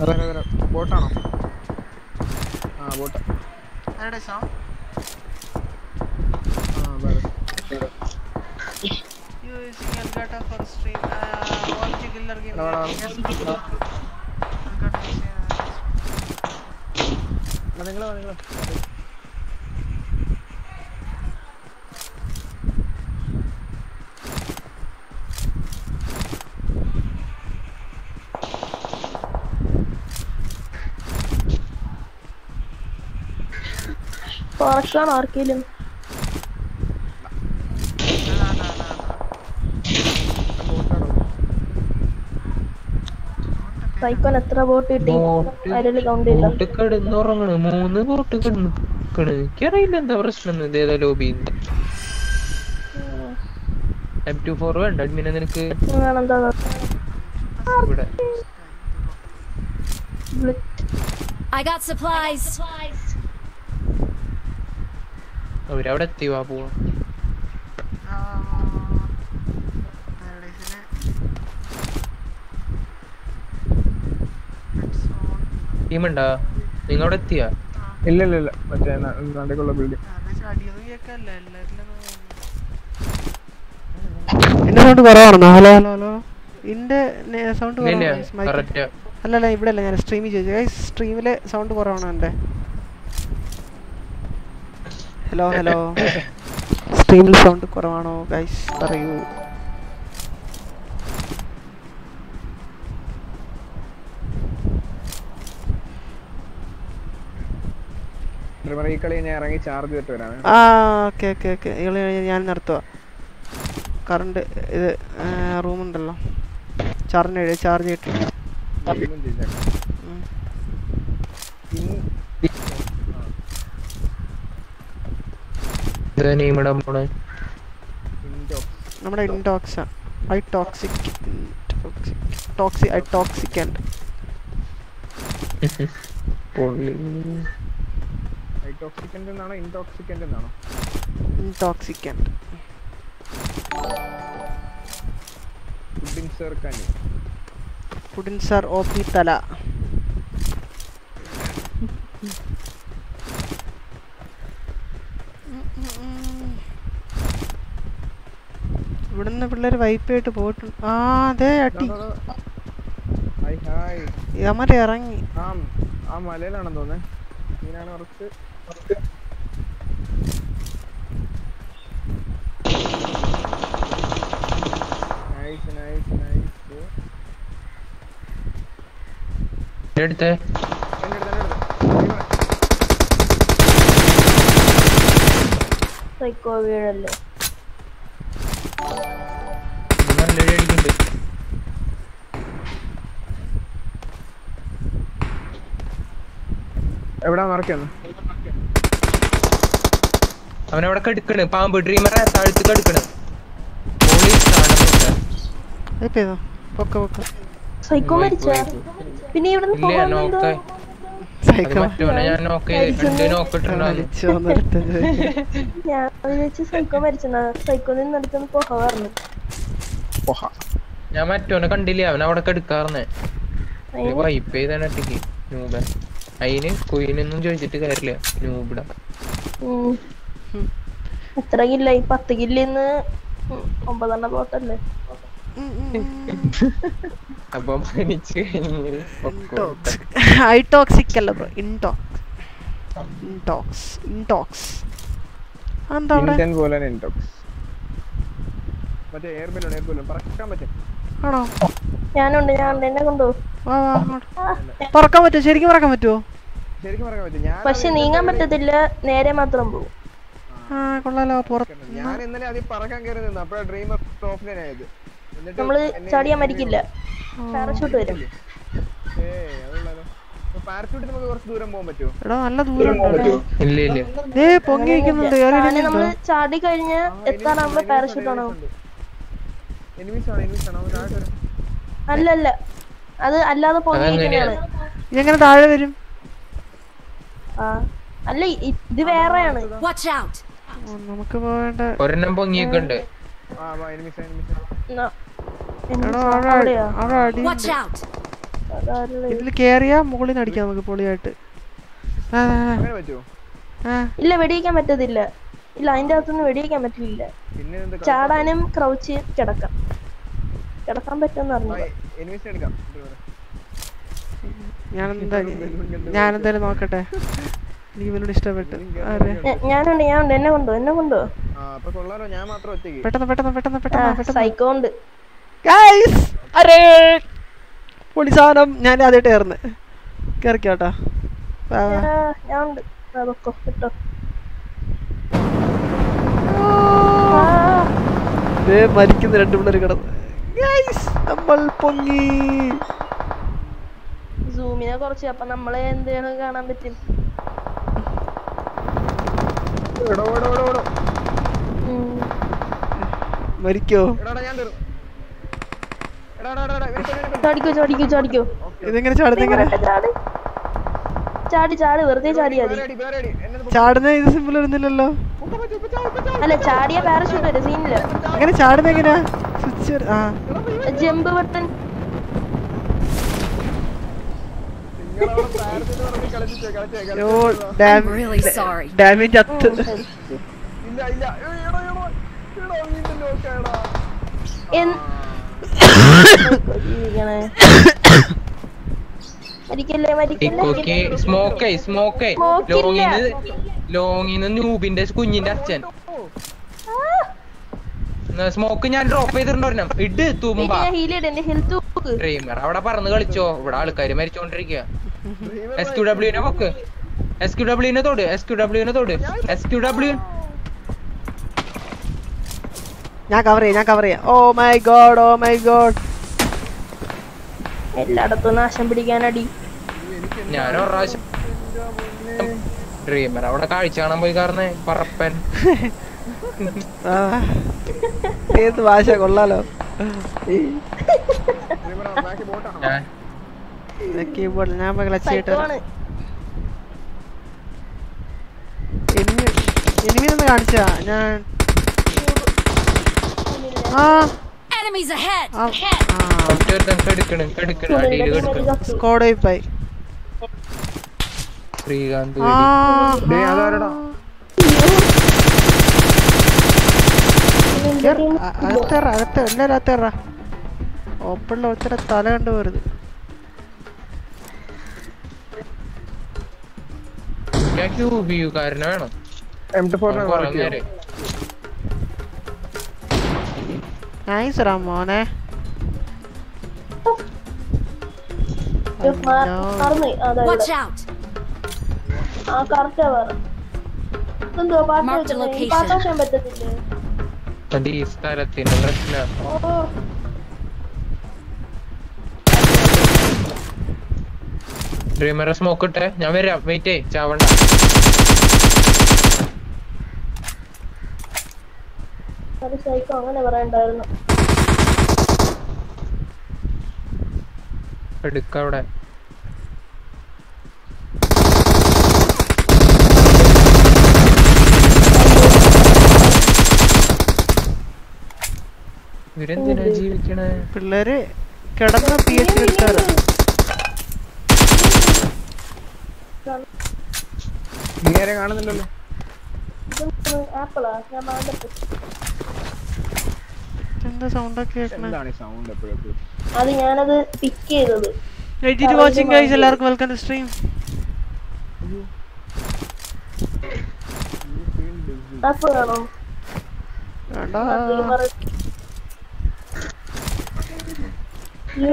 അതെ അതെ അതെ ബോട്ടാണോ? ആ ബോട്ട് ആരുടെ സോ ആ അതെ അതെ using Elgato for stream uh, OMG killer game എടാ, എടാ, yes എടാ. Elgato use ചെയ്യുന്നത്. എടാ, നിങ്ങൾ വാ, നിങ്ങൾ വാ. ഫോറസ്റ്റാണ് ആർക്കെങ്കിലും സൈക്കോൻ എത്ര ബോട്ട് കിട്ടി? കൗണ്ട് ചെയ്ത. ബോട്ട് കിടന്നുറങ്ങണ്. മൂന്ന് ബോട്ട് കിടന്നു. എനിക്കറിയില്ല എന്താ പ്രശ്നം. ലോബി എം ടു ഫോർ വേണ്ട. അഡ്മിനെ നിനക്ക് ഇവിടെ. I got supplies. അവരവിടെ എത്തി വാ പോവാ? പാരഡൈസിന് ടീമുണ്ടാ? നിങ്ങൾ അവിടെ എത്തിയാ? ഇല്ല ഇല്ല ഇല്ല മറ്റേ നടക്കുള്ള ബിൽഡിംഗ് എന്റെ സൗണ്ട് കുറവാണെന്നോ ഹലോ ഹലോ. ഹലോ എന്റെ സൗണ്ട് കുറവാണ്? അല്ലല്ല ഇവിടെ അല്ല ഞാൻ സ്ട്രീമിൽ ചോദിച്ചു സ്ട്രീമിലെ സൗണ്ട് കുറവാണോ എന്റെ ഹലോ ഹലോ സ്ട്രീമിൽ സൗണ്ട് കുറവാണോ ഗൈസ് പറയൂ. ഡ്രീമർ ഈ കളി ഞാൻ ഇറങ്ങി ചാർജ് ചെയ്തിട്ട് ആ ഓക്കെ ഓക്കെ ഓക്കെ ഇകളി ഞാൻ നിർത്തുക കറണ്ട് ഇത് റൂമുണ്ടല്ലോ ചാർജ് ചാർജ് ചെയ്തിട്ടുണ്ട്. ഒന്നും ചെയ്തേക്കാം. നമ്മുടെ ഇൻടോക്സ് ഐ ടോക്സിക് ടോക്സി ഐ ടോക്സിക്കൻഡ് ഹൈടോക്സിക്കന്റ് എന്നാണോ ഇൻടോക്സിക്കന്റ് എന്നാണോ? ഇൻടോക്സിക്കൻഡ് pudding sir Putin sir O P തല. ഇവിടുന്ന് പിള്ളേർ വൈപ്പായിട്ട് പോയിട്ടുണ്ട് ആ അതെ അട്ടി. ഇതമ്മരെ ഇറങ്ങി. ആ മലയിലാണെന്ന് തോന്നേ മീനാണ് കുറച്ച് നൈസ് നൈസ് നൈസ് എടുത്തേ സൈക്കോ വീഴല്ലേ എവിടാ മറക്കുന്നു അവനവിടെ കെടുക്കണ്. പാമ്പ് ഡ്രീമറെ താഴ്ത്ത് കെടുക്കണ്. സൈക്കോ മരിച്ച? പിന്നെ ഇവിടുന്ന് ഞാൻ മറ്റോനെ കണ്ടില്ല? അവൻ അവിടെ കെടുക്കാറുന്നേ വൈപ്പ് ചെയ്താണ് ഒറ്റയ്ക്ക്. അതിന് കുയിനൊന്നും ചോദിച്ചിട്ട് കാര്യമില്ല. നൂബിട എത്ര എത്ര ഈ പത്ത് കില്ലിന്ന് ഒമ്പതെണ്ണം പോട്ടല്ലേ ഐടോക്സിക് അല്ല ബ്രോ ഇൻടോക്സ് ഇൻടോക്സ് ഇൻടോക്സ് എന്താ അവിടെ? ഇന്ത്യൻ പോലെ ഇൻടോക്സ് മറ്റേ എയർ ബലൂൺ എയർ ബലൂൺ പറക്കാൻ പറ്റും. ആണോ? ഞാനുണ്ട് ഞാൻ എന്നെ പറക്കാൻ പറ്റുമോ ശരിക്കും പറക്കാൻ പറ്റുമോ ശരിക്കും പറയാൻ പറ്റും. ഞാൻ പക്ഷെ നീങ്ങാൻ പറ്റത്തില്ല. നേരെ മാത്രം പോകും ആ കൊള്ളാലോ. പുറത്ത് ഞാൻ ഇന്നലെ അതിൽ പറക്കാൻ കയറി നിന്നു. അപ്പോഴാ ഡ്രീമർ എന്നിട്ട് നമ്മൾ ചാടിയാ മരിക്കില്ല പാരഷൂട്ട് വരും. എടാ നല്ല ദൂരം ഉണ്ട് ഇല്ല ഇല്ല. ഏ പൊങ്ങി വയ്ക്കുന്നുണ്ട് കാരണം നമ്മൾ ചാടി കഴിഞ്ഞ് എത്താനാകുമ്പോ പാരഷൂട്ട് ആണോ എനിമീസ് ആണ് എനിമീസ് ആണ്? താഴെ വരും. അല്ലല്ല. അത് അല്ലാതെ പൊങ്ങിയിരിക്കുന്നതാണ് ഇതെങ്ങനെ താഴെ വരും? ആ. അല്ല ഇത് വേറെയാണ്! നമുക്ക് പോകണ്ട ഒരെണ്ണം പൊങ്ങിയൊക്കെ ആ. കേറിയാ മുകളിൽ അടിക്കാം നമുക്ക് പൊളിയായിട്ട്. ഇല്ല വെടിയിക്കാൻ പറ്റത്തില്ല. ഇല്ല അതിന്റെ അകത്തൊന്നും വെടിയിക്കാൻ പറ്റില്ല. ചാടാനും ക്രൗച്ച് കിടക്കാം. കിടക്കാൻ പറ്റുമെന്ന്. ഞാനെന്താ ഞാനെന്തായാലും നോക്കട്ടെ. എനിക്ക് ഇവനോട് ഇഷ്ടപ്പെട്ടു. ആരെ? ഞ- ഞാനുണ്ട് ഞാനുണ്ട്. എന്നെ കൊണ്ടോ എന്നെ കൊണ്ടോ? ആ കൊള്ളാലോ. ഞാൻ മാത്രം ഒറ്റയ്ക്ക്. പെട്ടെന്ന് പെട്ടെന്ന് പെട്ടെന്ന് പെട്ടെന്ന് പെട്ടെന്ന്. സൈക്കോ ഉണ്ട്. ഗൈസ് അരേ! പൊളി സാധനം ഞാൻ ആദ്യമായിട്ട് കയറുന്നത് കയറിക്കോട്ടാ മരിക്കുന്ന രണ്ട് പിള്ളേർ കിടന്ന്. ഗൈസ് നമ്മൾ പൊങ്ങി. സൂമിനെ കുറച്ച് അപ്പൊ നമ്മളെ എന്താണ് കാണാൻ പറ്റും. എടോ എടോ എടോ എടോ. മരിക്കോ? എടാടാ ഞാൻ തീർന്നു എടാ എടാ എടാ ഇവനെ കൊല്ല്, ഇവനെ കൊല്ല്. ചാടിക്കോ ചാടിക്കോ ചാടിക്കോ. ഇതെങ്ങനെ ചാടുന്ന എങ്ങനെ ചാട്? ചാടി വെറുതെ ചാടിയാ ചാടുന്ന ഇത് സിമ്പിൾ വരുന്നില്ലല്ലോ. അല്ല ചാടിയ പാരഷൂട്ട് വരും സീനില്ല അങ്ങനെ ചാടുന്ന എങ്ങനെയാ? സ്വിച്ച് ആ. Jump button. ഡാമേജ് അത്ത് ഇല്ല ഇല്ല. ലോങ്ങിന്ന് ലോങ്ങിന്ന് നൂബിന്റെ കുഞ്ഞിന്റെ അച്ഛൻ. സ്മോക്ക് ഞാൻ ഡ്രോപ്പ് ചെയ്തിട്ടുണ്ടോ ഇട് തുമ്പ. ഡ്രീമർ അവിടെ പറന്ന് കളിച്ചോ? ഇവിടെ ആൾക്കാര് മരിച്ചോണ്ടിരിക്കുക എസ് ക്യു ഡബ്ല്യൂനെ പൊക്ക്. എസ് ക്യു ഡബ്ല്യൂനെ തോട് എസ് ക്യു ഡബ്ല്യൂനെ തോട്. എസ് ക്യു ഡബ്ല്യൂ ഞാൻ കവർ ചെയ്യാം ഞാൻ കവർ ചെയ്യാം. Oh my god oh my god എല്ലായിടത്തും നാശം പിടിക്കാനടി. ഞാൻ ഡ്രീമർ അവിടെ കാഴ്ച കാണാൻ പോയി കാരണേ പറപ്പൻ. ഏത് ഭാഷ കൊള്ളാലോ? ഞാൻ കീബോർഡ് ഞാൻ ക്ലച്ച് ചെയ്തിട്ട് എനിമി കാണിച്ചാ. ഞാൻ ആ Enemies ahead! ആ ഒറ്റൊരുത്തൻ കെടുക്കണ് കെടുക്കണ് അടിയിൽ കെടുക്കണ് സ്കോഡ് പോയി ശ്രീകാന്ത് അകത്തേറ അകത്ത് എല്ലാരും അകത്തേറ ഓപ്പണിൽ ഒത്തിരി തല കണ്ടു പോരുത്. വേണം. എം ടി അവൻ കുറെ നേരം നൈസ് റാ മോനെ സ്ഥലത്തിന്റെ പ്രശ്നം ഓ ഡ്രീമറെ സ്മോക്ക് ഇട്ടെ ഞാൻ വരാം വെയിറ്റ് ചാവണ്ട അത് സൈക്കോ അങ്ങനെ പറയണ്ടായിരുന്നു. എടുക്കവിടെ ഇവരെന്തിനാ ജീവിക്കണേ? പിള്ളേര് കിടന്ന പി എച്ച് എടുക്കാറ് ഇങ്ങനെ കാണുന്നില്ലല്ലോ. ആപ്പിളാ? ഞാൻ എന്താ സൗണ്ട് ഒക്കെ അത് ഞാനത് പിക്ക് ചെയ്തത്. എഡിറ്റ് വാച്ചിങ് ഗൈസ് എല്ലാവർക്കും വെൽക്കം ടു സ്ട്രീം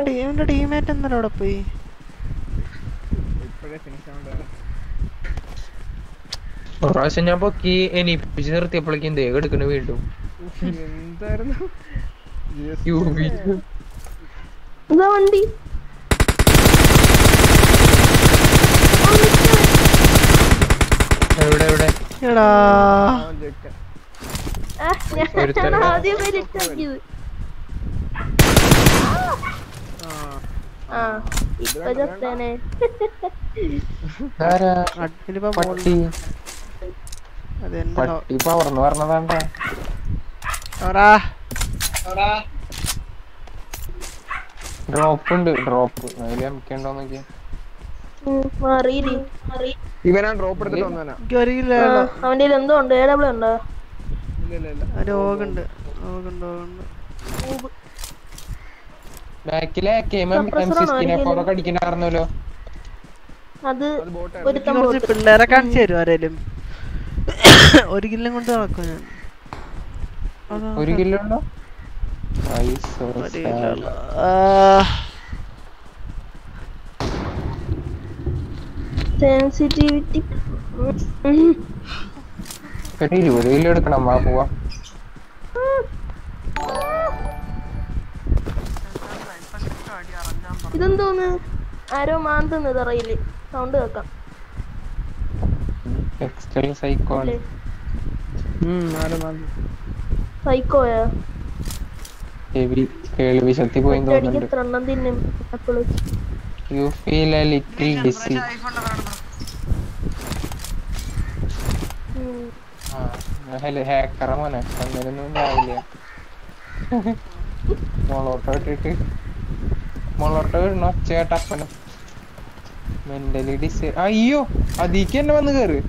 ടീമിന്റെ ടീമേറ്റ് എന്നല്ലോ അവിടെ പോയി? പ്രാവശ്യം ഞാൻ പൊക്കി എനിപ്പിച്ച് നിർത്തിയപ്പോഴേക്കും ദേഹം എടുക്കണ വീണ്ടും. എന്തായിരുന്നു? യു ഇതാ വണ്ടി എവിടെ എവിടെ? എടാ. ഞാൻ. ആദ്യം ഇപ്പൊ ചത്തേനെ അഡ്മിനിപ്പോ പട്ടി. പവർന്ന് പറഞ്ഞതാണ്ടാ. ഡ്രോപ്പ് ഉണ്ട് ഡ്രോപ്പ് ഇവനാ ഡ്രോപ്പ് എടുത്തിട്ട് വന്നവനാ. എനിക്കറിയില്ല അവന്റെ എന്തോ ഉണ്ട് എ ഡബ്ല്യു ബാക്കിലെ? അടിക്കണ്ടായിരുന്നല്ലോ അത് ഒരു പിള്ളേരെ കാണിച്ചു തരും ആരേലും? ഒരു കില്ലും കൊണ്ട് നടക്കും ഞാൻ? ഒരു കിലോ സെൻസിറ്റിവിറ്റി ഒരു ഇരുപത് കിലോ എടുക്കണം വാ പോവാ. ഇതെന്തോന്ന്? ആരോ മാന്തുന്നത് അറിയില്ലേ സൗണ്ട് കേക്കാം സൈക്കോയാ ഹെവി കേൾവി ശക്തി പോയി തോന്നുന്നുണ്ട്. You feel a little DC. ഹാക്കറ മോനെ. അങ്ങനെയൊന്നും ഉണ്ടാവില്ല. മുളോട്ടോ ഇട്ടിട്ട്. മുളോട്ടോ ഇടണ ഒച്ചയാട്ടപ്പനും മെന്റലി ഡിസ് അയ്യോ അതിക്ക് തന്നെ വന്ന് കേറ്.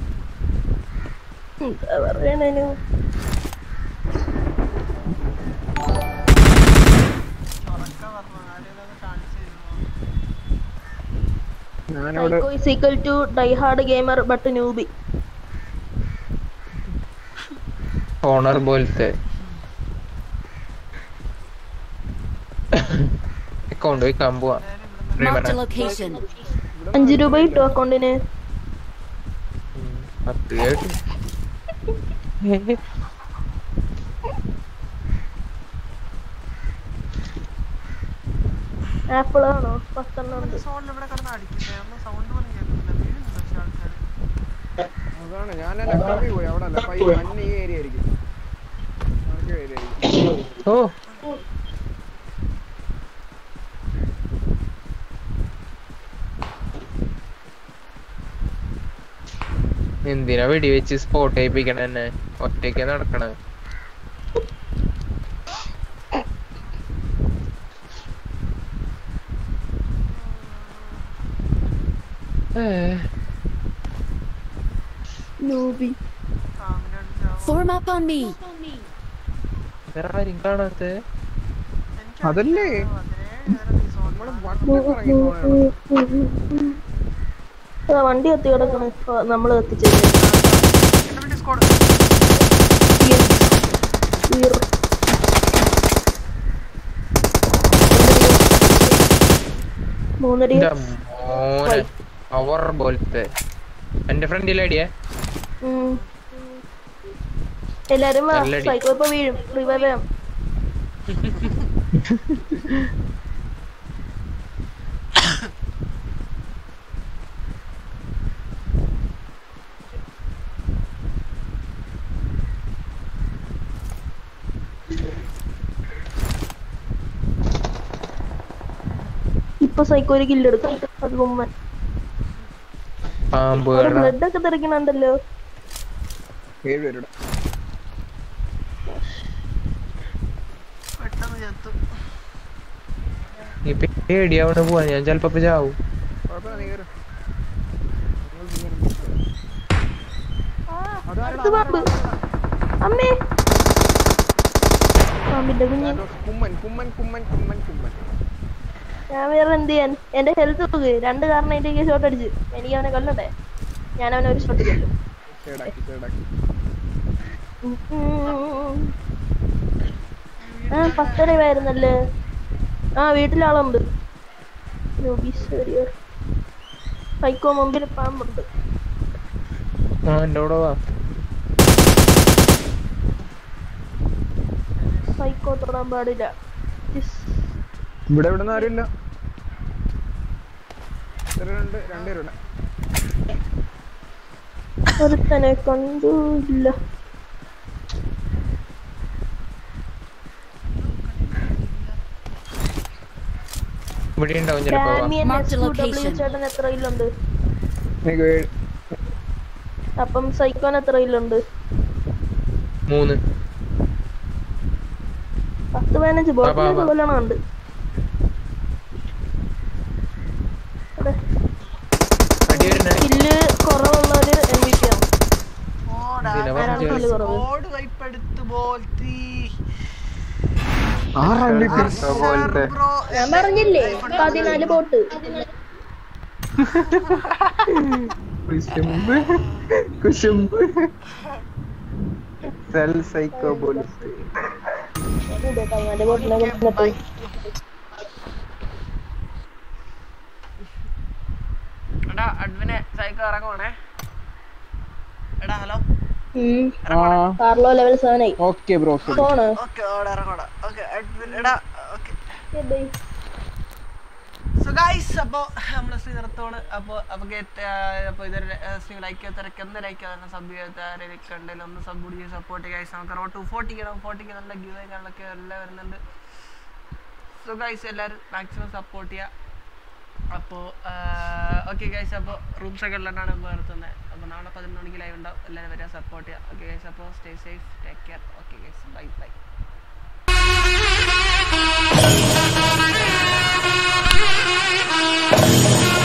എന്താ പറയണേനു ഞാനവിടെ to die hard gamer but owner പോലത്തെ. അക്കൗണ്ട് പോയി പോവാ അഞ്ചു രൂപ കിട്ടും അക്കൗണ്ടിന് ആപ്പിളാണോ ആപ്പിൾ ആണോ? പത്തെണ്ണം ഉണ്ട്. സോണിൽ ഇവിടെ കിടന്ന് അടിക്കില്ലേ ഒന്നും സൗണ്ട് പോലും കേൾക്കുന്നില്ല വീഴുന്നില്ല പക്ഷെ ആൾക്കാർ അതാണ് ഞാൻ ലെഫ്റ്റ് പോയി. അവിടെ ഈ മഞ്ഞ ഈ ഏരിയ ആയിരിക്കും. ഓ. എന്തിനാ വെടിവെച്ച് സ്പോട്ട് ചെയ്യിപ്പിക്കണ എന്നെ? ഒറ്റയ്ക്ക് നടക്കണ. Noobie Form up on me വേറെ ആരും കാണാത്ത അതല്ലേ വണ്ടി കത്തി കിടക്കണ. നമ്മൾ കത്തിച്ചു മൂന്നടി എന്റെ പോലത്തെ. ഫ്രണ്ടിലടിയേ. എല്ലാരും. സൈക്കിൾ ഇപ്പൊ വീഴും. റിവൈവ് ചെയ്യാം ഇപ്പൊ സൈക്കോ ഒരു കില്ലെടുക്കും. അത് ബൊമ്മൻ ബ്ലഡ് ഒക്കെ തെറിക്കണുണ്ടല്ലോ. ഏഴ് പേരുടെ നീ പേടിയാവണ പോവാ ഞാൻ ചെലപ്പോ ചാവും. അമ്മേ. പാമ്പിന്റെ കുഞ്ഞ്. ഞാൻ വേറെ എന്ത് ചെയ്യാൻ? എന്റെ ഹെൽത്ത് നോക്ക്. രണ്ട് കാരണം എനിക്ക് ഷോട്ട് അടിച്ച്. എനിക്ക് അവനെ കൊല്ലണ്ടേ? ഞാൻ അവനെ ഒരു ഷോട്ട് കൊല്ലും ഉം, ഉം. ആ പത്തരവായിരുന്നല്ലേ ആ വീട്ടിലാളുണ്ട്. സൈക്കോ മുമ്പിൽ പാമ്പുണ്ട്. ആ കൂടെ വാ. സൈക്കോ തൊടാൻ പാടില്ല. ഇവിടെ ഇവിടെ നിന്ന് ആരുമില്ല. രണ്ട് രണ്ടുപേരുടെ ഒരുത്തനെ കണ്ടില്ല ഇവിടെ ഉണ്ടാവും. ചേട്ടൻ എത്ര കില്ലുണ്ട് അപ്പം സൈക്കോൻ എത്ര കില്ലുണ്ട് മൂന്ന്. പത്ത് പതിനഞ്ച്. വാ, ബോട്ടിലൊക്കെ വാ. കൊല്ലണമുണ്ട് അടി വരുന്നേ കില്ല് കുറവുള്ളവര് എം വി പി ആവും ഞാൻ പറഞ്ഞില്ലേ പതിനാല് ബോട്ട്. കുശുമ്പ് കുശുമ്പ്. സെൽ സൈക്കോ പോലീസ് ബോട്ടിനെ കൊണ്ടിട്ട് എടാ അഡ്വിനെ സൈക്കോ ഇറങ്ങുവാണേ എടാ ഹലോ. കാർലോ ലെവൽ 7 ആയി. ഓക്കേ ബ്രോ ഫോണ് ഓക്കെ ഇറങ്ങോടാ ഓക്കേ അഡ്മിൻ എടാ ഓക്കെ. സോ ഗൈസ് അപ്പോൾ നമ്മൾ നിർത്തോണ് അപ്പോൾ അപ്പോൾ ഇതൊരു ലൈക്ക് ചെയ്യാത്തവരൊക്കെ ഒന്ന് ലൈക്ക് ചെയ്യാതെ സബ് ചെയ്യാത്തവരൊക്കെ ഉണ്ടെങ്കിൽ ഒന്ന് സബ് കൂടി സപ്പോർട്ട് ഗൈസ് നമുക്ക് റോ ടു ഫോർട്ടിക്കണം ഫോർട്ടിക്ക് നല്ല ഗീവ് കാര്യങ്ങളൊക്കെ എല്ലാം വരുന്നുണ്ട്. സോ ഗൈസ് എല്ലാവരും മാക്സിമം സപ്പോർട്ട് ചെയ്യുക അപ്പോൾ ഓക്കെ ഗൈസ് അപ്പോൾ ഒക്കെ ഉള്ളതാണ് നമ്മൾ നിർത്തുന്നത് അപ്പോൾ നാളെ പതിനൊന്ന് മണിക്ക് ലൈവ് ഉണ്ടാവും. എല്ലാവരും വരിക സപ്പോർട്ട് ചെയ്യുക. ഓക്കെ ഗൈസ് അപ്പോൾ stay safe take care okay guys bye bye Thank you.